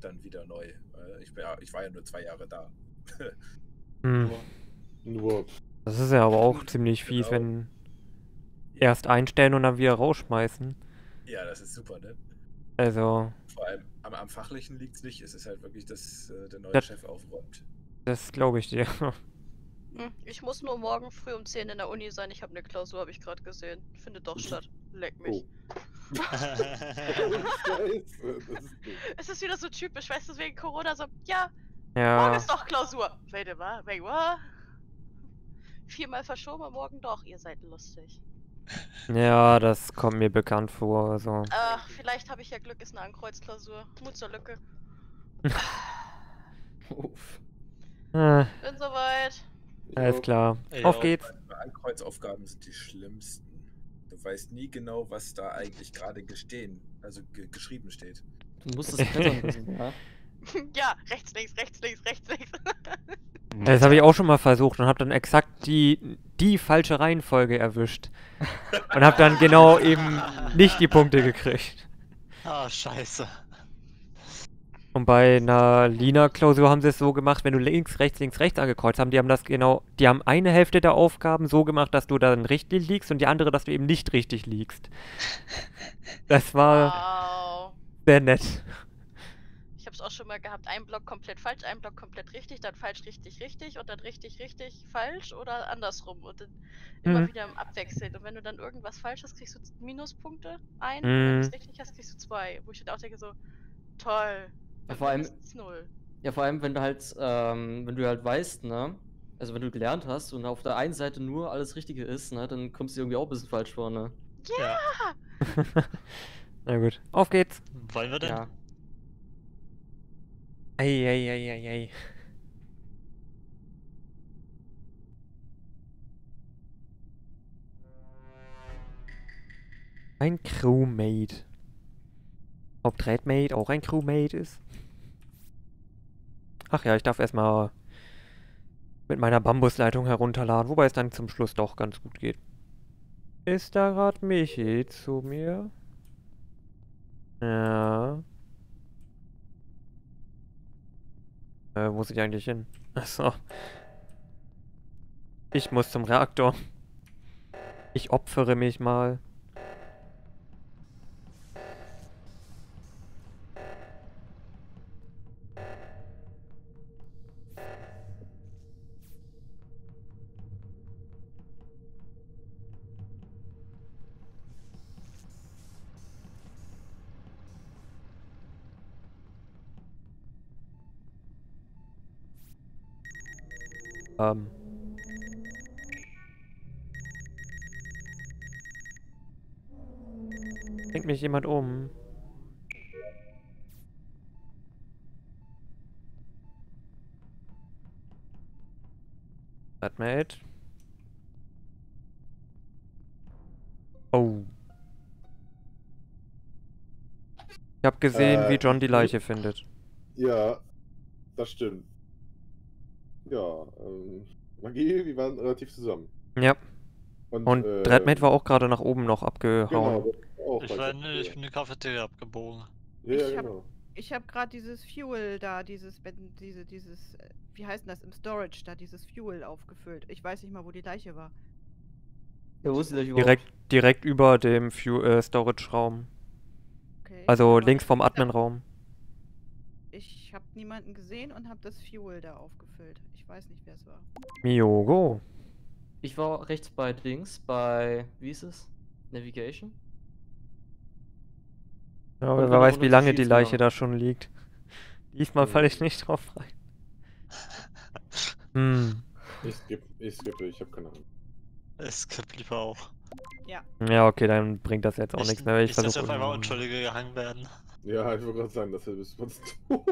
dann wieder neu. Äh, ich, bin, ja- ich war ja nur zwei Jahre da. Hm. Nur. Das ist ja aber auch ziemlich fies, Genau. wenn erst einstellen und dann wieder rausschmeißen. ja, das ist super, ne? Also, Vor allem am, am Fachlichen liegt es nicht. Es ist halt wirklich, dass äh, der neue Ja. Chef aufräumt. das glaube ich dir. Hm, Ich muss nur morgen früh um 10 in der Uni sein. Ich habe eine Klausur, habe ich gerade gesehen. Findet doch statt. Leck mich. Oh. Scheiße, das ist gut. Es ist wieder so typisch, weißt du, wegen Corona so, ja, morgen Ja. ist doch Klausur. Wait, was? Wait, what? Viermal verschoben, morgen doch. Ihr seid lustig. Ja, das kommt mir bekannt vor. Also. Ach, vielleicht habe ich ja Glück, ist eine Ankreuzklausur. Mut zur Lücke. Uff. Äh, Bin soweit. Alles klar. Ja. Auf geht's. Ankreuzaufgaben sind die schlimmsten. Du weißt nie genau, was da eigentlich gerade gestehen, also ge geschrieben steht. Du musst es klettern müssen, ja? ja, rechts, links, rechts, links, rechts, links. Das habe ich auch schon mal versucht und habe dann exakt die, die falsche Reihenfolge erwischt. Und habe dann genau eben nicht die Punkte gekriegt. ah, scheiße. Und bei einer Lina-Klausur haben sie es so gemacht, wenn du links, rechts, links, rechts angekreuzt haben, die haben das genau, die haben eine Hälfte der Aufgaben so gemacht, dass du dann richtig liegst und die andere, dass du eben nicht richtig liegst. Das war Wow. sehr nett. Ich habe es auch schon mal gehabt. Ein Block komplett falsch, ein Block komplett richtig, dann falsch, richtig, richtig und dann richtig, richtig, falsch oder andersrum. Und dann immer Mhm. wieder im Abwechseln. Und wenn du dann irgendwas falsch hast, kriegst du Minuspunkte ein. Und wenn du es Mhm. richtig hast, kriegst du zwei. Wo ich dann auch denke so, toll. Ja, vor allem-. Ja, vor allem, wenn du halt, ähm, wenn du halt weißt, ne? Also wenn du gelernt hast und auf der einen Seite nur alles Richtige ist, ne, dann kommst du irgendwie auch ein bisschen falsch vor, ne? Ja! Na gut, auf geht's. Wollen wir denn? Ja. Ei, ei, ei, ei, ei. Ein Crewmate. Ob Dreadmate auch ein Crewmate ist? Ach ja, ich darf erstmal mit meiner Bambusleitung herunterladen, wobei es dann zum Schluss doch ganz gut geht. Ist da gerade Michi zu mir? Ja. Äh, wo muss ich eigentlich hin? Achso. Ich muss zum Reaktor. Ich opfere mich mal. Ähm. Bringt mich jemand um? Batmate. Oh. Ich hab gesehen, wie Äh, John die ich- Leiche findet. Ja, das stimmt. Ja, ähm, Magie, wir waren relativ zusammen. Ja. Und, Und äh, Dreadmate war auch gerade nach oben noch abgehauen. Genau, auch Ich, war ich bin in die Cafeteria abgebogen. Ja, ja, Ich hab- genau. Ich habe gerade dieses Fuel da, dieses, diese, dieses, äh, wie heißt denn das, im Storage da, dieses Fuel aufgefüllt. Ich weiß nicht mal, wo die Leiche war. Ja, wo ist die Leiche überhaupt? Direkt, direkt über dem äh, Storage-Raum. Okay. Also aber links vom Admin-Raum. Ich habe niemanden gesehen und habe das Fuel da aufgefüllt. Ich weiß nicht, wer es war. Miogo. Ich war rechts bei Dings, bei, wie ist es? Navigation? Ja, Und wer weiß, wie lange die Leiche da schon liegt. Diesmal falle ich nicht drauf rein. Hm. Ich skippe, ich skippe, ich habe keine Ahnung. Es gibt lieber auch. Ja. Ja, okay, dann bringt das jetzt auch Nicht- nichts mehr. Ich dass versuche. auf einmal Unschuldige gehangen werden. Ja, ich wollte gerade sagen, das ist uns doof.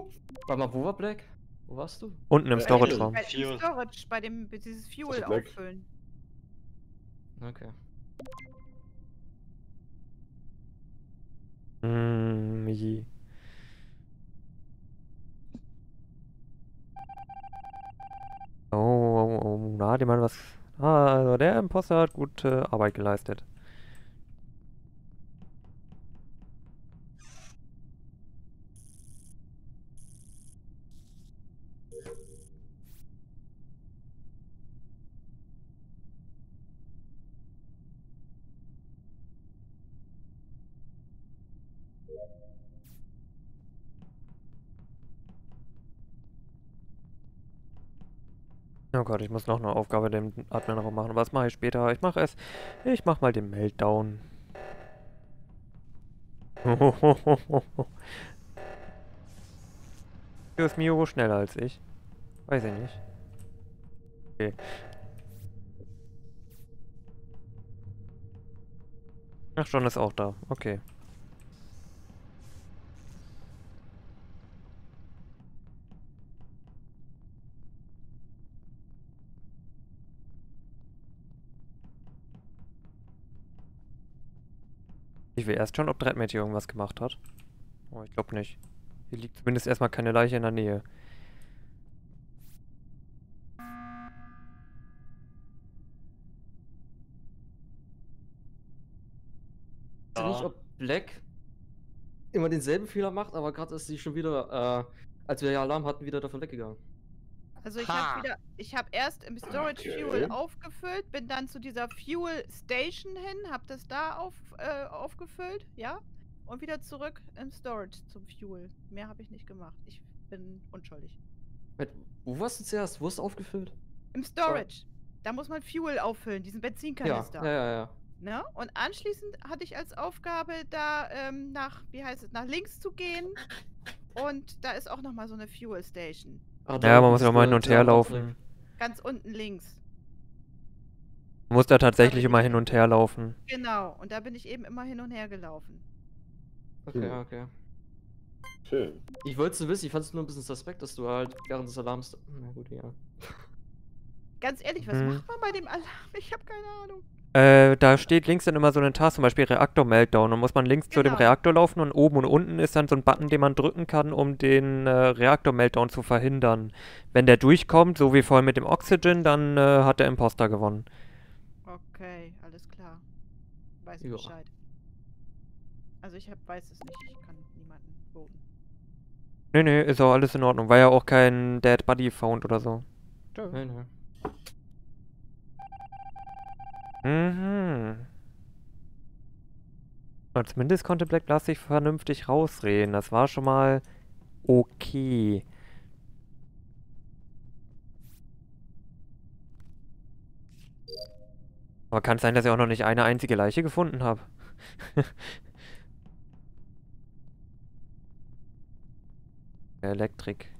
Warte mal, wo war Black? Wo warst du? Unten im Äh, Storage-Raum. Bei, Im. Storage, bei dem, dieses Fuel auffüllen. Okay. Hm, je. Oh, oh, oh, da hat jemand was. Ah, also der Imposter hat gute Arbeit geleistet. Oh Gott, ich muss noch eine Aufgabe dem Admin-Raum machen. Was mache ich später? Ich mache es. Ich mache mal den Meltdown. Ist Mio schneller als ich? Weiß ich nicht. Okay. Ach, John ist auch da. Okay. Ich will erst schauen, ob Dreadmate hier irgendwas gemacht hat. Oh, ich glaube nicht. Hier liegt zumindest erstmal keine Leiche in der Nähe. Ich weiß nicht, ob Black immer denselben Fehler macht, aber gerade ist sie schon wieder, äh, als wir ja Alarm hatten, wieder davon weggegangen. Also ich Ha. habe wieder, ich habe erst im Storage Okay. Fuel aufgefüllt, bin dann zu dieser Fuel Station hin, habe das da auf, äh, aufgefüllt, ja, und wieder zurück im Storage zum Fuel. Mehr habe ich nicht gemacht. Ich bin unschuldig. Wait, Wo warst du zuerst? Wo hast du aufgefüllt? Im Storage. Da muss man Fuel auffüllen, diesen Ja, Benzinkanister. ja, ja, ja. Ne? Und anschließend hatte ich als Aufgabe, da ähm, nach, wie heißt es, nach links zu gehen. Und da ist auch nochmal so eine Fuel Station. Da Ja, man muss ist ja mal hin und her laufen. Ganz unten links. Man muss da tatsächlich immer hin und her laufen. Genau. Und da bin ich eben immer hin und her gelaufen. Okay, Hm. okay. Schön. Ich wollte es nur wissen, ich fand es nur ein bisschen suspekt, dass du halt während des Alarms. Na gut, ja. Ganz ehrlich, was Hm. macht man bei dem Alarm? Ich habe keine Ahnung. Äh, da steht links dann immer so eine Taste, zum Beispiel Reaktor Meltdown. Dann muss man links zu dem Genau. Reaktor laufen und oben und unten ist dann so ein Button, den man drücken kann, um den äh, Reaktor Meltdown zu verhindern. Wenn der durchkommt, so wie vorhin mit dem Oxygen, dann äh, hat der Imposter gewonnen. Okay, alles klar. Weiß ich. Bescheid. Also ich hab, weiß es nicht. Ich kann niemanden voten. Nee, nee, ist auch alles in Ordnung. War ja auch kein Dead Body Found oder so. Nein, nein. Mhm. Aber zumindest konnte Black Glass sich vernünftig rausreden. Das war schon mal okay. Aber kann es sein, dass ich auch noch nicht eine einzige Leiche gefunden habe? Elektrik.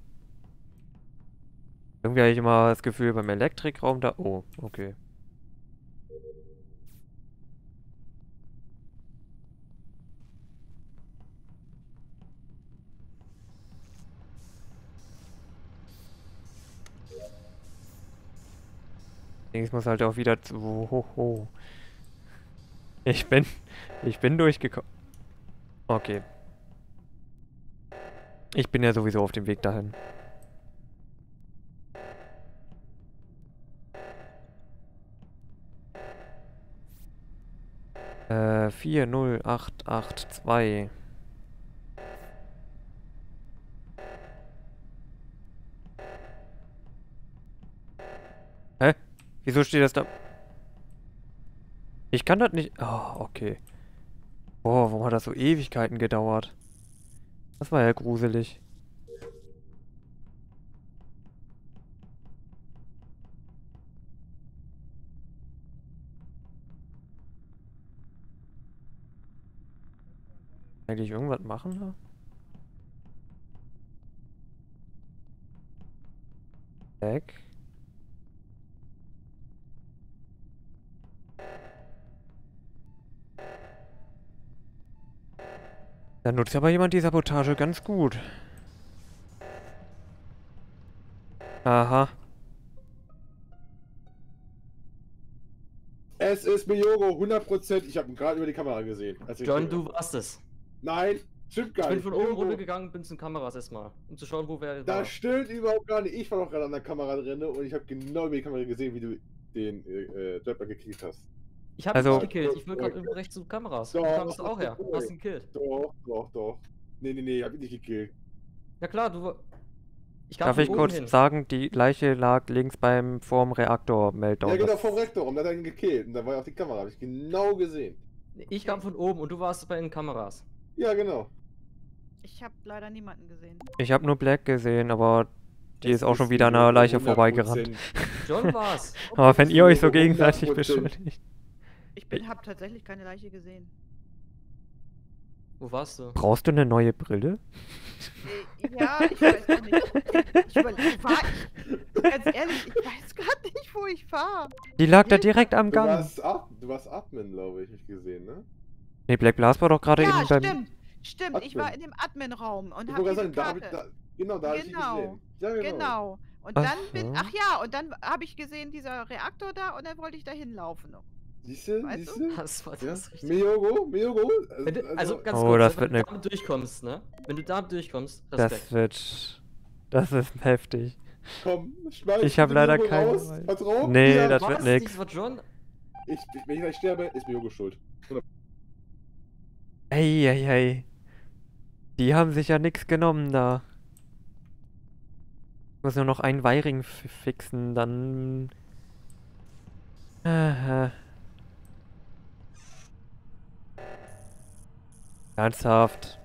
Irgendwie habe ich immer das Gefühl, beim Elektrikraum da... Oh, okay. Ich muss halt auch wieder zu... Hoho. Ich bin... Ich bin durchgekommen. Okay. Ich bin ja sowieso auf dem Weg dahin. Äh, 40882. Wieso steht das da? Ich kann das nicht... Oh, okay. Boah, warum hat das so Ewigkeiten gedauert? Das war ja gruselig. Eigentlich irgendwas machen da? Weg. Da nutzt aber jemand die Sabotage ganz gut. Aha. Es ist Miyogo, 100%. Ich habe ihn gerade über die Kamera gesehen. John, du war. warst es. Nein, stimmt gar Ich bin nicht. von oben runtergegangen, bin zu den Kameras erstmal, um zu schauen, wo wer war. Das stimmt überhaupt gar nicht. Ich war doch gerade an der Kamera drin und ich habe genau über die Kamera gesehen, wie du den äh, äh, Dropper gekillt hast. Ich habe Also- ihn nicht gekillt, ich will gerade irgendwo rechts zu Kameras. Du Doch, kamst das auch her, cool. hast ihn gekillt. Doch, doch, doch. Nee, nee, nee, ich hab ihn nicht gekillt. Ja klar, du... Ich Darf ich kurz hin. sagen, die Leiche lag links beim vorm Reaktor-Meltdown. ja, genau, Das- vom Rektor rum, da hat er ihn gekillt. Und da war er auf die Kamera, habe ich genau gesehen. Ich kam von oben und du warst bei den Kameras. Ja, genau. Ich habe leider niemanden gesehen. Ich habe nur Black gesehen, aber die Es ist auch schon wieder an einer Leiche 100%. vorbeigerannt. John war's. Aber wenn ihr euch so gegenseitig 100%. beschuldigt. Ich bin, habe tatsächlich keine Leiche gesehen. Wo warst du? Brauchst du eine neue Brille? Äh, Ja, ich weiß auch nicht. Ich war ich, ganz ehrlich, ich weiß gerade nicht, wo ich war. Die lag da direkt am Du Gang. warst, Ad, du warst Admin, glaube ich, hab ich gesehen, ne? Nee, Black Blast war doch gerade Ja, eben beim. stimmt. Stimmt, ich war in dem Admin-Raum und Ich habe wollte diese sagen, da hab ich, Karte. da, genau, da habe ich Genau, gesehen. Ja, genau. Genau. Und Ach dann bin, ach ja, und dann habe ich gesehen, dieser Reaktor da und dann wollte ich da hinlaufen. Siehst du, Weißt siehst du? Das war Ja? das richtig. Miyogo, Miyogo. Wenn du, also ganz Oh, kurz, das wenn wird du ne- damit durchkommst, ne? Wenn du damit durchkommst, Respekt. Das wird. Das ist heftig. Komm, schmeiß Ich habe leider Miyogo keine raus. Wahl. Vertrauen? Nee, ja, das wird nix. nicht, John? ich, wenn ich gleich sterbe, ist Miyogo schuld. Ey, ey, ey. Die haben sich ja nix genommen da. Ich muss nur noch einen Wiring f- fixen, dann. Aha. Ernsthaft.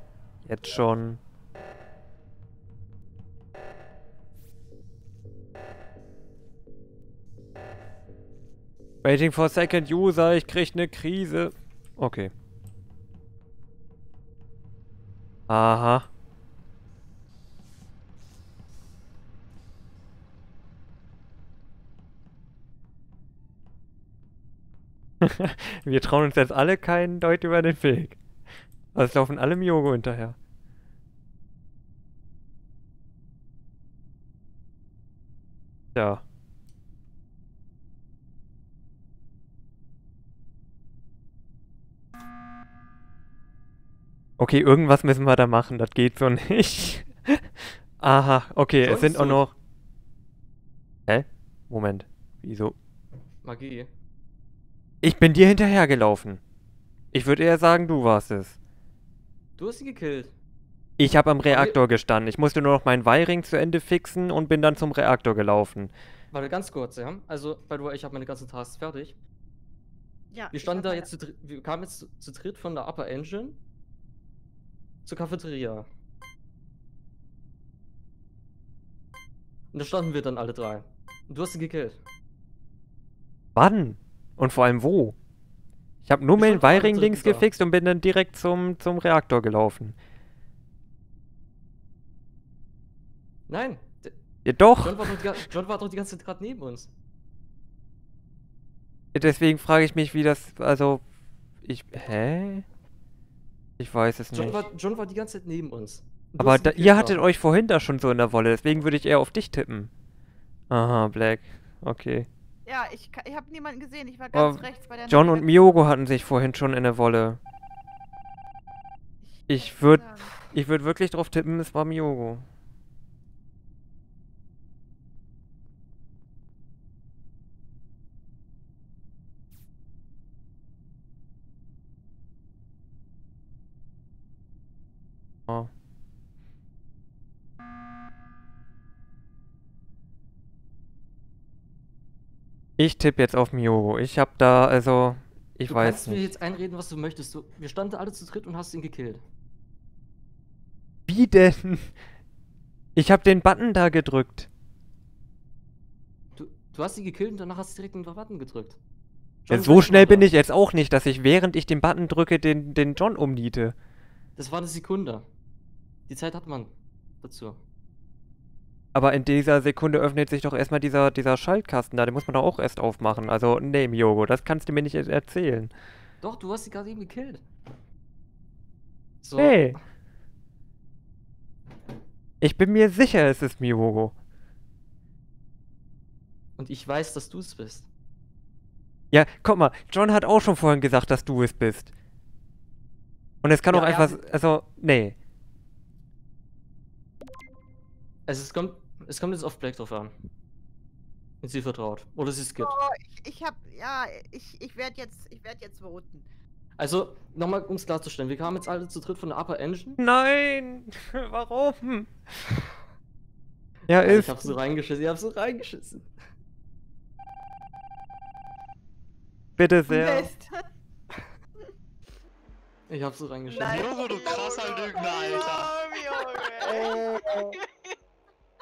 Jetzt schon. Waiting for second user, ich krieg ne Krise. Okay. Aha. Wir trauen uns jetzt alle keinen Deut über den Weg. Also es laufen alle Miogo hinterher. Ja. Okay, irgendwas müssen wir da machen, das geht so nicht. Aha, okay, es Sonst sind auch noch. Hä? Moment. Wieso? Magie. Ich bin dir hinterhergelaufen. Ich würde eher sagen, du warst es. Du hast ihn gekillt. Ich habe am Reaktor gestanden. Ich musste nur noch meinen Wiring zu Ende fixen und bin dann zum Reaktor gelaufen. Warte, ganz kurz, ja? Also, by the way, ich habe meine ganzen Tasks fertig. Ja, Wir standen da meine- jetzt zu dritt, wir kamen jetzt zu, zu dritt von der Upper Engine zur Cafeteria. Und da standen wir dann alle drei. Und du hast ihn gekillt. Wann? Und vor allem wo? Ich habe nur mein Wiring-Dings gefixt und bin dann direkt zum, zum Reaktor gelaufen. Nein, Ja, doch. John war doch die, John war doch die ganze Zeit gerade neben uns. Deswegen frage ich mich, wie das. Also. Ich. Hä? Ich weiß es John nicht. war, John war die ganze Zeit neben uns. Du Aber da, ihr hattet euch vorhin da schon so in der Wolle, deswegen würde ich eher auf dich tippen. Aha, Black. Okay. Ja, ich, ich habe niemanden gesehen. Ich war ganz rechts bei der John und Navigation. Miogo hatten sich vorhin schon in der Wolle. Ich würde ich würd wirklich drauf tippen, es war Miogo. Oh. Ich tippe jetzt auf Miogo. Ich hab da, also, ich du weiß kannst mir nicht. jetzt einreden, was du möchtest. Du, wir standen alle zu dritt und hast ihn gekillt. Wie denn? Ich hab den Button da gedrückt. Du, du hast ihn gekillt und danach hast du direkt den Button gedrückt. Ja, so schnell bin ich jetzt auch nicht, dass ich während ich den Button drücke, den, den John umniete. Das war eine Sekunde. Die Zeit hat man dazu. Aber in dieser Sekunde öffnet sich doch erstmal dieser, dieser Schaltkasten da, den muss man doch auch erst aufmachen. Also, nee, Miogo, das kannst du mir nicht erzählen. Doch, du hast sie gerade eben gekillt. So. Hey! Ich bin mir sicher, es ist Miogo. Und ich weiß, dass du es bist. Ja, guck mal, John hat auch schon vorhin gesagt, dass du es bist. Und es kann Ja, auch er einfach, also, nee. Also es kommt, es kommt jetzt auf Black drauf an. Wenn sie vertraut. Oder sie skippt. Oh, ich, ich hab, ja, ich, ich werde jetzt, ich werde jetzt voten. Also, nochmal, um es klarzustellen, wir kamen jetzt alle zu dritt von der Upper Engine. Nein! Warum? Ja, Ich ist. hab so reingeschissen, ich hab so reingeschissen. Bitte sehr. Mist. Ich hab so reingeschissen. Junge, du krasser Lügner, Alter.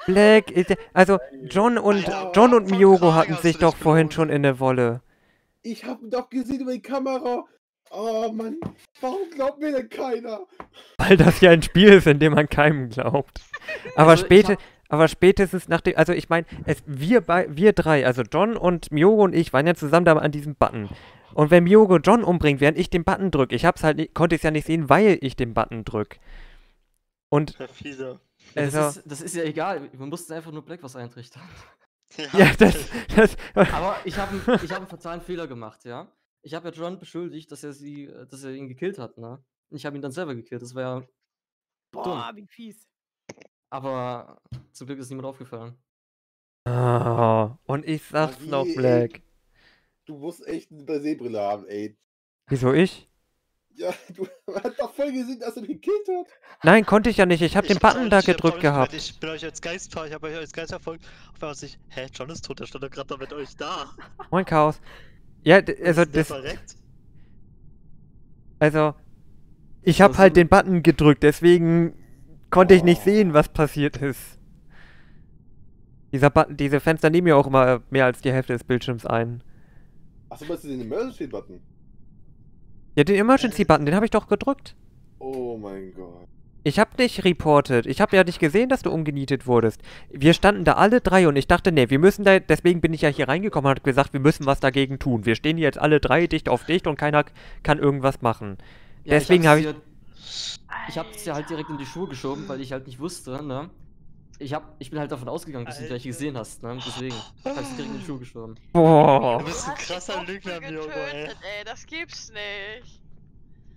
Black, ist- also, John und, Alter, John und Miogo Kragen hatten sich doch vorhin schon in der Wolle. Ich hab ihn doch gesehen über die Kamera. Oh Mann, warum glaubt mir denn keiner? Weil das ja ein Spiel ist, in dem man keinem glaubt. Aber Also, späte, hab- aber spätestens nach dem, also ich meine, es wir bei wir drei, also John und Miogo und ich waren ja zusammen da an diesem Button. Und wenn Miogo John umbringt, während ich den Button drücke, ich hab's halt nicht, konnte es ja nicht sehen, weil ich den Button drück. Und Perfide. Ja, also, das, ist, das ist ja egal, wir mussten einfach nur Black was eintrichtern. ja, das, das, Aber ich habe ich hab einen fatalen Fehler gemacht, ja. Ich habe ja John beschuldigt, dass er sie, dass er ihn gekillt hat, ne? Und ich habe ihn dann selber gekillt. Das war ja. Boah, wie fies. Aber zum Glück ist niemand aufgefallen. Ah, und ich sag's noch, ey. Black. Du musst echt eine Sehbrille haben, ey. Wieso ich? Ja, du hast doch voll gesehen, dass er mich gekillt hat. Nein, konnte ich ja nicht. Ich habe den Ich Button da ich gedrückt gehabt. Ich bin euch als Geist, ich habe euch als Geist verfolgt. Auf einmal sich, hä, John ist tot, der stand doch gerade noch mit euch da. Moin Chaos. Ja, also das, verreckt? also ich habe halt den Button gedrückt, deswegen konnte ich nicht Oh. sehen, was passiert ist. Dieser Button, diese Fenster nehmen ja auch immer mehr als die Hälfte des Bildschirms ein. Achso, was ist denn den Emergency-Button? Ja, den Emergency-Button, den habe ich doch gedrückt. Oh mein Gott. Ich habe nicht reported. Ich habe ja nicht gesehen, dass du umgenietet wurdest. Wir standen da alle drei und ich dachte, nee, wir müssen da, deswegen bin ich ja hier reingekommen und habe gesagt, wir müssen was dagegen tun. Wir stehen hier jetzt alle drei dicht auf dicht und keiner kann irgendwas machen. Ja, Deswegen habe ich. dir- Ich hab's ja halt direkt in die Schuhe geschoben, weil ich halt nicht wusste, ne? Ich, hab, ich bin halt davon ausgegangen, dass du ihn gleich gesehen hast, ne? Deswegen hab ich direkt in die Schuhe geschoben. Boah. Du bist ein krasser Lügner, Miogo, ey. ey. Das gibt's nicht.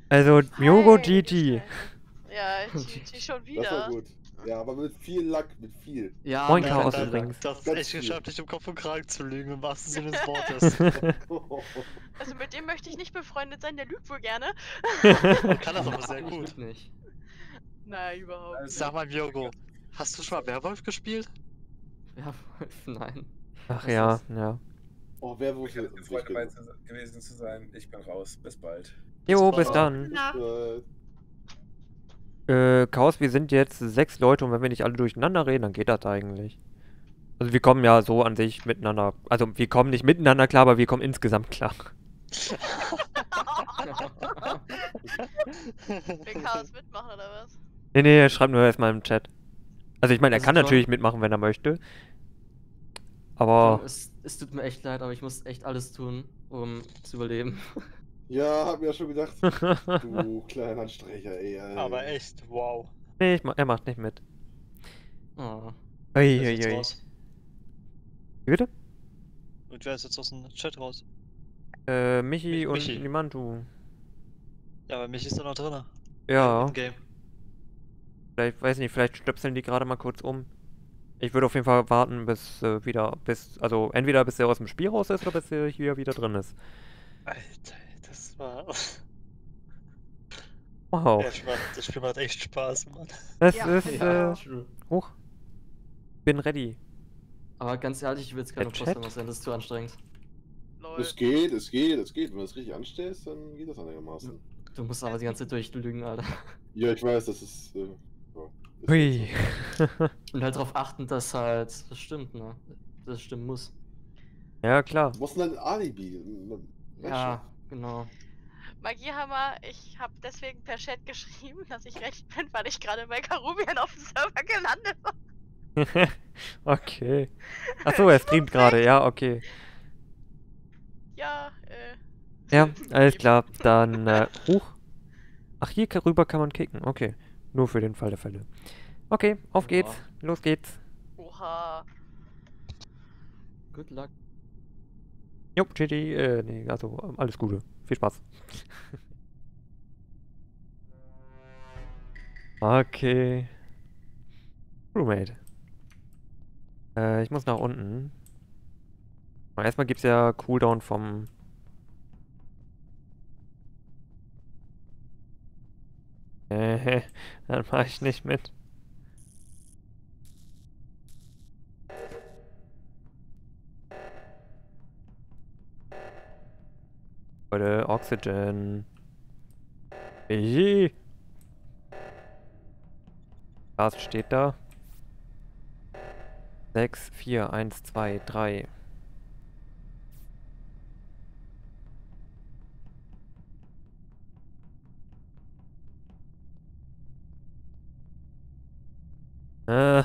Also, Miogo GG. Ja, GG schon Das war wieder. gut. Ja, aber mit viel Lack, mit viel. Ja, Moin, Chaos übrigens. Du hast es Ganz echt geschafft, dich im Kopf und Kragen zu lügen, im wahrsten Sinne des Wortes. Also mit dem möchte ich nicht befreundet sein, der lügt wohl gerne. Kann das aber sehr Ich gut. nicht. Nein, überhaupt nicht. Sag mal, Miogo, hast du schon mal Werwolf gespielt? Ja, nein. Ach Was ja, ist- ja. Oh, wer wusste Eine Freude dabei gewesen zu sein. Ich bin raus. Bis bald. Jo, Bis bis dann. Na, Äh, Chaos, wir sind jetzt sechs Leute und wenn wir nicht alle durcheinander reden, dann geht das eigentlich. Also wir kommen ja so an sich miteinander. Also wir kommen nicht miteinander klar, aber wir kommen insgesamt klar. Will Chaos mitmachen oder was? Nee, nee, schreibt nur erstmal im Chat. Also ich meine, er Also kann John- natürlich mitmachen, wenn er möchte. Aber Es, es tut mir echt leid, aber ich muss echt alles tun, um zu überleben. ja, hab mir ja schon gedacht. Du kleiner Anstrecher, ey. ey. Aber echt, wow. nee, ich ma er macht nicht mit. Oh. Wer ist jetzt Uiuiui. raus? Wie bitte? Und wer ist jetzt aus dem Chat raus? Äh, Michi Mi- und Michi. Nimantu. Ja, aber mich ist da noch drin. Ja, Im Game. Vielleicht, weiß nicht, vielleicht stöpseln die gerade mal kurz um. Ich würde auf jeden Fall warten, bis äh, wieder, bis, also entweder bis er aus dem Spiel raus ist oder bis er hier wieder drin ist. Alter, das war. Wow. Ja. Das Spiel macht echt Spaß, Mann. Das Ja. ist, Ja, äh, hoch. Bin ready. Aber ganz ehrlich, ich will jetzt keine mehr sein, das ist zu anstrengend. Lol. Es geht, es geht, es geht. Wenn du es richtig anstellst, dann geht das einigermaßen. Du musst aber die ganze Zeit durchlügen, Alter. Ja, ich weiß, das ist. Äh, Hui. Und halt darauf achten, dass halt das stimmt, ne? Dass es stimmen muss. ja, klar. Du musst ein Alibi. Ja, genau. Magiehammer, ich habe deswegen per Chat geschrieben, dass ich recht bin, weil ich gerade bei Karubian auf dem Server gelandet war. okay. Achso, er streamt gerade, ja, okay. Ja, äh. Ja, alles klar. Dann, äh, huch. Ach, hier rüber kann man kicken. Okay. Nur für den Fall der Fälle. Okay, auf Ja. geht's. Los geht's. Oha. Good luck. Jo, GG, äh, nee, also alles Gute. Viel Spaß. okay. Roommate. Äh, ich muss nach unten. Aber Erstmal gibt's ja Cooldown vom... Äh, dann mach ich nicht mit. Leute, Oxygen. Gas steht da. 6, 4, 1, 2, 3. Äh,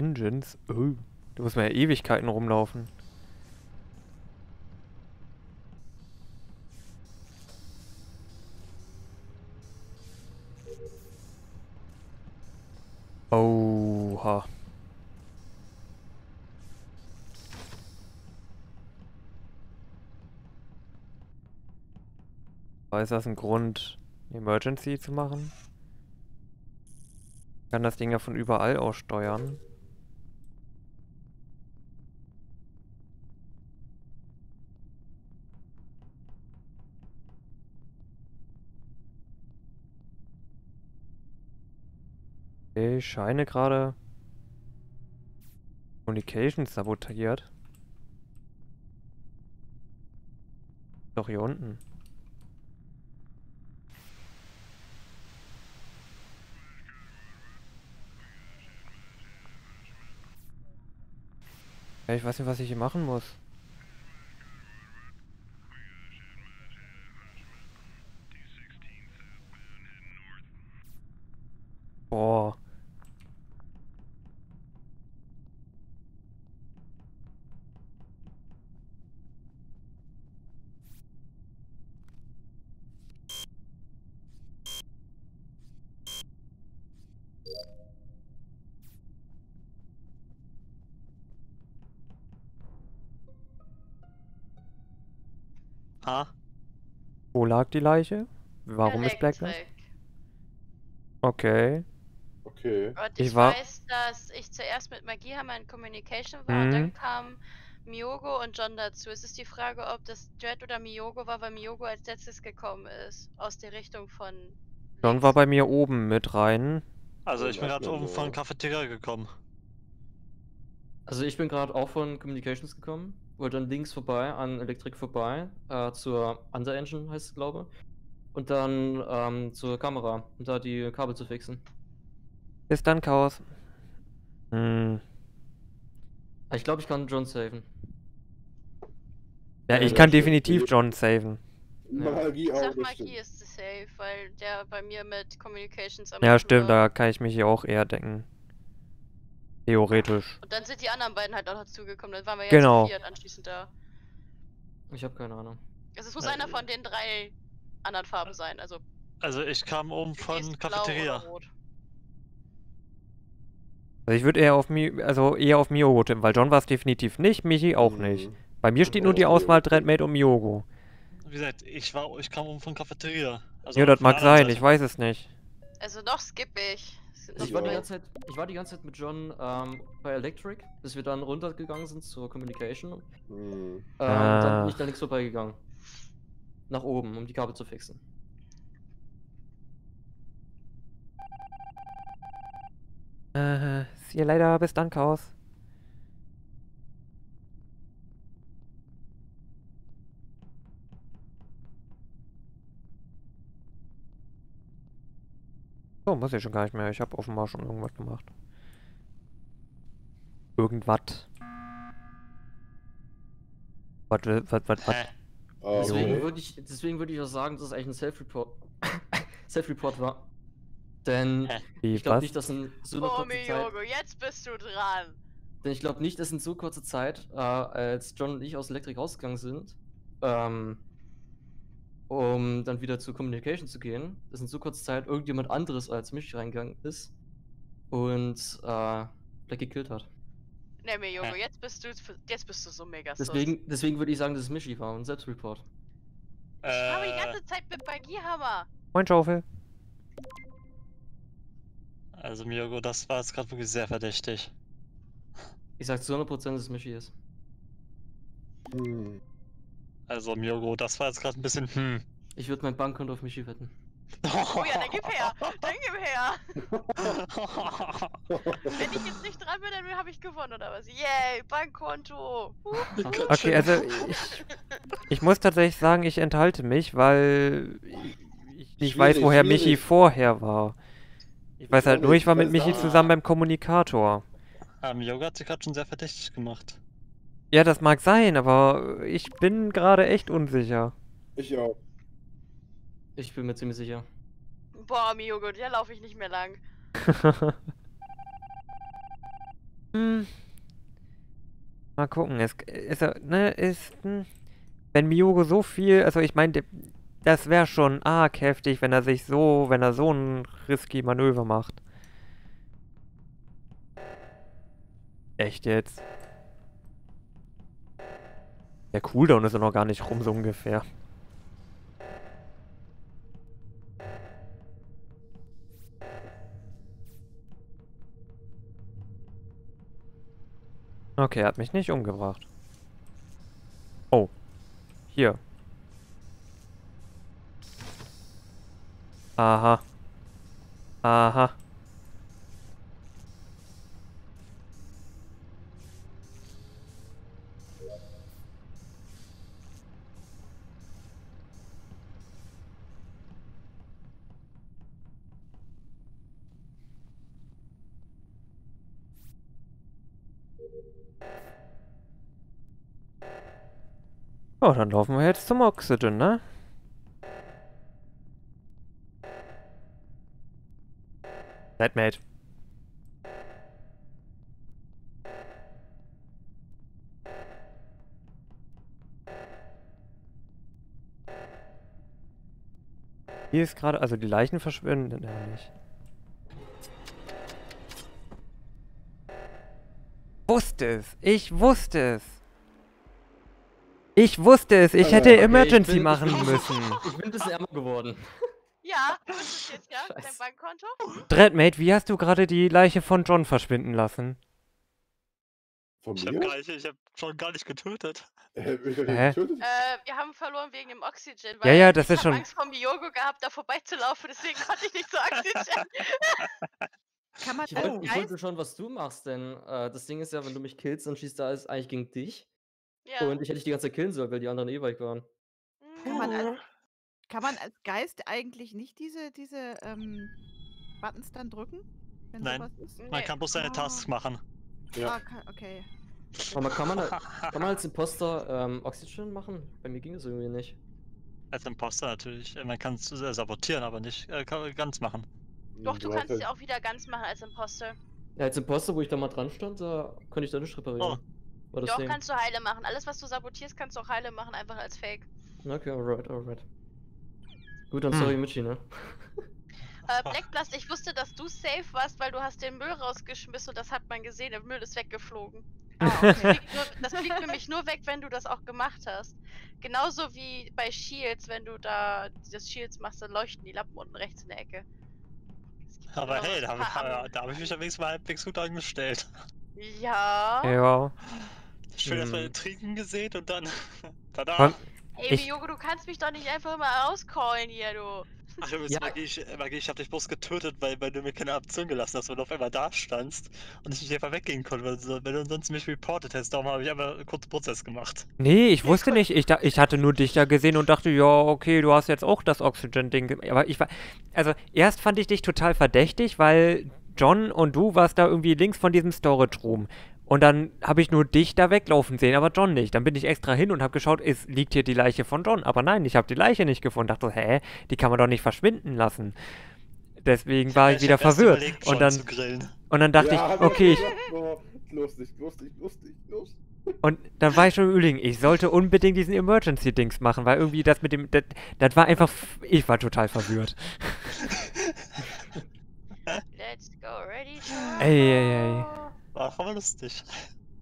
Engines. Oh. Da muss man ja Ewigkeiten rumlaufen. Oha. Aber ist das ein Grund, Emergency zu machen? Ich kann das Ding ja von überall aus steuern. Ich scheine gerade Communications sabotiert. Doch hier unten. Ja, ich weiß nicht, was ich hier machen muss. Boah. Ah, Wo lag die Leiche? Warum ist Black das? Electric. Okay. Okay. Und Ich ich, war- weiß, dass ich zuerst mit Magiehammer in Communication war und dann Mhm. kam Miogo und John dazu. Es ist die Frage, ob das Jet oder Miogo war, weil Miogo als letztes gekommen ist. Aus der Richtung von. John war bei mir oben mit rein. also ich bin gerade oben von Cafeteria gekommen. Also ich bin gerade auch von Communications gekommen, wollte dann links vorbei, an Elektrik vorbei, äh, zur Under Engine heißt es, glaube Und dann ähm, zur Kamera, um da die Kabel zu fixen. Bis dann, Chaos. Hm. Ich glaube, ich kann John saven. Ja, Ja, ich kann definitiv John saven. Magie Ich auch, sag Magie ist safe, weil der bei mir mit Communications am Ja, stimmt, da kann ich mich hier auch eher denken. Theoretisch. Und dann sind die anderen beiden halt auch dazugekommen. Dann waren wir ja Genau. viert anschließend da. Ich habe keine Ahnung. Also es muss Äh, einer von den drei anderen Farben sein. Also Also ich kam oben von Cafeteria. Also ich würde eher auf Mi also eher auf Miogo tippen, weil John war es definitiv nicht, Michi auch nicht. Mhm. Bei mir steht nur die. Auswahl Dreadmate und Miogo. Wie gesagt, ich war, ich kam oben von Cafeteria. Also ja, das mag sein, Seite. ich weiß es nicht. Also noch skippe ich. Ich war, die ganze Zeit, ich war die ganze Zeit mit John ähm, bei Electric, bis wir dann runtergegangen sind zur Communication. Hm. Ähm, Ah. Dann bin ich da links vorbeigegangen. Nach oben, um die Kabel zu fixen. Äh, you later, bis dann, Chaos. So, muss ich schon gar nicht mehr. Ich habe offenbar schon irgendwas gemacht. Irgendwas. Was, was, was, was? Deswegen okay. würde ich, deswegen würde ich auch sagen, dass es eigentlich ein Self-Report Self-Report war. Denn? Wie, ich glaube nicht, dass in so einer Oh, kurzen Zeit. Miyogo, jetzt bist du dran. Denn ich glaube nicht, dass in so kurzer Zeit, äh, als John und ich aus Electric rausgegangen sind, ähm, um dann wieder zur Communication zu gehen, dass in so kurzer Zeit irgendjemand anderes als mich reingegangen ist und äh, Black gekillt hat. Ne, Miyogo, Hä? jetzt bist du jetzt bist du so mega sus. Deswegen, deswegen würde ich sagen, dass es Michi war und Selbstreport. Ich habe die Äh, ganze Zeit mit Magiehammer. Moin, Schaufel. also Miyogo, das war jetzt gerade wirklich sehr verdächtig. Ich sag zu 100%, dass es Michi ist. Hm. Also Miyogo, das war jetzt gerade ein bisschen hm. Ich würde mein Bankkonto auf Michi wetten. Oh ja, dann gib her. Dann gib her. Wenn ich jetzt nicht dran bin, dann habe ich gewonnen oder was? Yay, Bankkonto. Okay, also ich, ich muss tatsächlich sagen, ich enthalte mich, weil ich nicht weiß, Schwierig, woher Michi vorher war. Ich weiß halt nur, ich war mit Michi zusammen beim Kommunikator. Ah, Miyogo hat sich gerade schon sehr verdächtig gemacht. Ja, das mag sein, aber ich bin gerade echt unsicher. Ich auch. Ich bin mir ziemlich sicher. Boah, Miyogo, der laufe ich nicht mehr lang. hm. Mal gucken, es ist, er- ne, ist, hm. wenn Miyogo so viel, also ich meine, das wäre schon arg heftig, wenn er sich so, wenn er so ein risky Manöver macht. Echt jetzt? Der Cooldown ist ja noch gar nicht rum, so ungefähr. Okay, er hat mich nicht umgebracht. Oh. Hier. Aha. Aha. Oh, dann laufen wir jetzt zum Oxygen, ne? Netmate. Hier ist gerade, also die Leichen verschwinden ja nicht. Wusste es. Ich wusste es. Ich wusste es. Ich hätte Okay, Emergency ich bin, machen ich müssen. Ich bin ein bisschen ärmer geworden. Ja, was ist jetzt, ja? Dein. Bankkonto? Dreadmate, wie hast du gerade die Leiche von John verschwinden lassen? Von Ich hab, mir? gar nicht, ich hab schon gar nicht getötet. Nicht getötet? Äh, wir haben verloren wegen dem Oxygen. Ja, ja, das ich ist hab schon- Angst vor Miyogo gehabt, da vorbeizulaufen, deswegen konnte ich nicht zu Oxygen. Kann man Ich ich wollte schon, was du machst, denn äh, das Ding ist ja, wenn du mich killst, dann schießt da alles eigentlich gegen dich. Ja. Und ich hätte dich die ganze Zeit killen sollen, weil die anderen eh weg waren. Kann man als, kann man als Geist eigentlich nicht diese, diese ähm, Buttons dann drücken? Wenn Nein. sowas ist? Man Nee. kann bloß seine Ah. Tasks machen. Ja. Ah, ka- okay. Aber kann man, kann man als Imposter ähm, Oxygen machen? Bei mir ging es irgendwie nicht. Als Imposter natürlich. Äh, Man kann es äh, sabotieren, aber nicht äh, kann- ganz machen. Doch, du hast kannst sie auch wieder ganz machen als Imposter. Ja, als Imposter, wo ich da mal dran stand, da konnte ich da nicht reparieren. War das Doch, Ding. kannst du heile machen. Alles, was du sabotierst, kannst du auch heile machen, einfach als Fake. Okay, alright, alright. Gut, dann Hm. sorry, Michi, ne? Äh, Blackblast, ich wusste, dass du safe warst, weil du hast den Müll rausgeschmissen und das hat man gesehen. Der Müll ist weggeflogen. Ah, okay. Fliegt nur, das fliegt nämlich nur weg, wenn du das auch gemacht hast. Genauso wie bei Shields, wenn du da das Shields machst, dann leuchten die Lampen unten rechts in der Ecke. Aber hey, da habe ha- ich, da hab ich mich ja wenigstens mal halbwegs gut angestellt. Ja. Ja. Schön erstmal Hm. den Trinken gesehen und dann. Tada! Allem, Ey, Ich- Miyoko, du kannst mich doch nicht einfach immer auscallen hier, du. Ach, übrigens, Ja. Magie, ich, Magie, ich hab dich bloß getötet, weil, weil du mir keine Option gelassen hast, weil du auf einmal da standst und ich nicht einfach weggehen konnte, weil, du- weil du ansonsten mich reportet hättest. Darum habe ich einfach einen kurzen Prozess gemacht. Nee, ich wusste nicht. Ich, da, ich hatte nur dich da gesehen und dachte, ja, okay, du hast jetzt auch das Oxygen-Ding. ge- Aber ich war. Also, erst fand ich dich total verdächtig, weil John und du warst da irgendwie links von diesem Storage-Room. Und dann habe ich nur dich da weglaufen sehen, aber John nicht. Dann bin ich extra hin und habe geschaut, ist, liegt hier die Leiche von John. Aber nein, ich habe die Leiche nicht gefunden. Dachte so, hä, die kann man doch nicht verschwinden lassen. Deswegen war ich Ich wieder verwirrt. überlegt, Und dann, und dann dachte Ja, ich, okay, ich, lustig, lustig, lustig, lustig. Und dann war ich schon überlegen, ich sollte unbedingt diesen Emergency-Dings machen, weil irgendwie das mit dem. Das, das war einfach. Ich war total verwirrt. Let's go, ready to Ey, ey, ey. War aber lustig.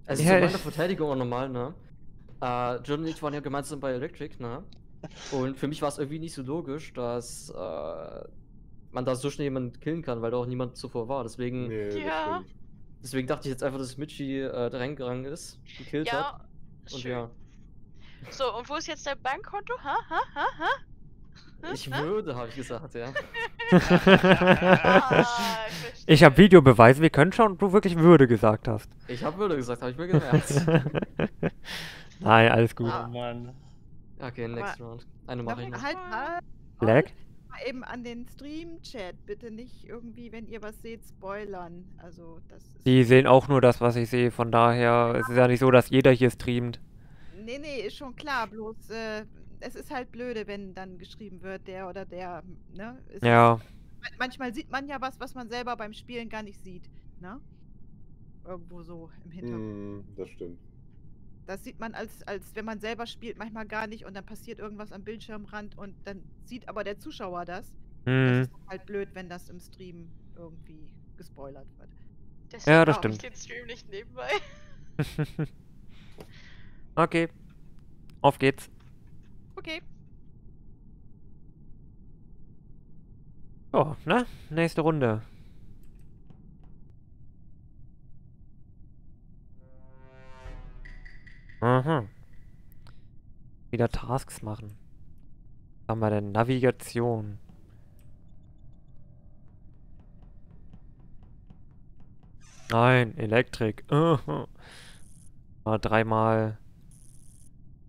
Also Ja, zu meiner Verteidigung auch normal, ne? Äh, John und ich waren ja gemeinsam bei Electric, ne? Und für mich war es irgendwie nicht so logisch, dass äh, man da so schnell jemanden killen kann, weil da auch niemand zuvor war. Deswegen, Nee, Ja. deswegen dachte ich jetzt einfach, dass Michi äh, da reingegangen ist, gekillt hat. Ja, Und schön. ja, So, und wo ist jetzt dein Bankkonto? Ha, ha, ha, ha? Ich würde, habe ich gesagt, ja. Ah, ich ich habe. Videobeweise, wir können schauen, ob du wirklich Würde gesagt hast. Ich habe würde gesagt, habe ich mir gemerkt. Nein, alles gut. Ah. Oh Mann. Okay, next round. Eine mache ich noch. halt mal Black? eben an den Stream-Chat. Bitte nicht irgendwie, wenn ihr was seht, spoilern. Also, das ist. Die sehen auch nur das, was ich sehe. Von daher es ist ja nicht so, dass jeder hier streamt. Nee, nee, ist schon klar. Bloß, äh, es ist halt blöde, wenn dann geschrieben wird, der oder der, ne? Es Ja. Ist, ma- manchmal sieht man ja was, was man selber beim Spielen gar nicht sieht, ne? Irgendwo so im Hintergrund. Hm, das stimmt. Das sieht man als, als wenn man selber spielt, manchmal gar nicht und dann passiert irgendwas am Bildschirmrand und dann sieht aber der Zuschauer das. Das Hm. ist halt blöd, wenn das im Stream irgendwie gespoilert wird. Deswegen Ja, das mach ich stimmt. den Stream nicht nebenbei. okay. Auf geht's. Okay. Oh, ne? Nächste Runde. Aha. Wieder Tasks machen. Was haben wir denn? Navigation. Nein, Elektrik. Aha. Mal dreimal.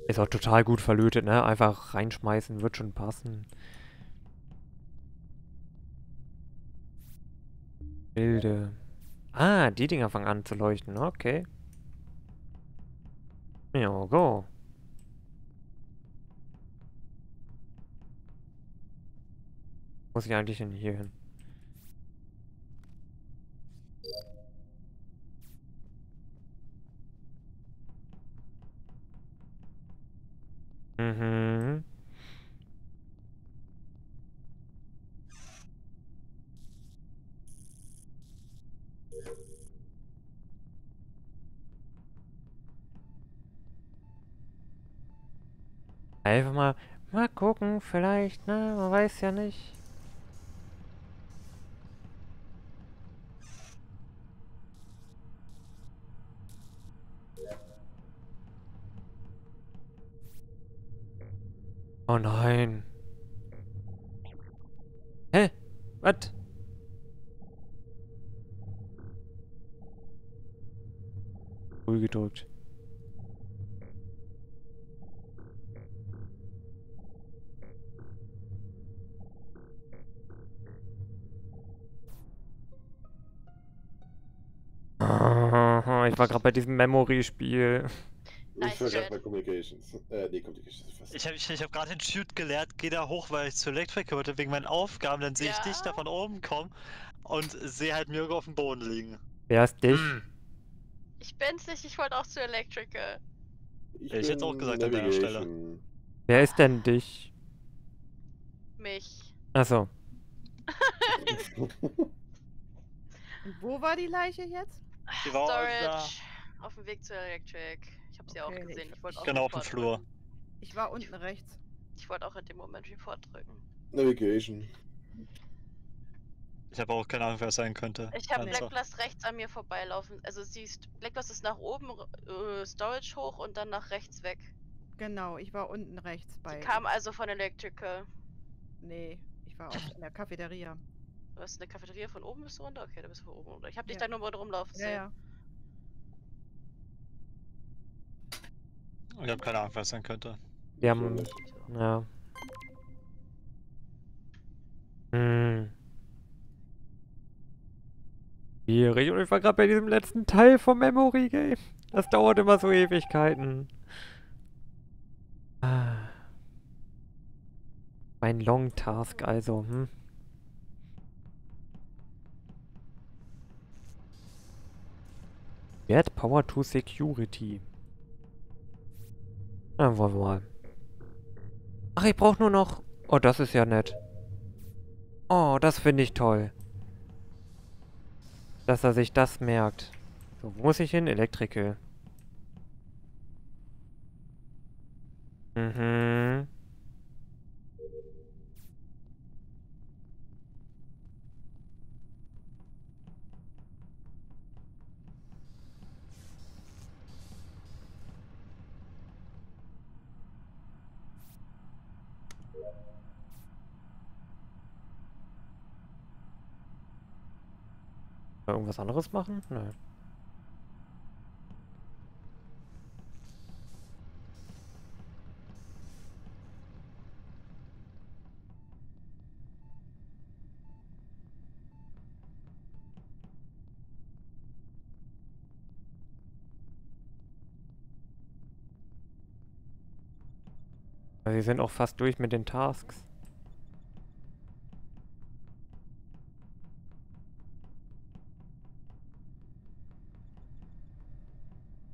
Ist auch total gut verlötet, ne? Einfach reinschmeißen, wird schon passen. Bilde. Ah, die Dinger fangen an zu leuchten. Okay. Ja, go. Muss ich eigentlich denn hier hin? Mhm. Einfach mal, mal gucken, vielleicht, ne? Man weiß ja nicht. Oh nein. Hä? Was? Ruhig gedrückt. Ich war gerade bei diesem Memory-Spiel. Nice ich war gerade shit. bei Communications. Äh, nee, Communications ist fast. Ich habe ich, ich hab gerade den Shoot gelehrt, geh da hoch, weil ich zu Electric wollte, wegen meinen Aufgaben. Dann sehe ich dich da Ja. von oben kommen und sehe halt Mirko auf dem Boden liegen. Wer ist dich? Hm. Ich bin's nicht, ich wollte auch zu Electrical. Ich, Hätte ich jetzt auch gesagt an deiner Stelle. Navigation. Wer ist denn dich? Mich. Achso. Wo war die Leiche jetzt? Die war Storage. Auf dem Weg zu Electric. Ich habe sie auch Okay, gesehen. ich- Ich wollte auch Genau auf dem Flur. drücken. Ich war unten rechts. Ich wollte auch in dem Moment Report drücken. Navigation. Ich habe auch keine Ahnung, wer es sein könnte. Ich habe Also, Black Blast rechts an mir vorbeilaufen. Also siehst, Black Blast ist nach oben, äh, Storage hoch und dann nach rechts weg. Genau, ich war unten rechts bei. Die kam also von Electrical. Nee, ich war auch in der Cafeteria. Du hast eine Cafeteria von oben bis runter? Okay, da bist du von oben runter. Ich habe dich Ja. da nur mal rumlaufen Ja, sehen. ja. Ich habe keine Ahnung, es sein könnte. Wir haben. Ja. Hm. Schwierig. Und ich war gerade bei diesem letzten Teil vom Memory Game. Das dauert immer so Ewigkeiten. Ah. Mein Long Task also, hm. Add Power to Security. Dann wollen wir mal. Ach, ich brauche nur noch... Oh, das ist ja nett. Oh, das finde ich toll. Dass er sich das merkt. So, wo muss ich hin? Electrical. Mhm. Irgendwas anderes machen? Nein. Sie sind auch fast durch mit den Tasks.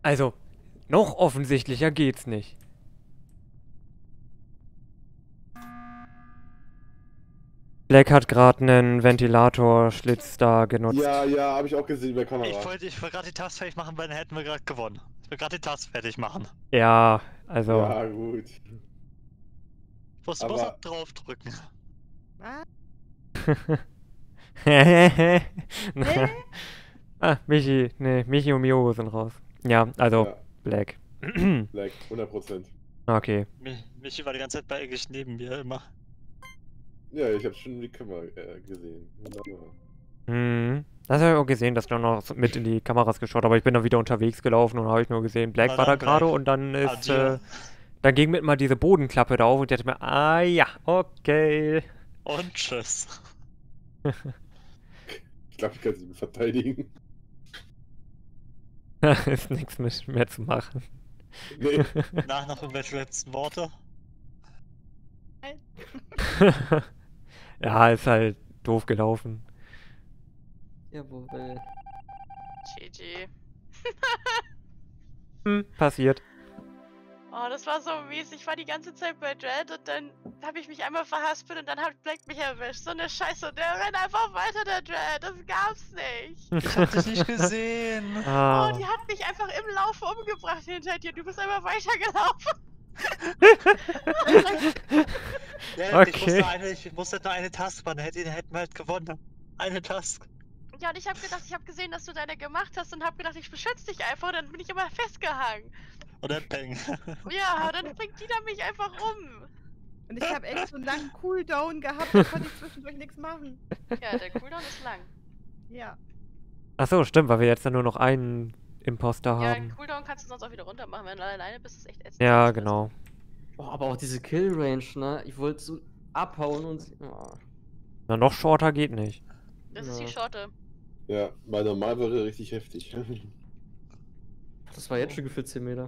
Also, noch offensichtlicher geht's nicht. Black hat gerade einen Ventilatorschlitz da genutzt. Ja, ja, habe ich auch gesehen bei Kamera. Ich wollte ich wollte gerade die Task fertig machen, weil dann hätten wir gerade gewonnen. Ich will gerade die Task fertig machen. Ja, also. Ja, gut. Ich musste bloß Aber- noch draufdrücken. ah, Michi, nee, Michi und Mio sind raus. Ja, also Ja. Black. Black, 100%. okay. Mi- Michi war die ganze Zeit bei eigentlich neben mir immer. Ja, ich habe schon die Kamera äh, gesehen. Mhm. Das habe ich auch gesehen, dass du noch mit in die Kameras geschaut, aber ich bin dann wieder unterwegs gelaufen und habe ich nur gesehen, Black war da gerade und dann ist, äh, dann ging mit mal diese Bodenklappe da auf und ich dachte mir, ah ja, okay. Und tschüss. Ich glaube, ich kann sie verteidigen. ist nichts mehr zu machen. Nee. Nach noch irgendwelche letzten Worte. ja, ist halt doof gelaufen. Jawohl. GG. Hm, passiert. Oh, das war so mies. Ich war die ganze Zeit bei Dread und dann habe ich mich einmal verhaspelt und dann hat Black mich erwischt. So eine Scheiße. Und der rennt einfach weiter, der Dread. Das gab's nicht. Ich hab dich nicht gesehen. Ah. Oh, die hat mich einfach im Laufe umgebracht hinter dir. Du bist einfach weitergelaufen. Ja, ich, Okay. musste eine, ich musste nur eine Task machen, hätte, hätten wir halt gewonnen. Eine Task. Ja, und ich habe gedacht, ich habe gesehen, dass du deine gemacht hast und habe gedacht, ich beschütze dich einfach. Und dann bin ich immer festgehangen. Oder Peng. Ja, dann bringt die da mich einfach um. Und ich habe echt so einen langen Cooldown gehabt, da konnte ich zwischendurch nichts machen. Ja, der Cooldown ist lang. Ja. Achso, stimmt, weil wir jetzt ja nur noch einen Imposter Ja, haben. Cooldown kannst du sonst auch wieder runter machen. Wenn du alleine bist, ist echt ätzend. Ja, genau. Oh, aber auch diese Kill-Range, ne? Ich wollte so abhauen und... Oh. Na, noch shorter geht nicht. Das ist die Ja. Schorte. Ja, bei normal wäre richtig heftig. Das war jetzt schon gefühlt 10 Meter.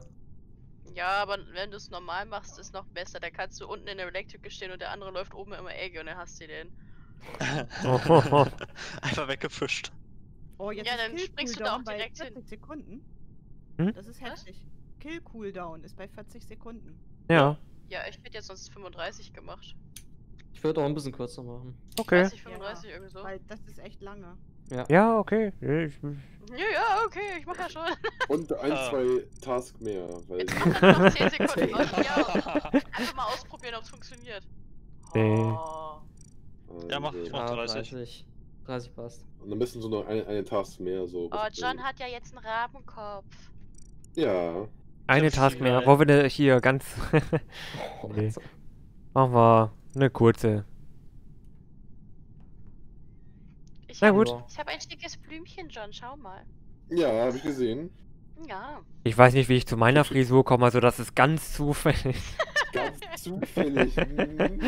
Ja, aber wenn du es normal machst, ist noch besser. Da kannst du unten in der Elektrik stehen und der andere läuft oben immer Egge und dann hast du den. Einfach weggefischt. Oh, jetzt Ja, dann springst du da auch bei direkt hin. 40 Sekunden. Hm? Das ist heftig. Kill Cooldown ist bei 40 Sekunden. Ja, Ja, ich hätte jetzt sonst 35 gemacht. Ich würde auch ein bisschen kürzer machen. okay. 30, 35 irgendwie so. Weil das ist echt lange. Ja. Ja, okay. Ich, Ja, ja, okay, ich mach ja schon. Und ein, Ah. zwei Task mehr. Weil Noch 10 Sekunden. Oh, ja. Einfach mal ausprobieren, ob es funktioniert. Nee. Oh. Ja, mach ich mach Ja, 30. 30. 30 passt. Und dann müssen so noch eine, eine Task mehr so. Oh, John hat ja jetzt einen Rabenkopf. Ja. Eine Task mehr. Wo wir hier ganz. nee. Machen wir eine kurze. Ich Na hab- gut. Ich habe ein schickes Blümchen, John. Schau mal. Ja, habe ich gesehen. Ja. Ich weiß nicht, wie ich zu meiner Frisur komme, also das ist ganz zufällig. Ganz zufällig. hm,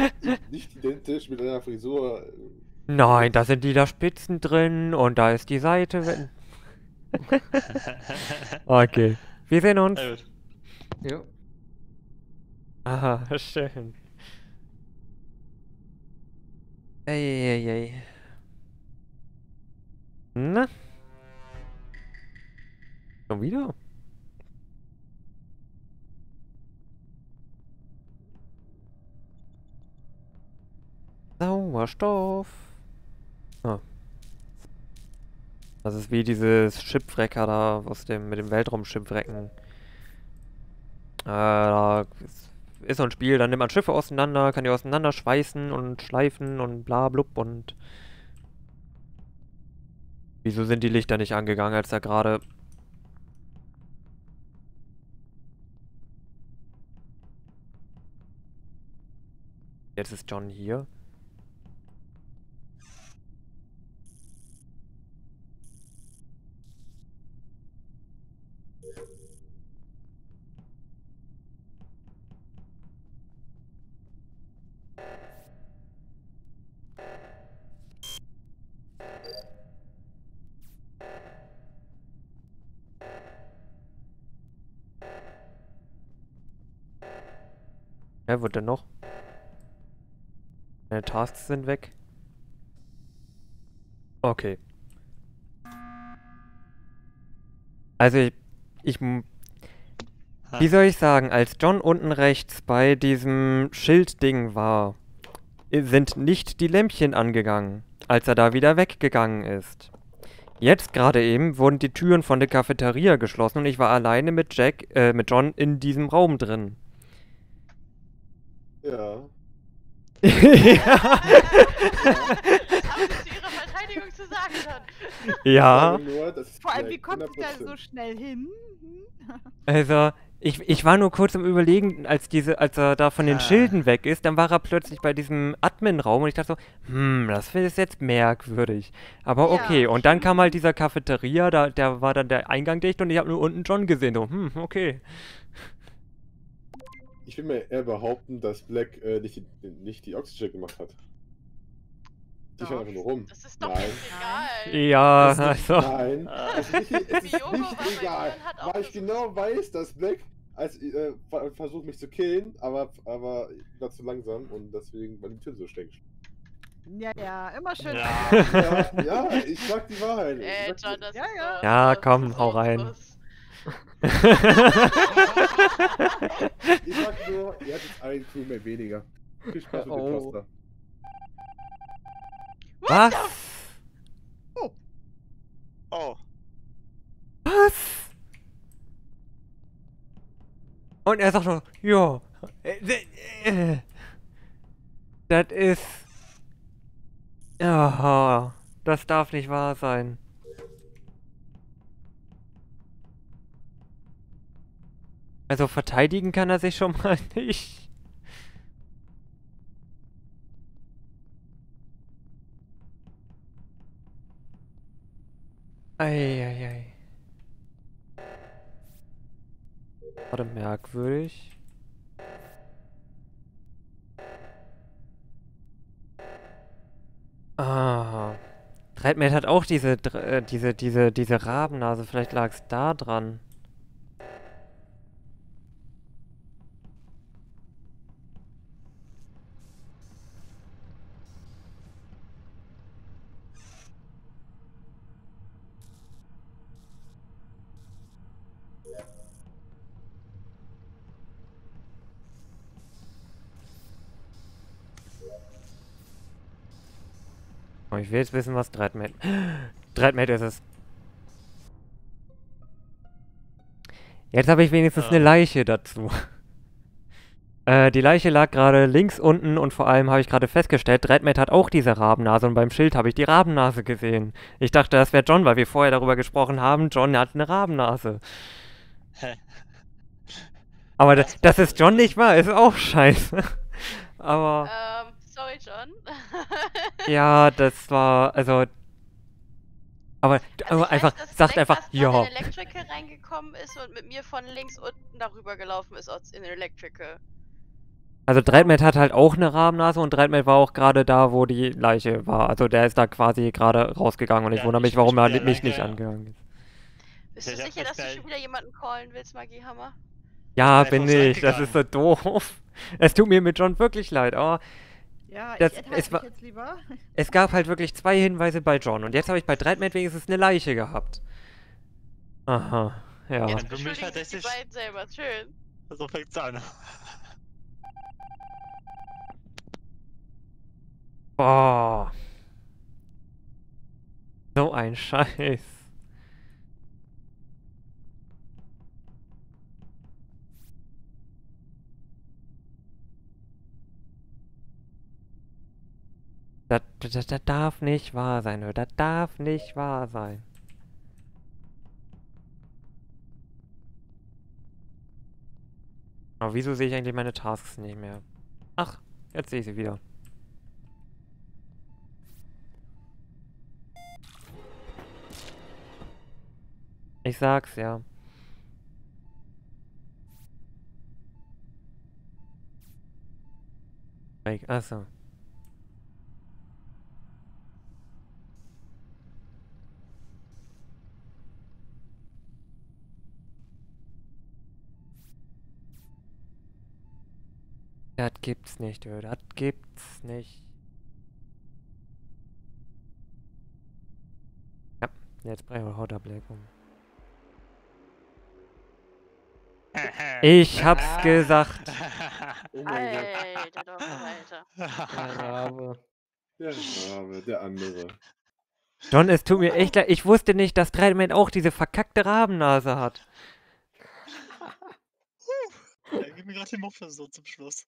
nicht identisch mit einer Frisur. Nein, da sind lila Spitzen drin und da ist die Seite. Okay. Wir sehen uns. Na gut. Jo. Aha, schön. Eieiei. Na? Schon wieder? Sauerstoff. Ah. Das ist wie dieses Schiffwrecker da aus dem mit dem Weltraumschiffwrecken. Äh, da ist- ist so ein Spiel, dann nimmt man Schiffe auseinander, kann die auseinanderschweißen und schleifen und bla blub und. Wieso sind die Lichter nicht angegangen, als da gerade. Jetzt ist John hier. Wer wird denn noch? Meine Tasks sind weg. Okay. Also ich, ich wie soll ich sagen, als John unten rechts bei diesem Schildding war, sind nicht die Lämpchen angegangen, als er da wieder weggegangen ist. Jetzt gerade eben wurden die Türen von der Cafeteria geschlossen und ich war alleine mit Jack, äh, mit John in diesem Raum drin. Ja. Verteidigung zu sagen? Ja. Ist Vor allem, wie kommt sie da 100%. so schnell hin? Also, ich, ich war nur kurz am überlegen, als diese, als er da von den Ah. Schilden weg ist, dann war er plötzlich bei diesem Admin-Raum und ich dachte so, hm, das ist jetzt merkwürdig. Aber Ja, okay, und dann kam halt dieser Cafeteria, da, der war dann der Eingang dicht und ich habe nur unten John gesehen. So, hm, okay. Ich will mir eher behaupten, dass Black äh, nicht, die, nicht die Oxygen gemacht hat. Die stand einfach nur rum. Das ist doch Nein. jetzt egal. Ja, Das ist nicht, also. Nein, es ist nicht, es ist nicht egal. Weil ich genau weiß, dass Black als, äh, ver- versucht mich zu killen, aber, aber ich war zu langsam und deswegen war die Tür so stecken. Ja, ja, immer schön. Ja. Ja, ja, ich sag die Wahrheit. Äh, die- John, das Ja, ist ja. doch- Ja, das komm, ist hau doch rein. Ich sag nur, ihr habt jetzt einen Crewmate weniger. Viel Spaß mit dem Oh. Cluster. Was? Oh. Was? Und er sagt nur, ja. äh, äh, Das ist. Aha, das darf nicht wahr sein. Also verteidigen kann er sich schon mal nicht. Eieiei. Warte, merkwürdig. Ah. Dreadmate hat auch diese, äh, diese, diese, diese Rabennase. Vielleicht lag es da dran. Oh, ich will jetzt wissen, was Dreadmate... Dreadmate ist es. Jetzt habe ich wenigstens eine Leiche dazu. Äh, die Leiche lag gerade links unten und vor allem habe ich gerade festgestellt, Dreadmate hat auch diese Rabennase und beim Schild habe ich die Rabennase gesehen. Ich dachte, das wäre John, weil wir vorher darüber gesprochen haben, John hat eine Rabennase. Aber da, dass es John nicht war, ist auch scheiße. Aber Ähm, sorry, John. ja, das war, also. Aber, Also ich einfach, weiß, dass sagt Black einfach, ja. in Electrical reingekommen ist und mit mir von links unten darüber gelaufen ist in Electrical. Also Dreadmate hat halt auch eine Rabennase und Dreadmate war auch gerade da, wo die Leiche war. Also der ist da quasi gerade rausgegangen und ich Ja, wundere ich- mich, warum ich er bin mich nicht alleine. angegangen ist. Bist Ja, du ich sicher, dass du schon wieder jemanden callen willst, Magiehammer? Ja, bin ich. Das ist so doof. Es tut mir mit John wirklich leid. Oh, Ja, Das- ich enthalte es mich war- jetzt lieber. es gab halt wirklich zwei Hinweise bei John und jetzt habe ich bei Dreadmate wenigstens eine Leiche gehabt. Aha, ja. Jetzt du mich beschuldigen sich die beiden selber. Schön. So fängt's an. Boah. So ein Scheiß. Das, das, das darf nicht wahr sein, oder? Das darf nicht wahr sein. Aber wieso sehe ich eigentlich meine Tasks nicht mehr? Ach, jetzt sehe ich sie wieder. Ich sag's ja. Weg, achso. Das gibt's nicht, du. Das gibt's nicht. Ja, jetzt brauche ich Hautableckung. Ich hab's gesagt. Oh mein. Alter, doch, Alter. Der Rabe. Der Rabe, der andere. John, es tut mir echt leid. Ich wusste nicht, dass Dreadman auch diese verkackte Rabennase hat. Ja, gib mir gerade die Muffel so zum Schluss.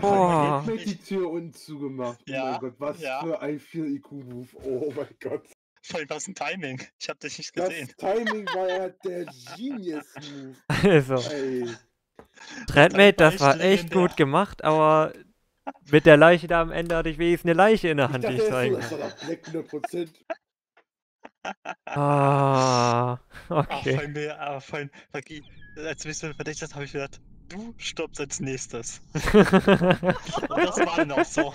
Boah. hat die Tür unten zugemacht. Oh Ja, mein Gott, was ja. für ein 4-IQ-Move. Oh mein Gott. Vor allem was ein Timing. Ich hab dich nicht Das gesehen. Timing war ja der Genius-Move. Also, Ey. Dreadmate, das war echt gut gemacht, aber mit der Leiche da am Ende hatte ich wenigstens eine Leiche in der Ich Hand, dachte die ich erst so, zeigen das war doch Black 100%. Ah, Aber okay. vor allem, mir- aber allem, Magie, als du mich so verdächtigt hast, habe ich gedacht, du stirbst als nächstes. Und das war auch so.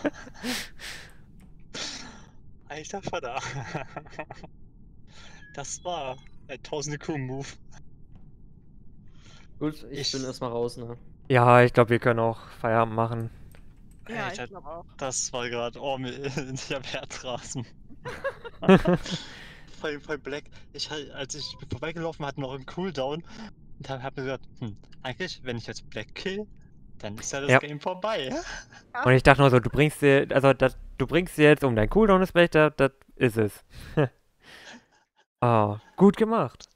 Alter Vater. Das war ein 1000 IQ-Move. Gut, ich, Ich- bin erstmal raus, ne? ja, ich glaube, wir können auch Feierabend machen. Ja, Alter, ich glaube auch. Das war gerade, oh, mir, ich hab Herzrasen. Vor allem bei Black, ich, als ich vorbeigelaufen hatte, noch einen Cooldown und hab, hab mir gedacht, hm, eigentlich, wenn ich jetzt Black kill, dann ist ja das Ja. Game vorbei. Und ich dachte nur so, du bringst sie, also das, du bringst sie jetzt um, dein Cooldown ist weg, das, das ist es. Ah, gut gemacht.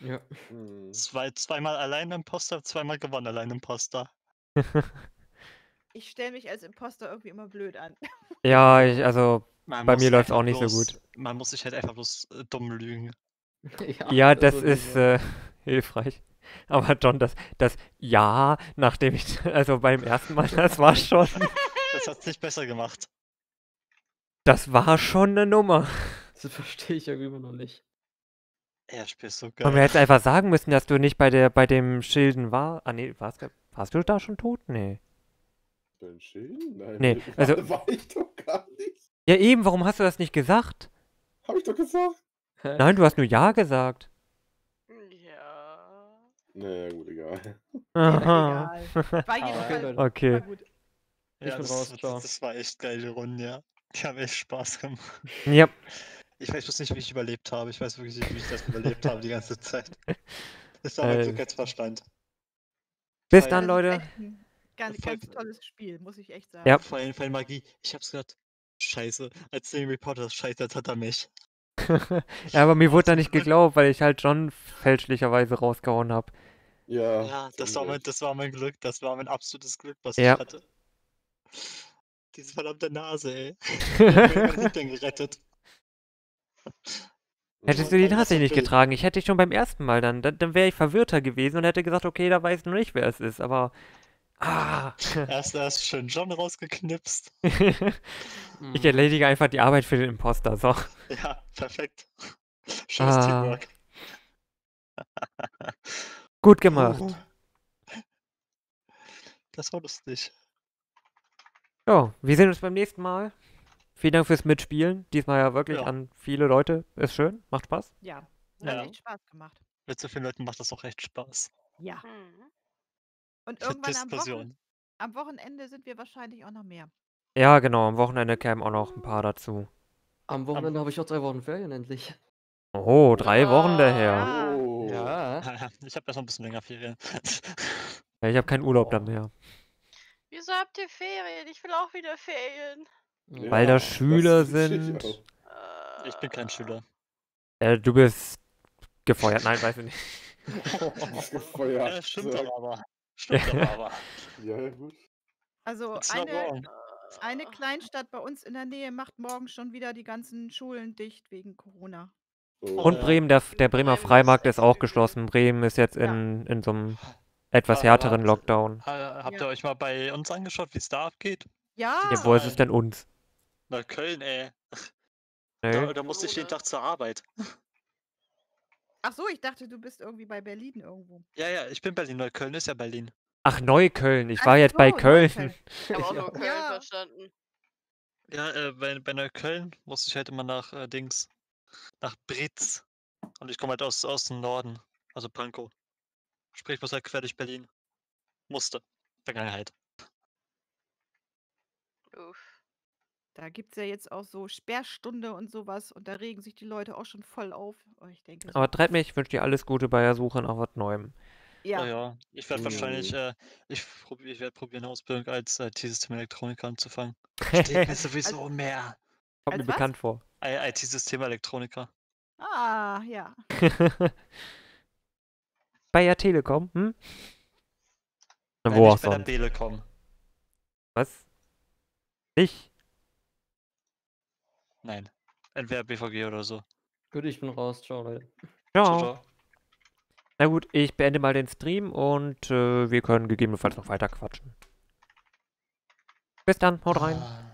Ja. Hm. Zwei, zweimal allein Imposter, zweimal gewonnen allein Imposter. Ich stelle mich als Imposter irgendwie immer blöd an. Ja, ich, also, Man Bei mir läuft's einfach auch nicht so bloß- gut. Man muss sich halt einfach bloß äh, dumm lügen. ja, das sowieso. ist äh, hilfreich. Aber John, das, das Ja, nachdem ich, also beim ersten Mal, das war schon, Das hat's nicht besser gemacht. das war schon eine Nummer. Das verstehe ich irgendwie immer noch nicht. Er spielt so Und wir geil. hätten einfach sagen müssen, dass du nicht bei der, bei dem Schilden war. Ah, nee, warst, du- warst du da schon tot? Nee. Dein Schild? Nein. Nee, also- War ich doch gar nicht. Ja, eben, warum hast du das nicht gesagt? Hab ich doch gesagt. Nein, du hast nur Ja gesagt. Ja. Naja, gut, egal. Aha. War jedenfalls Leute. war Okay. gut. Ich Ja, bin das, raus, das, ciao. das war echt geile Runde, ja. Die haben echt Spaß gemacht. Ja, Ich weiß bloß nicht, wie ich überlebt habe. Ich weiß wirklich nicht, wie ich das überlebt habe die ganze Zeit. Das war mein Äh. Glück als Verstand. bis Weil- dann, Leute. Ganz, ganz tolles Spiel, muss ich echt sagen. Ja. Vor allem, allem Magie. Ich hab's gedacht, scheiße, als den Reporter scheiße, jetzt hat er mich. ja, aber mir wurde da nicht geglaubt, weil ich halt John fälschlicherweise rausgehauen habe. Ja. Ja, das war, mein, das war mein Glück. Das war mein absolutes Glück, was Ja. ich hatte. Diese verdammte Nase, ey. Mein Hintern gerettet. Hättest du die Nase nicht getragen, ich hätte dich schon beim ersten Mal dann, dann, dann wäre ich verwirrter gewesen und hätte gesagt, okay, da weiß ich noch nicht, wer es ist, aber. Ah. Erst, erst schön John rausgeknipst. ich erledige einfach die Arbeit für den Imposter, so. Ja, perfekt. Schönes Ah. Teamwork. Gut gemacht. Das war lustig. Ja, wir sehen uns beim nächsten Mal. Vielen Dank fürs Mitspielen. Diesmal ja wirklich Ja. an viele Leute. Ist schön, macht Spaß. Ja, hat Ja. echt Spaß gemacht. Mit so vielen Leuten macht das auch echt Spaß. Ja. Mhm. Und irgendwann am, Wochen Diskussion. am Wochenende sind wir wahrscheinlich auch noch mehr. Ja, genau, am Wochenende kämen auch noch ein paar dazu. Am Wochenende habe ich auch drei Wochen Ferien endlich. Oh, drei Wochen daher. Ja. Oh. Ja. Ich habe erst noch ein bisschen länger Ferien. Ja, ich habe keinen Urlaub dann mehr. Wieso habt ihr Ferien? Ich will auch wieder Ferien. Ja. Weil da das Schüler ich sind. Äh, Ich bin kein Schüler. Äh, du bist gefeuert. Nein, weiß ich nicht. Gefeuert. Ja, stimmt aber. Stimmt aber. Ja, gut. Also eine, eine äh, Kleinstadt bei uns in der Nähe macht morgen schon wieder die ganzen Schulen dicht wegen Corona. Oh. Und. Bremen, der, der Bremer Freimarkt ist auch geschlossen. Bremen ist jetzt Ja. in, in so einem etwas härteren Lockdown. Ha- Habt ihr euch mal bei uns angeschaut, wie es da abgeht? Ja, Ja, wo ist es denn uns? Na, Köln, ey. Nee. Da, da musste ich jeden. Tag zur Arbeit. Ach so, ich dachte, du bist irgendwie bei Berlin irgendwo. Ja, ja, ich bin Berlin, weil Köln ist ja Berlin. Ach, Neukölln. Ich Ach war jetzt bei Köln. Neukölln. Ich habe auch nur Köln Ja. verstanden. Ja, äh, bei, bei Neukölln musste ich halt immer nach äh, Dings, nach Britz. Und ich komme halt aus, aus dem Norden, also Pankow. Sprich, muss halt quer durch Berlin. Musste. Vergangenheit. Uff. Da gibt es ja jetzt auch so Sperrstunde und sowas und da regen sich die Leute auch schon voll auf. Oh, ich denke, so, Aber treibt mich, ich wünsche dir alles Gute bei der Suche nach was Neuem. ja, Ja, ja. Ich werde wahrscheinlich, Mhm. äh, ich, probi ich werde probieren, eine Ausbildung als äh, IT-Systemelektroniker anzufangen. Steht mir sowieso mehr. Kommt mir was? bekannt vor. IT-Systemelektroniker. Ah, ja. bei der Telekom, hm? Na, Nein, wo auch bei der. Telekom. Was? Ich? Nein. Entweder BVG oder so. Gut, ich bin raus. Ciao, Leute. Ciao, Ciao. ciao. Na gut, ich beende mal den Stream und äh, wir können gegebenenfalls noch weiter quatschen. Bis dann, haut rein. Ah.